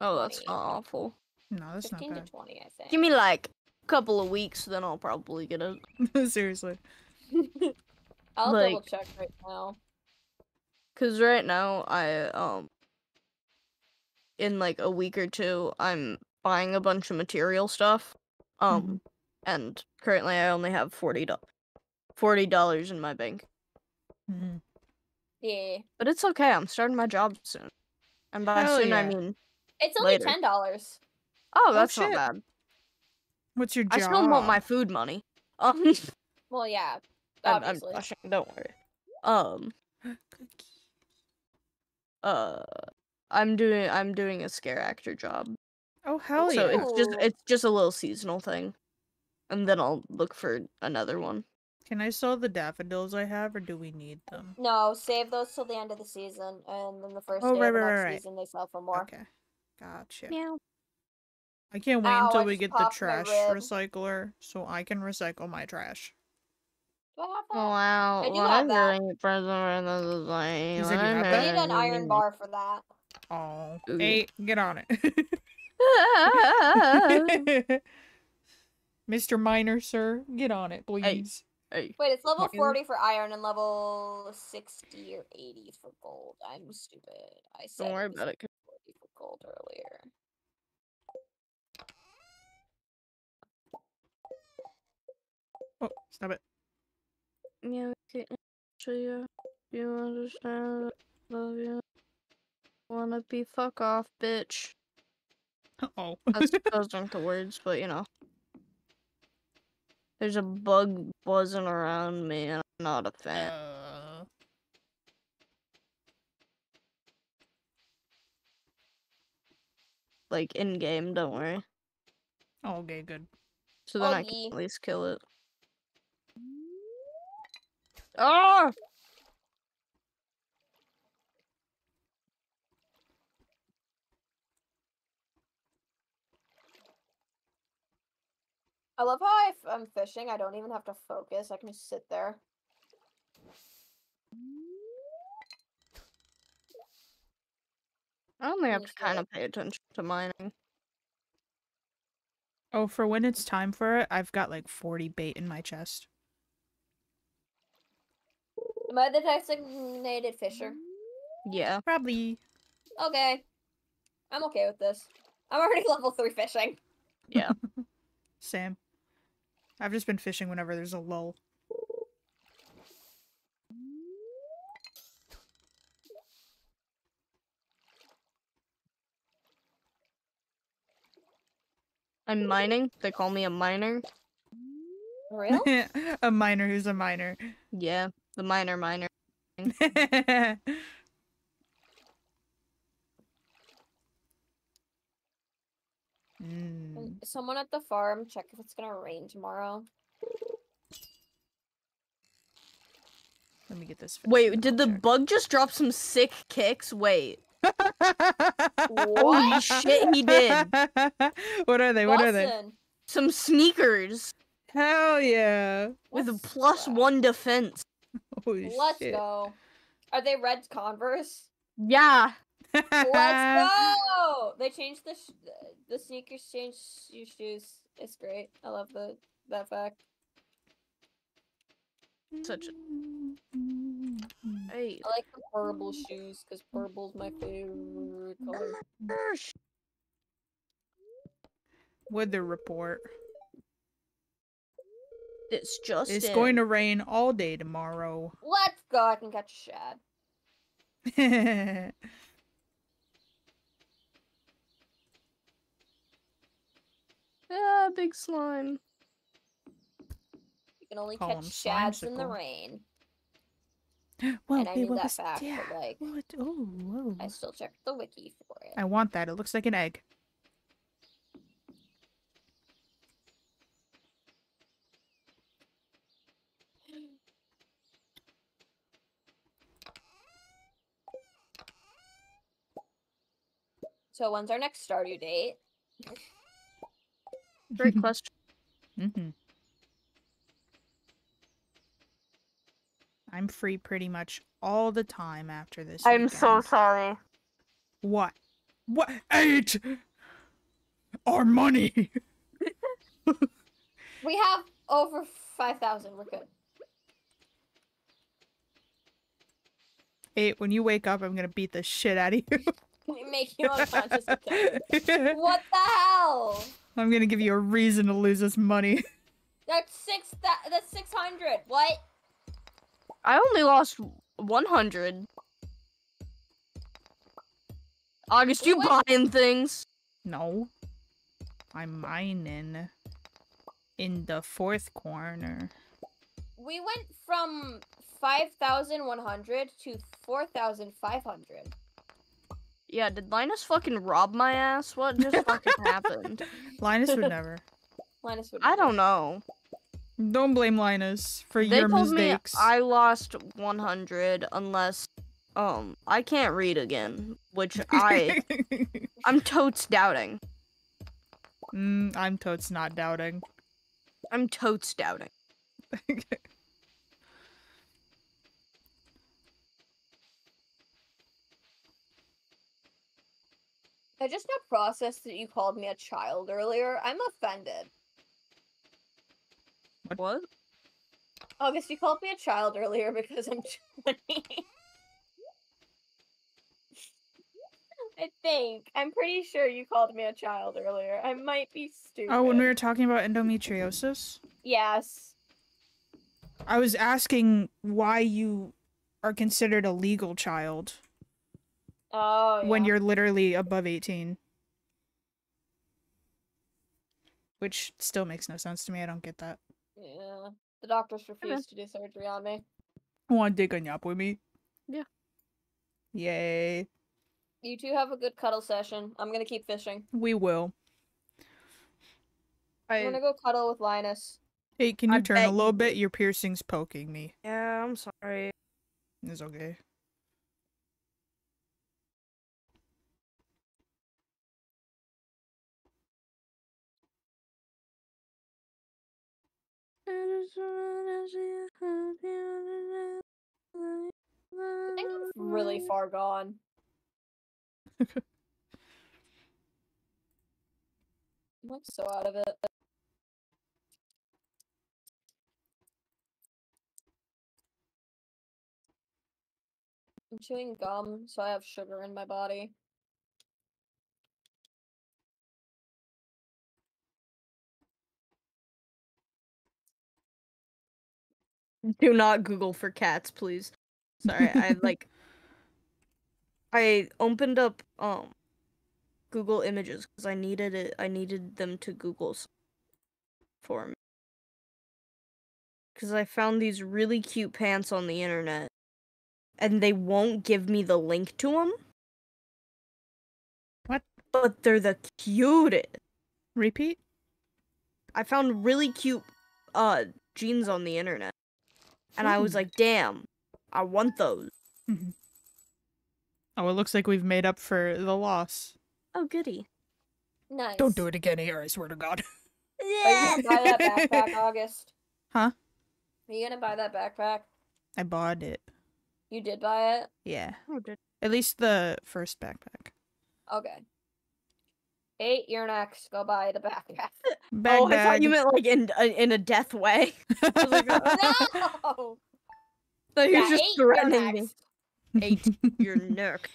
Oh, that's 20. not awful. no, that's not 15 to bad. 20, I think. Give me like a couple of weeks, then I'll probably get it. Seriously. I'll double check right now. Cause right now I um in like a week or two I'm buying a bunch of material stuff. Um Mhm. and currently I only have forty dollars forty dollars in my bank. Mhm. Yeah. But it's okay, I'm starting my job soon. And by Hell soon I mean It's only Later. $10. oh that's not bad. What's your job? I still want my food money. Um Well, yeah. I'm, I'm Obviously. don't worry. Um uh I'm doing I'm doing a scare actor job. Oh hell so yeah! it's just it's just a little seasonal thing. And then I'll look for another one. Can I sell the daffodils I have, or do we need them? No, save those till the end of the season, and then the first Oh, day right, of the right, next right, right. season they sell for more. Okay, gotcha. Meow. I can't wait Ow, until I we get the trash recycler so I can recycle my trash. Do I have that? Wow. I do well, have I'm that. getting present with the same. You said you have I need an iron bar for that. Oh, Ooh. eight, get on it. Mr. Miner, sir, get on it, please. Hey. Wait, it's level 40 for iron and level 60 or 80 for gold. I'm stupid. I said Don't worry was about it. 40 for gold earlier. Oh, stop it. Yeah, okay. Show you, you understand? Love you. Wanna be fuck off, bitch. Oh. That's those aren't the words, but you know. There's a bug buzzing around me, and I'm not a fan. Uh, Like in game, don't worry. oh, okay, good. So then Oh, I can at least kill it. Oh! I love how if I'm fishing. I don't even have to focus. I can just sit there. I only have to kind of pay attention to mining. Oh, for when it's time for it, I've got like 40 bait in my chest. Am I the designated fisher? Yeah. Probably. Okay. I'm okay with this. I'm already level 3 fishing. Yeah. Sam. I've just been fishing whenever there's a lull. I'm mining. They call me a miner. Real? a miner who's a miner. Yeah. The miner miner. Mm. Can Someone at the farm check if it's gonna rain tomorrow. Let me get this. Wait, and did the check. bug just drop some sick kicks? Wait. Holy shit, he did. what are they? What are they? Some sneakers Hell yeah! with a let's plus go. one defense. Holy Let's shit. go. Are they red Converse? Yeah. Let's go! They changed the sh- the sneakers changed your shoes. It's great. I love the that fact. Such Hey. I like the purple shoes because purple's my favorite color. Weather report. It's just It's in. going to rain all day tomorrow. Let's go! I can catch a shad. Ah, big slime. You can only Call catch 'em shads in the rain. well, and I hey, knew what that fact, yeah, but like what? Oh, whoa. I still checked the wiki for it. I want that. It looks like an egg. So when's our next Stardew date? Great question. hmm I'm free pretty much all the time after this. I'm so sorry. What? What? Eight! Our money! We have over five thousand. We're good. Eight, when you wake up, I'm gonna beat the shit out of you. We make you unconscious. again. What the hell? I'm gonna give you a reason to lose this money. That's six. That that's six hundred. What? I only lost 100. August, you Wait. buying things? No. I'm mining in the fourth corner. We went from five thousand one hundred to four thousand five hundred. Yeah, did Linus fucking rob my ass? What just fucking happened? Linus would never. Linus would. I don't know. Don't blame Linus for They your told mistakes. me I lost 100 unless um I can't read again, which I I'm totes doubting. mm, I'm totes not doubting. I'm totes doubting. I just now processed that you called me a child earlier. I'm offended. What? August, you called me a child earlier because I'm 20. I think. I'm pretty sure you called me a child earlier. I might be stupid. Oh, when we were talking about endometriosis, Yes. I was asking why you are considered a legal child Oh, when you're literally above 18. Which still makes no sense to me. I don't get that. Yeah. The doctors refused to do surgery on me. Want to dig a nap with me? Yeah. Yay. You two have a good cuddle session. I'm gonna keep fishing. We will. I'm gonna go cuddle with Linus. Hey, can I you turn a little would. bit? Your piercing's poking me. yeah, I'm sorry. It's okay. I think I'm really far gone. I'm like so out of it. I'm chewing gum, so I have sugar in my body. Do not Google for cats, please. Sorry, I like. I opened up um Google Images because I needed it. I needed them to Google for me because I found these really cute pants on the internet, and they won't give me the link to them. What? But they're the cutest. Repeat? I found really cute uh jeans on the internet. And I was hmm. like, damn, I want those. Mm-hmm. Oh, it looks like we've made up for the loss. Oh goody. Nice. Don't do it again here, I swear to God. Yeah. Are you gonna buy that backpack, August? Huh? Are you gonna buy that backpack? I bought it. You did buy it? Yeah. Oh, did- At least the first backpack. Okay. Eight, you're next. Go buy the backpack. Bag oh, I thought you meant like in uh, in a death way. Like, no! no, you're Yeah, just eight, you're threatening me. next. Eight, your neck.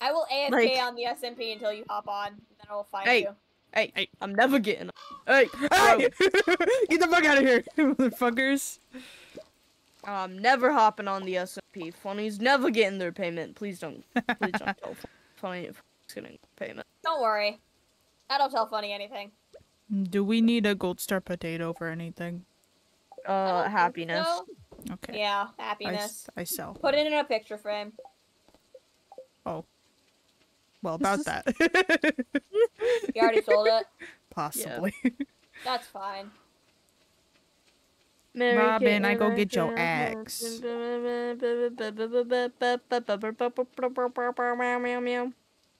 I will AFK Like- on the SMP until you hop on, and then I will find Hey. you. Hey, Hey. I'm never getting. Hey, Hey! Get the fuck out of here, motherfuckers. I'm never hopping on the SMP. Funny's never getting their payment. Please don't. Please don't tell Funny if it's getting payment. Don't worry. I don't tell Funny anything. Do we need a gold star potato for anything? I Uh, happiness. so. Okay. Yeah, I, happiness. s- I sell. Put it in a picture frame. Oh. Well, about that. You already sold it. Possibly. That's fine. Mary Robin, I go and get your axe.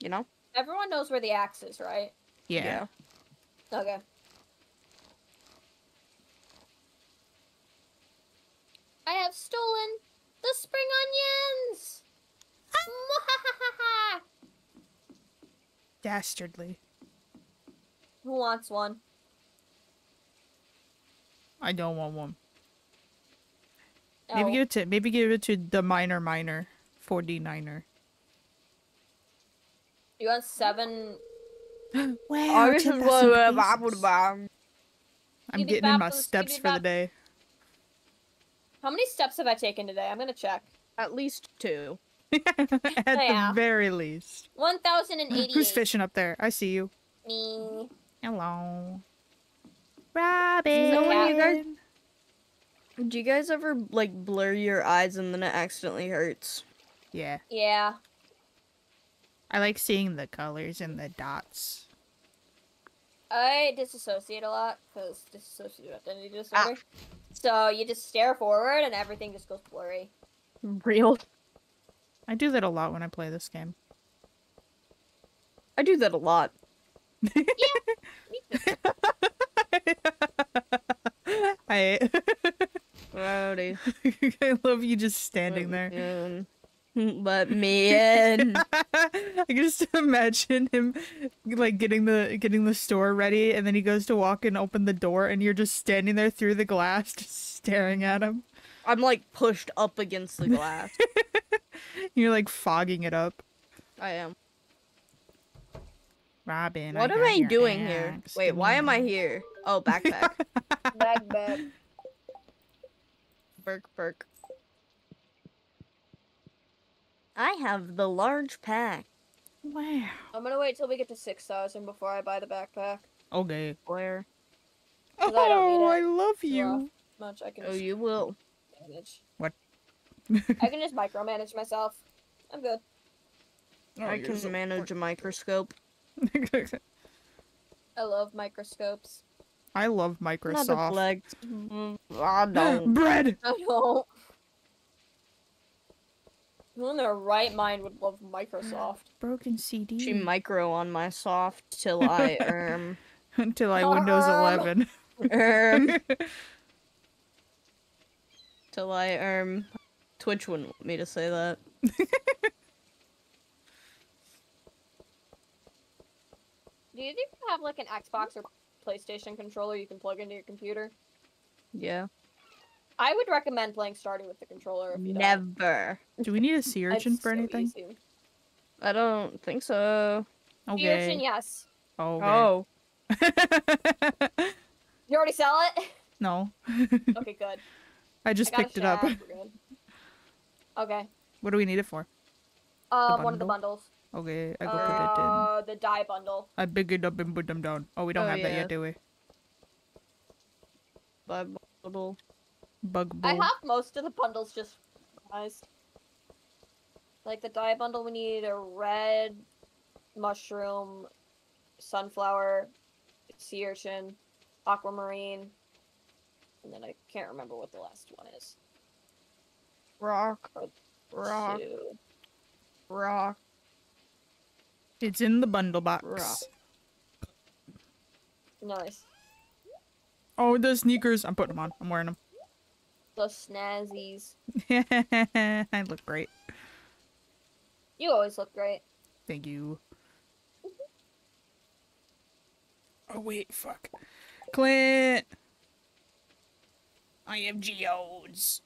You know? Everyone knows where the axe is, right? yeah. Okay. I have stolen the spring onions. Dastardly. Who wants one? I don't want one. Oh, Maybe give it to maybe give it to the minor minor. 4D niner. You want seven? Wow, 10,000 pieces. I'm getting in my steps for the day. How many steps have I taken today? I'm gonna check. At least two. At Yeah. the very least. One thousand and eighty-eight. Who's fishing up there? I see you. Me. Hello. a Robin. cat. you guys- Do you guys ever like blur your eyes and then it accidentally hurts? Yeah. Yeah. I like seeing the colors and the dots. I disassociate a lot because dissociative identity Ah. disorder. So you just stare forward and everything just goes blurry. Real. I do that a lot when I play this game. I do that a lot. yeah, I Rowdy. I love you just standing there. Let me in. I can just imagine him like getting the getting the store ready and then he goes to walk and open the door and you're just standing there through the glass just staring at him. I'm like pushed up against the glass. You're like fogging it up. I am. Robin. What am I your doing here? Wait, Give why am I here? Oh, backpack. Bag bag. Burk, burk. I have the large pack. Wow. I'm gonna wait till we get to six thousand before I buy the backpack. Okay. Where? 'Cause I don't need Oh, it. I love you. Much I can Oh, you will. manage. What? I can just micromanage myself. I'm good. Oh, I can manage a microscope. I love microscopes. I love Not a Microsoft. flex. Mm, I don't. Bread. I don't. Who in their right mind would love Microsoft? Broken CD. She micro on my soft till I um Until I Windows Um. 11. um till I um Twitch wouldn't want me to say that. Do you think you have like an Xbox or PlayStation controller you can plug into your computer? Yeah. I would recommend playing starting with the controller if you don't. Never. Do we need a sea urchin for so anything? easy. I don't think so. Sea urchin, yes. Okay. Oh. You already sell it? no. Okay, good. I just I picked it up. shaft, we're good. Okay. What do we need it for? Um, one of the bundles. Okay, I go put it in. Uh, the dye bundle. I big it up and put them down. Oh, we don't Oh, have that yet, do we? Bye bottle. Bug I have most of the bundles just guys. Like the dye bundle, we need a red mushroom, sunflower, sea urchin, aquamarine, and then I can't remember what the last one is. Rock. Rock. Two. Rock. It's in the bundle Rock. box. Nice. Oh, the sneakers. I'm putting them on. I'm wearing them. The snazzies. I look great. You always look great. Thank you. Oh wait, fuck. Clint. I have geodes.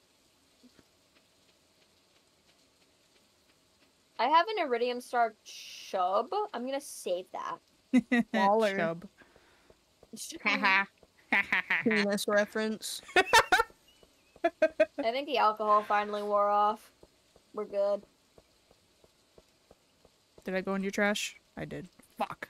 I have an iridium star chub. I'm gonna save that. Baller. Chub. Haha. Penis reference. I think the alcohol finally wore off. We're good. Did I go in your trash? I did. Fuck.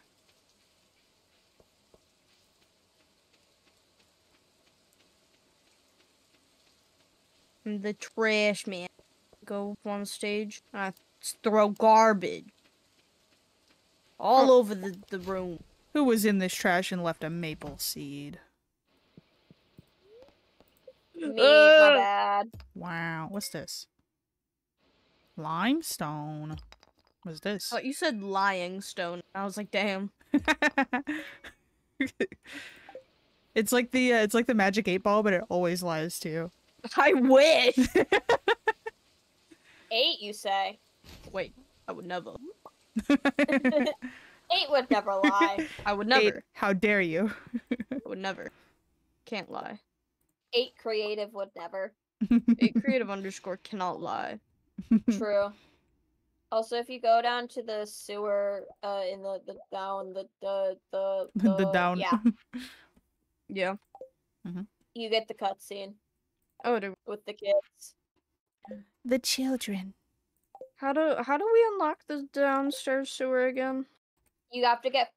I'm the trash man. Go on stage. I throw garbage all over the, the room. Who was in this trash and left a maple seed? Me, my bad. Wow. What's this? Limestone. What's this? Oh, you said lying stone. I was like, damn. it's like the uh, it's like the magic eight ball, but it always lies to you. I wish. Eight, you say? Wait, I would never. Eight would never lie. I would Eight, never. how dare you? I would never. Can't lie. Eight creative would never. A creative underscore cannot lie. True. Also, if you go down to the sewer, uh, in the the down the the the, the down. yeah, Yeah. you get the cutscene Oh, do, with the kids. the children. how do how do we unlock the downstairs sewer again? You have to get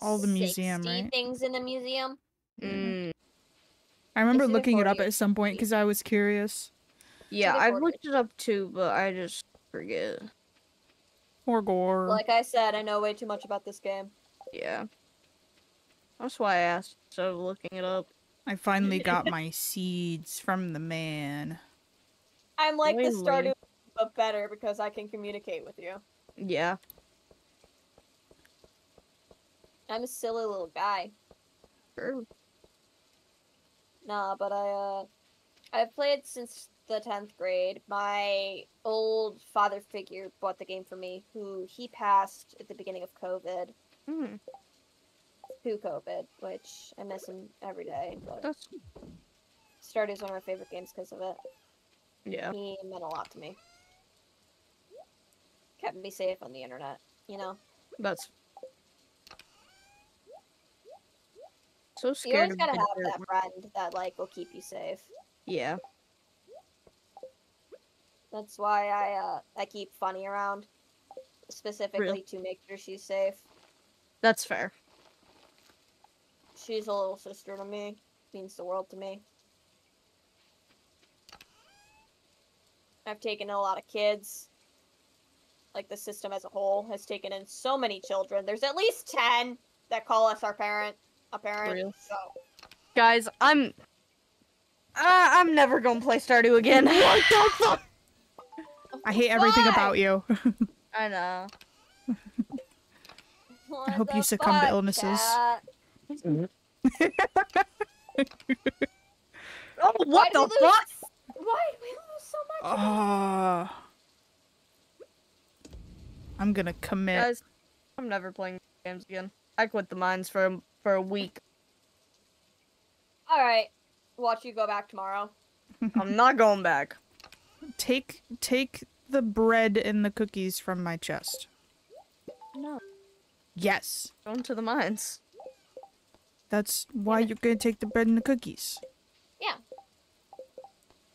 All the museum, 60 right? things in the museum. Mm, I remember looking it up at some point because I was curious. yeah, I've looked it up too, but I just forget. Or gore. Like I said, I know way too much about this game. Yeah. That's why I asked instead of looking it up. I finally got my seeds from the man. I'm like the Really? Stardew, but better because I can communicate with you. Yeah. I'm a silly little guy. Sure. Nah, but I uh, I've played since the 10th grade, my old father figure bought the game for me, who he passed at the beginning of COVID, Mm, to COVID, which I miss him every day. But that's Stardew is one of my favorite games because of it. yeah. He meant a lot to me. Kept me safe on the internet, you know? That's so You scared always gotta have that friend that, like, will keep you safe. Yeah. That's why I, uh, I keep Funny around. Specifically to make sure she's safe. That's fair. She's a little sister to me. Means the world to me. I've taken in a lot of kids. Like the system as a whole has taken in so many children. There's at least ten that call us our parent, a parent. Real. So Guys, I'm uh, I'm never gonna play Stardew again. I hate everything Why? about you. I know. What hope you the succumb to fuck, illnesses. chat? Oh, what the lose- fuck? Why did we lose so much? Ah. I'm gonna commit. Guys, I'm never playing games again. I quit the mines for a, for a week. All right, watch you go back tomorrow. I'm not going back. Take take the bread and the cookies from my chest. No, Yes. going to the mines. That's why you're gonna take the bread and the cookies. Yeah.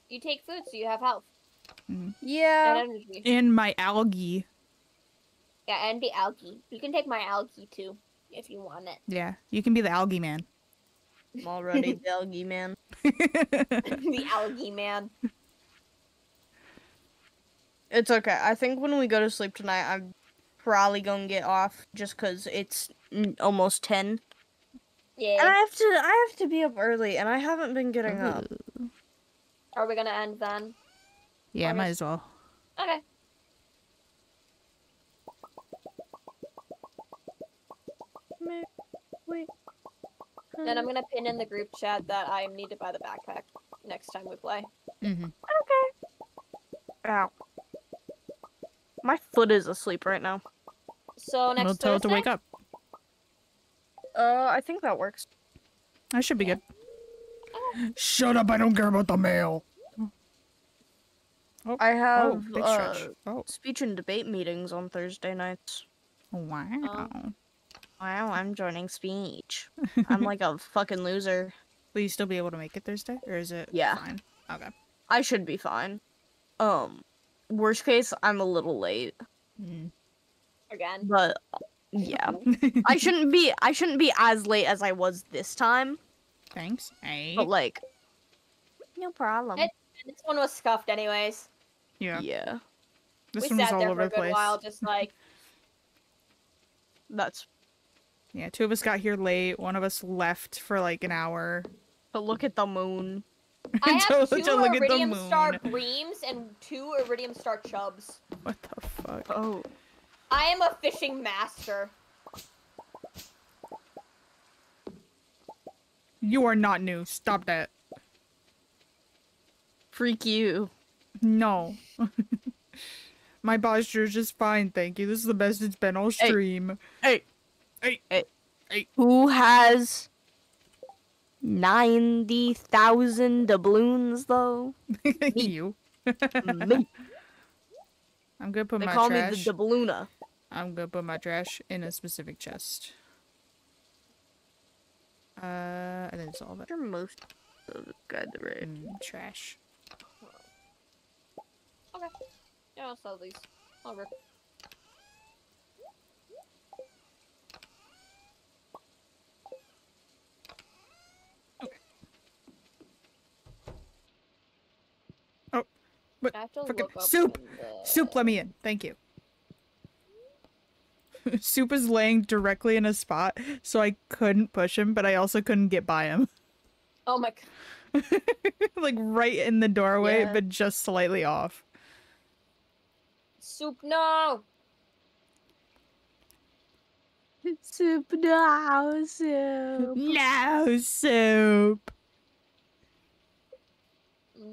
You take food so you have health mm-hmm. and Yeah. energy. And my algae. Yeah, and the algae. You can take my algae too if you want it. Yeah, you can be the algae man. I'm already the algae man. the algae man. It's okay. I think when we go to sleep tonight, I'm probably gonna get off just cause it's almost ten, Yeah. and I have to. I have to be up early, and I haven't been getting up. Are we gonna end then? Yeah, might August. as well. Okay. Meh, Wait. Then I'm gonna pin in the group chat that I need to buy the backpack next time we play. Mm -hmm. Okay. Ow. My foot is asleep right now. So next We'll tell it to wake up. Uh, I think that works. I should be Yeah. good. Shut up! I don't care about the mail. I have oh, uh. Oh, speech and debate meetings on Thursday nights. wow. Wow, I'm joining speech. I'm like a fucking loser. Will you still be able to make it Thursday, or is it Yeah. fine? Okay. I should be fine. Um, worst case, I'm a little late, Mm. Again. but yeah, I shouldn't be. I shouldn't be as late as I was this time. Thanks. Hey. But like, no problem. It- This one was scuffed anyways. yeah. yeah, This we one was sat all there over for a the good place. while, just like that's. Yeah, two of us got here late. One of us left for like an hour. But look at the moon. I have two to look at the Iridium Star moon. Breams and two Iridium Star Chubs. What the fuck? Oh, I am a fishing master. You are not new. Stop that. freak you. No. My posture is just fine, thank you. This is the best it's been all stream. Hey, Hey. Hey, Hey. Who has ninety thousand doubloons though? you. Me. I'm gonna put They my call me trash. the doubloona. I'm gonna put my trash in a specific chest. Uh, and then solve it. You're most of the right. Mm, trash. Okay. Yeah, I'll sell these. Over. But I have to fucking soup! the- Soup, let me in. Thank you. Soup is laying directly in a spot, so I couldn't push him, but I also couldn't get by him. Oh my god. like right in the doorway, Yeah. but just slightly off. Soup, no! Soup no soup. No, Soup.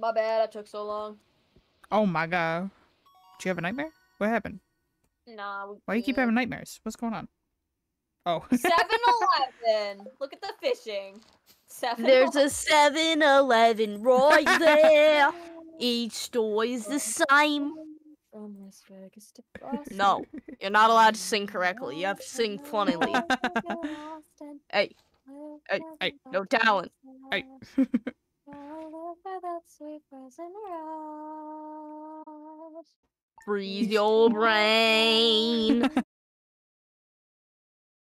My bad, I took so long. Oh my god. Did you have a nightmare? What happened? Nah. we Why you keep having nightmares? What's going on? Oh. 7-Eleven. Look at the fishing. 7 There's a 7 Eleven right there. Each store is the same. From Las Vegas to Boston. No, you're not allowed to sing correctly. You have to sing funnily. Hey, hey, hey, no talent. Hey. Freeze your brain.